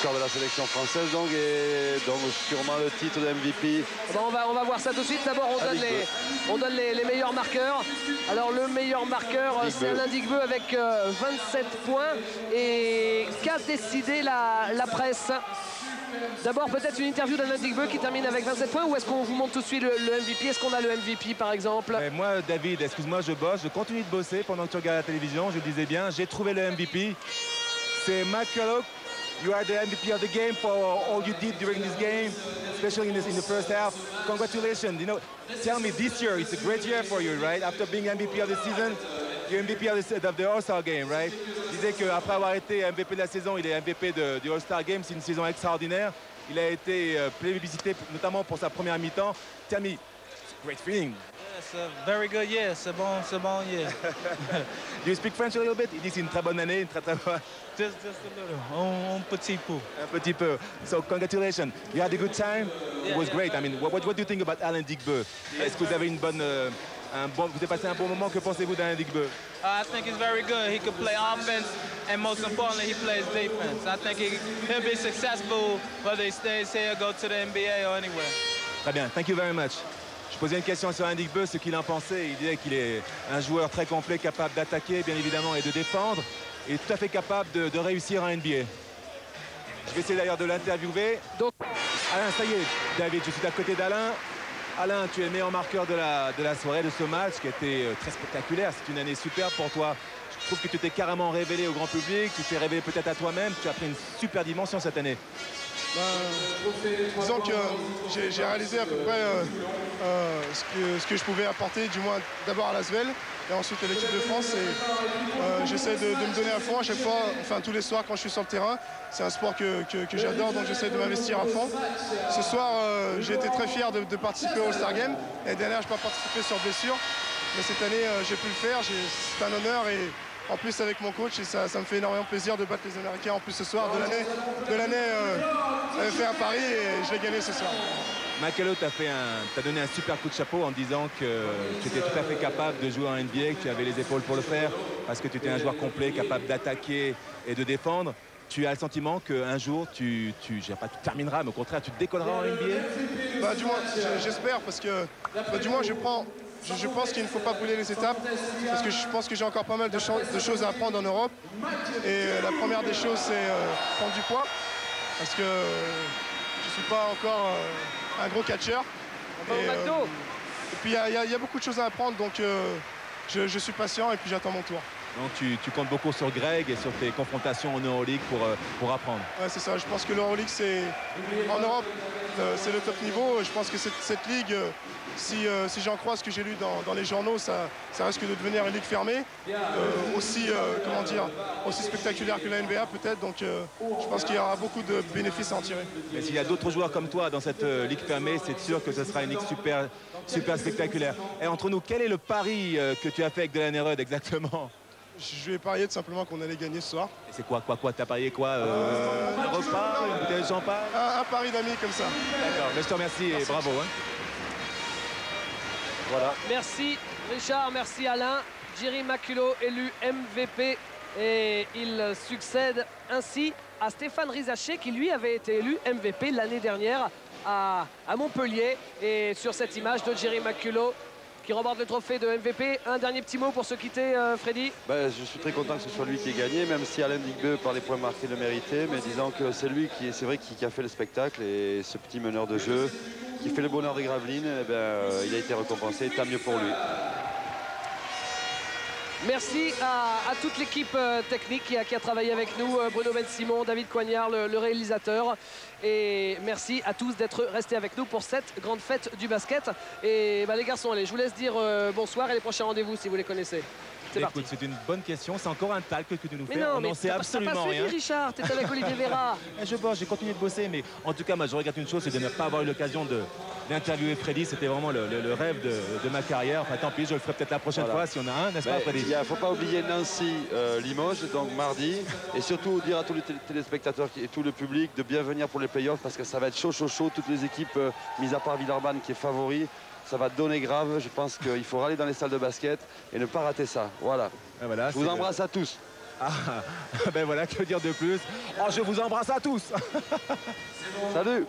Score de la sélection française donc et donc sûrement le titre de MVP. Bon, on, va, on va voir ça tout de suite. D'abord, on donne, les, on donne les, les meilleurs marqueurs. Alors, le meilleur marqueur, euh, c'est. Alain Digbeu avec euh, 27 points. Et qu'a décidé la, la presse? D'abord, peut-être une interview d'Alain Digbeu qui termine avec 27 points. Ou est-ce qu'on vous montre tout de suite le, le MVP Est-ce qu'on a le MVP, par exemple? Mais moi, David, excuse-moi, je bosse, je continue de bosser pendant que tu regardes la télévision. Je disais bien, j'ai trouvé le MVP. C'est McCulloch. You are the MVP of the game for all you did during this game, especially in, this, in the first half. Congratulations. You know, tell me, this year it's a great year for you, right? After being MVP of the season, you're MVP of the, of the All-Star game, right? Je disais qu'après avoir été MVP de la saison, il est MVP de- du All-Star game. C'est une saison extraordinaire. Il a été euh, plébiscité, notamment pour sa première mi-temps. Tell me, it's a great feeling. It's a very good year. C'est bon, c'est bon year. Do you speak French a little bit? Il dit c'est une très bonne année, une très très bonne. Just, just a little. Un, un petit peu. Un petit peu. So congratulations. You had a good time? It was great. I mean, what, what, what do you think about Alain Digbeu? Est-ce que vous avez une bonne, euh, un bon, vous avez passé un bon moment? Que pensez-vous d'Alain Digbeu? I think he's very good. He could play offense, and most importantly, he plays defense. I think he, he'll be successful whether he stays here, go to the NBA, or anywhere. Très bien. Thank you very much. Je posais une question sur Alain Digbeu, ce qu'il en pensait. Il disait qu'il est un joueur très complet, capable d'attaquer, bien évidemment, et de défendre, et tout à fait capable de, de réussir en NBA. Je vais essayer d'ailleurs de l'interviewer. Donc, Alain, ça y est, David, je suis à côté d'Alain. Alain, tu es le meilleur marqueur de la, de la soirée, de ce match qui a été euh, très spectaculaire. C'est une année superbe pour toi. Je trouve que tu t'es carrément révélé au grand public, tu t'es révélé peut-être à toi-même. Tu as pris une super dimension cette année. Disons que j'ai réalisé à peu près euh, euh, ce, que, je pouvais apporter, du moins d'abord à l'Asvel et ensuite à l'équipe de France. Euh, j'essaie de, me donner à fond à chaque fois, enfin tous les soirs quand je suis sur le terrain. C'est un sport que, que- j'adore, donc j'essaie de m'investir à fond. Ce soir, j'ai été très fier de, participer au All-Star Game. L'année dernière, je n'ai pas participé sur blessure, mais cette année, j'ai pu le faire. C'est un honneur et en plus avec mon coach, et ça, ça me fait énormément plaisir de battre les Américains en plus ce soir de l'année de l'année euh, fait à Paris et je l'ai gagné ce soir. Macalo t'a fait un- t'a donné un super coup de chapeau en disant que tu étais tout à fait capable de jouer en NBA, que tu avais les épaules pour le faire, parce que tu étais un joueur complet, capable d'attaquer et de défendre. Tu as le sentiment qu'un jour, tu, tu, pas tu termineras, mais au contraire, tu décolleras en NBA Bah, du moins, j'espère parce que bah, du moins je prends. Je, je pense qu'il ne faut pas brûler les étapes parce que je pense que j'ai encore pas mal de, cho- de choses à apprendre en Europe. Et euh, la première des choses, c'est euh, prendre du poids parce que euh, je ne suis pas encore euh, un gros catcheur. Et, puis il y, a- y y beaucoup de choses à apprendre, donc euh, je, je suis patient et puis j'attends mon tour. Donc tu, tu comptes beaucoup sur Greg et sur tes confrontations en Euroleague pour, pour apprendre. Ouais, c'est ça. Je pense que l'Euroleague, c'est en Europe, c'est le top niveau. Je pense que cette, cette ligue, si, euh, si j'en crois ce que j'ai lu dans, dans les journaux, ça, ça risque de devenir une ligue fermée, Euh, aussi euh, comment dire, aussi spectaculaire que la NBA peut-être. Donc, je pense qu'il y aura beaucoup de bénéfices à en tirer. Mais s'il y a d'autres joueurs comme toi dans cette ligue fermée, c'est sûr que ce sera une ligue super, super spectaculaire. Et entre nous, quel est le pari que tu as fait avec Delan Herod exactement? Je vais parier tout simplement qu'on allait gagner ce soir. Et c'est quoi, quoi, quoi T'as parié quoi Un repas, une bouteille de champagne? Un, un pari d'amis comme ça. D'accord, mais je te remercie et bravo. hein. Voilà. Merci Richard, merci Alain. Jerry Maculo élu MVP et il succède ainsi à Stéphane Rizaché qui lui avait été élu MVP l'année dernière à, à Montpellier. Et sur cette image de Jerry Maculo qui remporte le trophée de MVP, un dernier petit mot pour se quitter euh, Freddy? Ben, je suis très content que ce soit lui qui ait gagné, même si Alain Digbeu, par les points marqués, le méritait. Mais disons que c'est lui qui, c'est vrai, qui, qui a fait le spectacle et ce petit meneur de jeu qui fait le bonheur des Gravelines, eh ben, euh, il a été récompensé. Tant mieux pour lui. Merci à, toute l'équipe euh, technique qui a, travaillé avec nous, euh, Bruno Ben Simon, David Coignard, le, réalisateur. Et merci à tous d'être restés avec nous pour cette grande fête du basket. Et bah, les garçons, allez, je vous laisse dire bonsoir et les prochains rendez-vous si vous les connaissez. C'est parti. Écoute, c'est une bonne question. C'est encore un talk que tu nous Mais fais. non, On mais n'en sait t'as pas- absolument pas suivi, rien. Richard, t'étais avec Olivier Véra. Eh, Je bosse, j'ai continué de bosser, mais en tout cas, moi, je regrette une chose, c'est de ne pas avoir eu l'occasion de d'interviewer Freddy. C'était vraiment le, le- le rêve de, de ma carrière. Enfin, tant pis, je le ferai peut-être la prochaine Voilà. fois si on a un, n'est-ce pas, Freddy Il ne faut pas oublier Nancy euh, Limoges, donc mardi. Et surtout dire à tous les télé- téléspectateurs et tout le public de bien venir pour les playoffs parce que ça va être chaud, chaud, chaud. Toutes les équipes, euh, mis à part Villeurbanne qui est favori, ça va donner grave. Je pense qu'il faut râler dans les salles de basket et ne pas rater ça. Voilà. Et voilà Je vous embrasse à tous. Ah, ben voilà, que dire de plus? Oh, je vous embrasse à tous Salut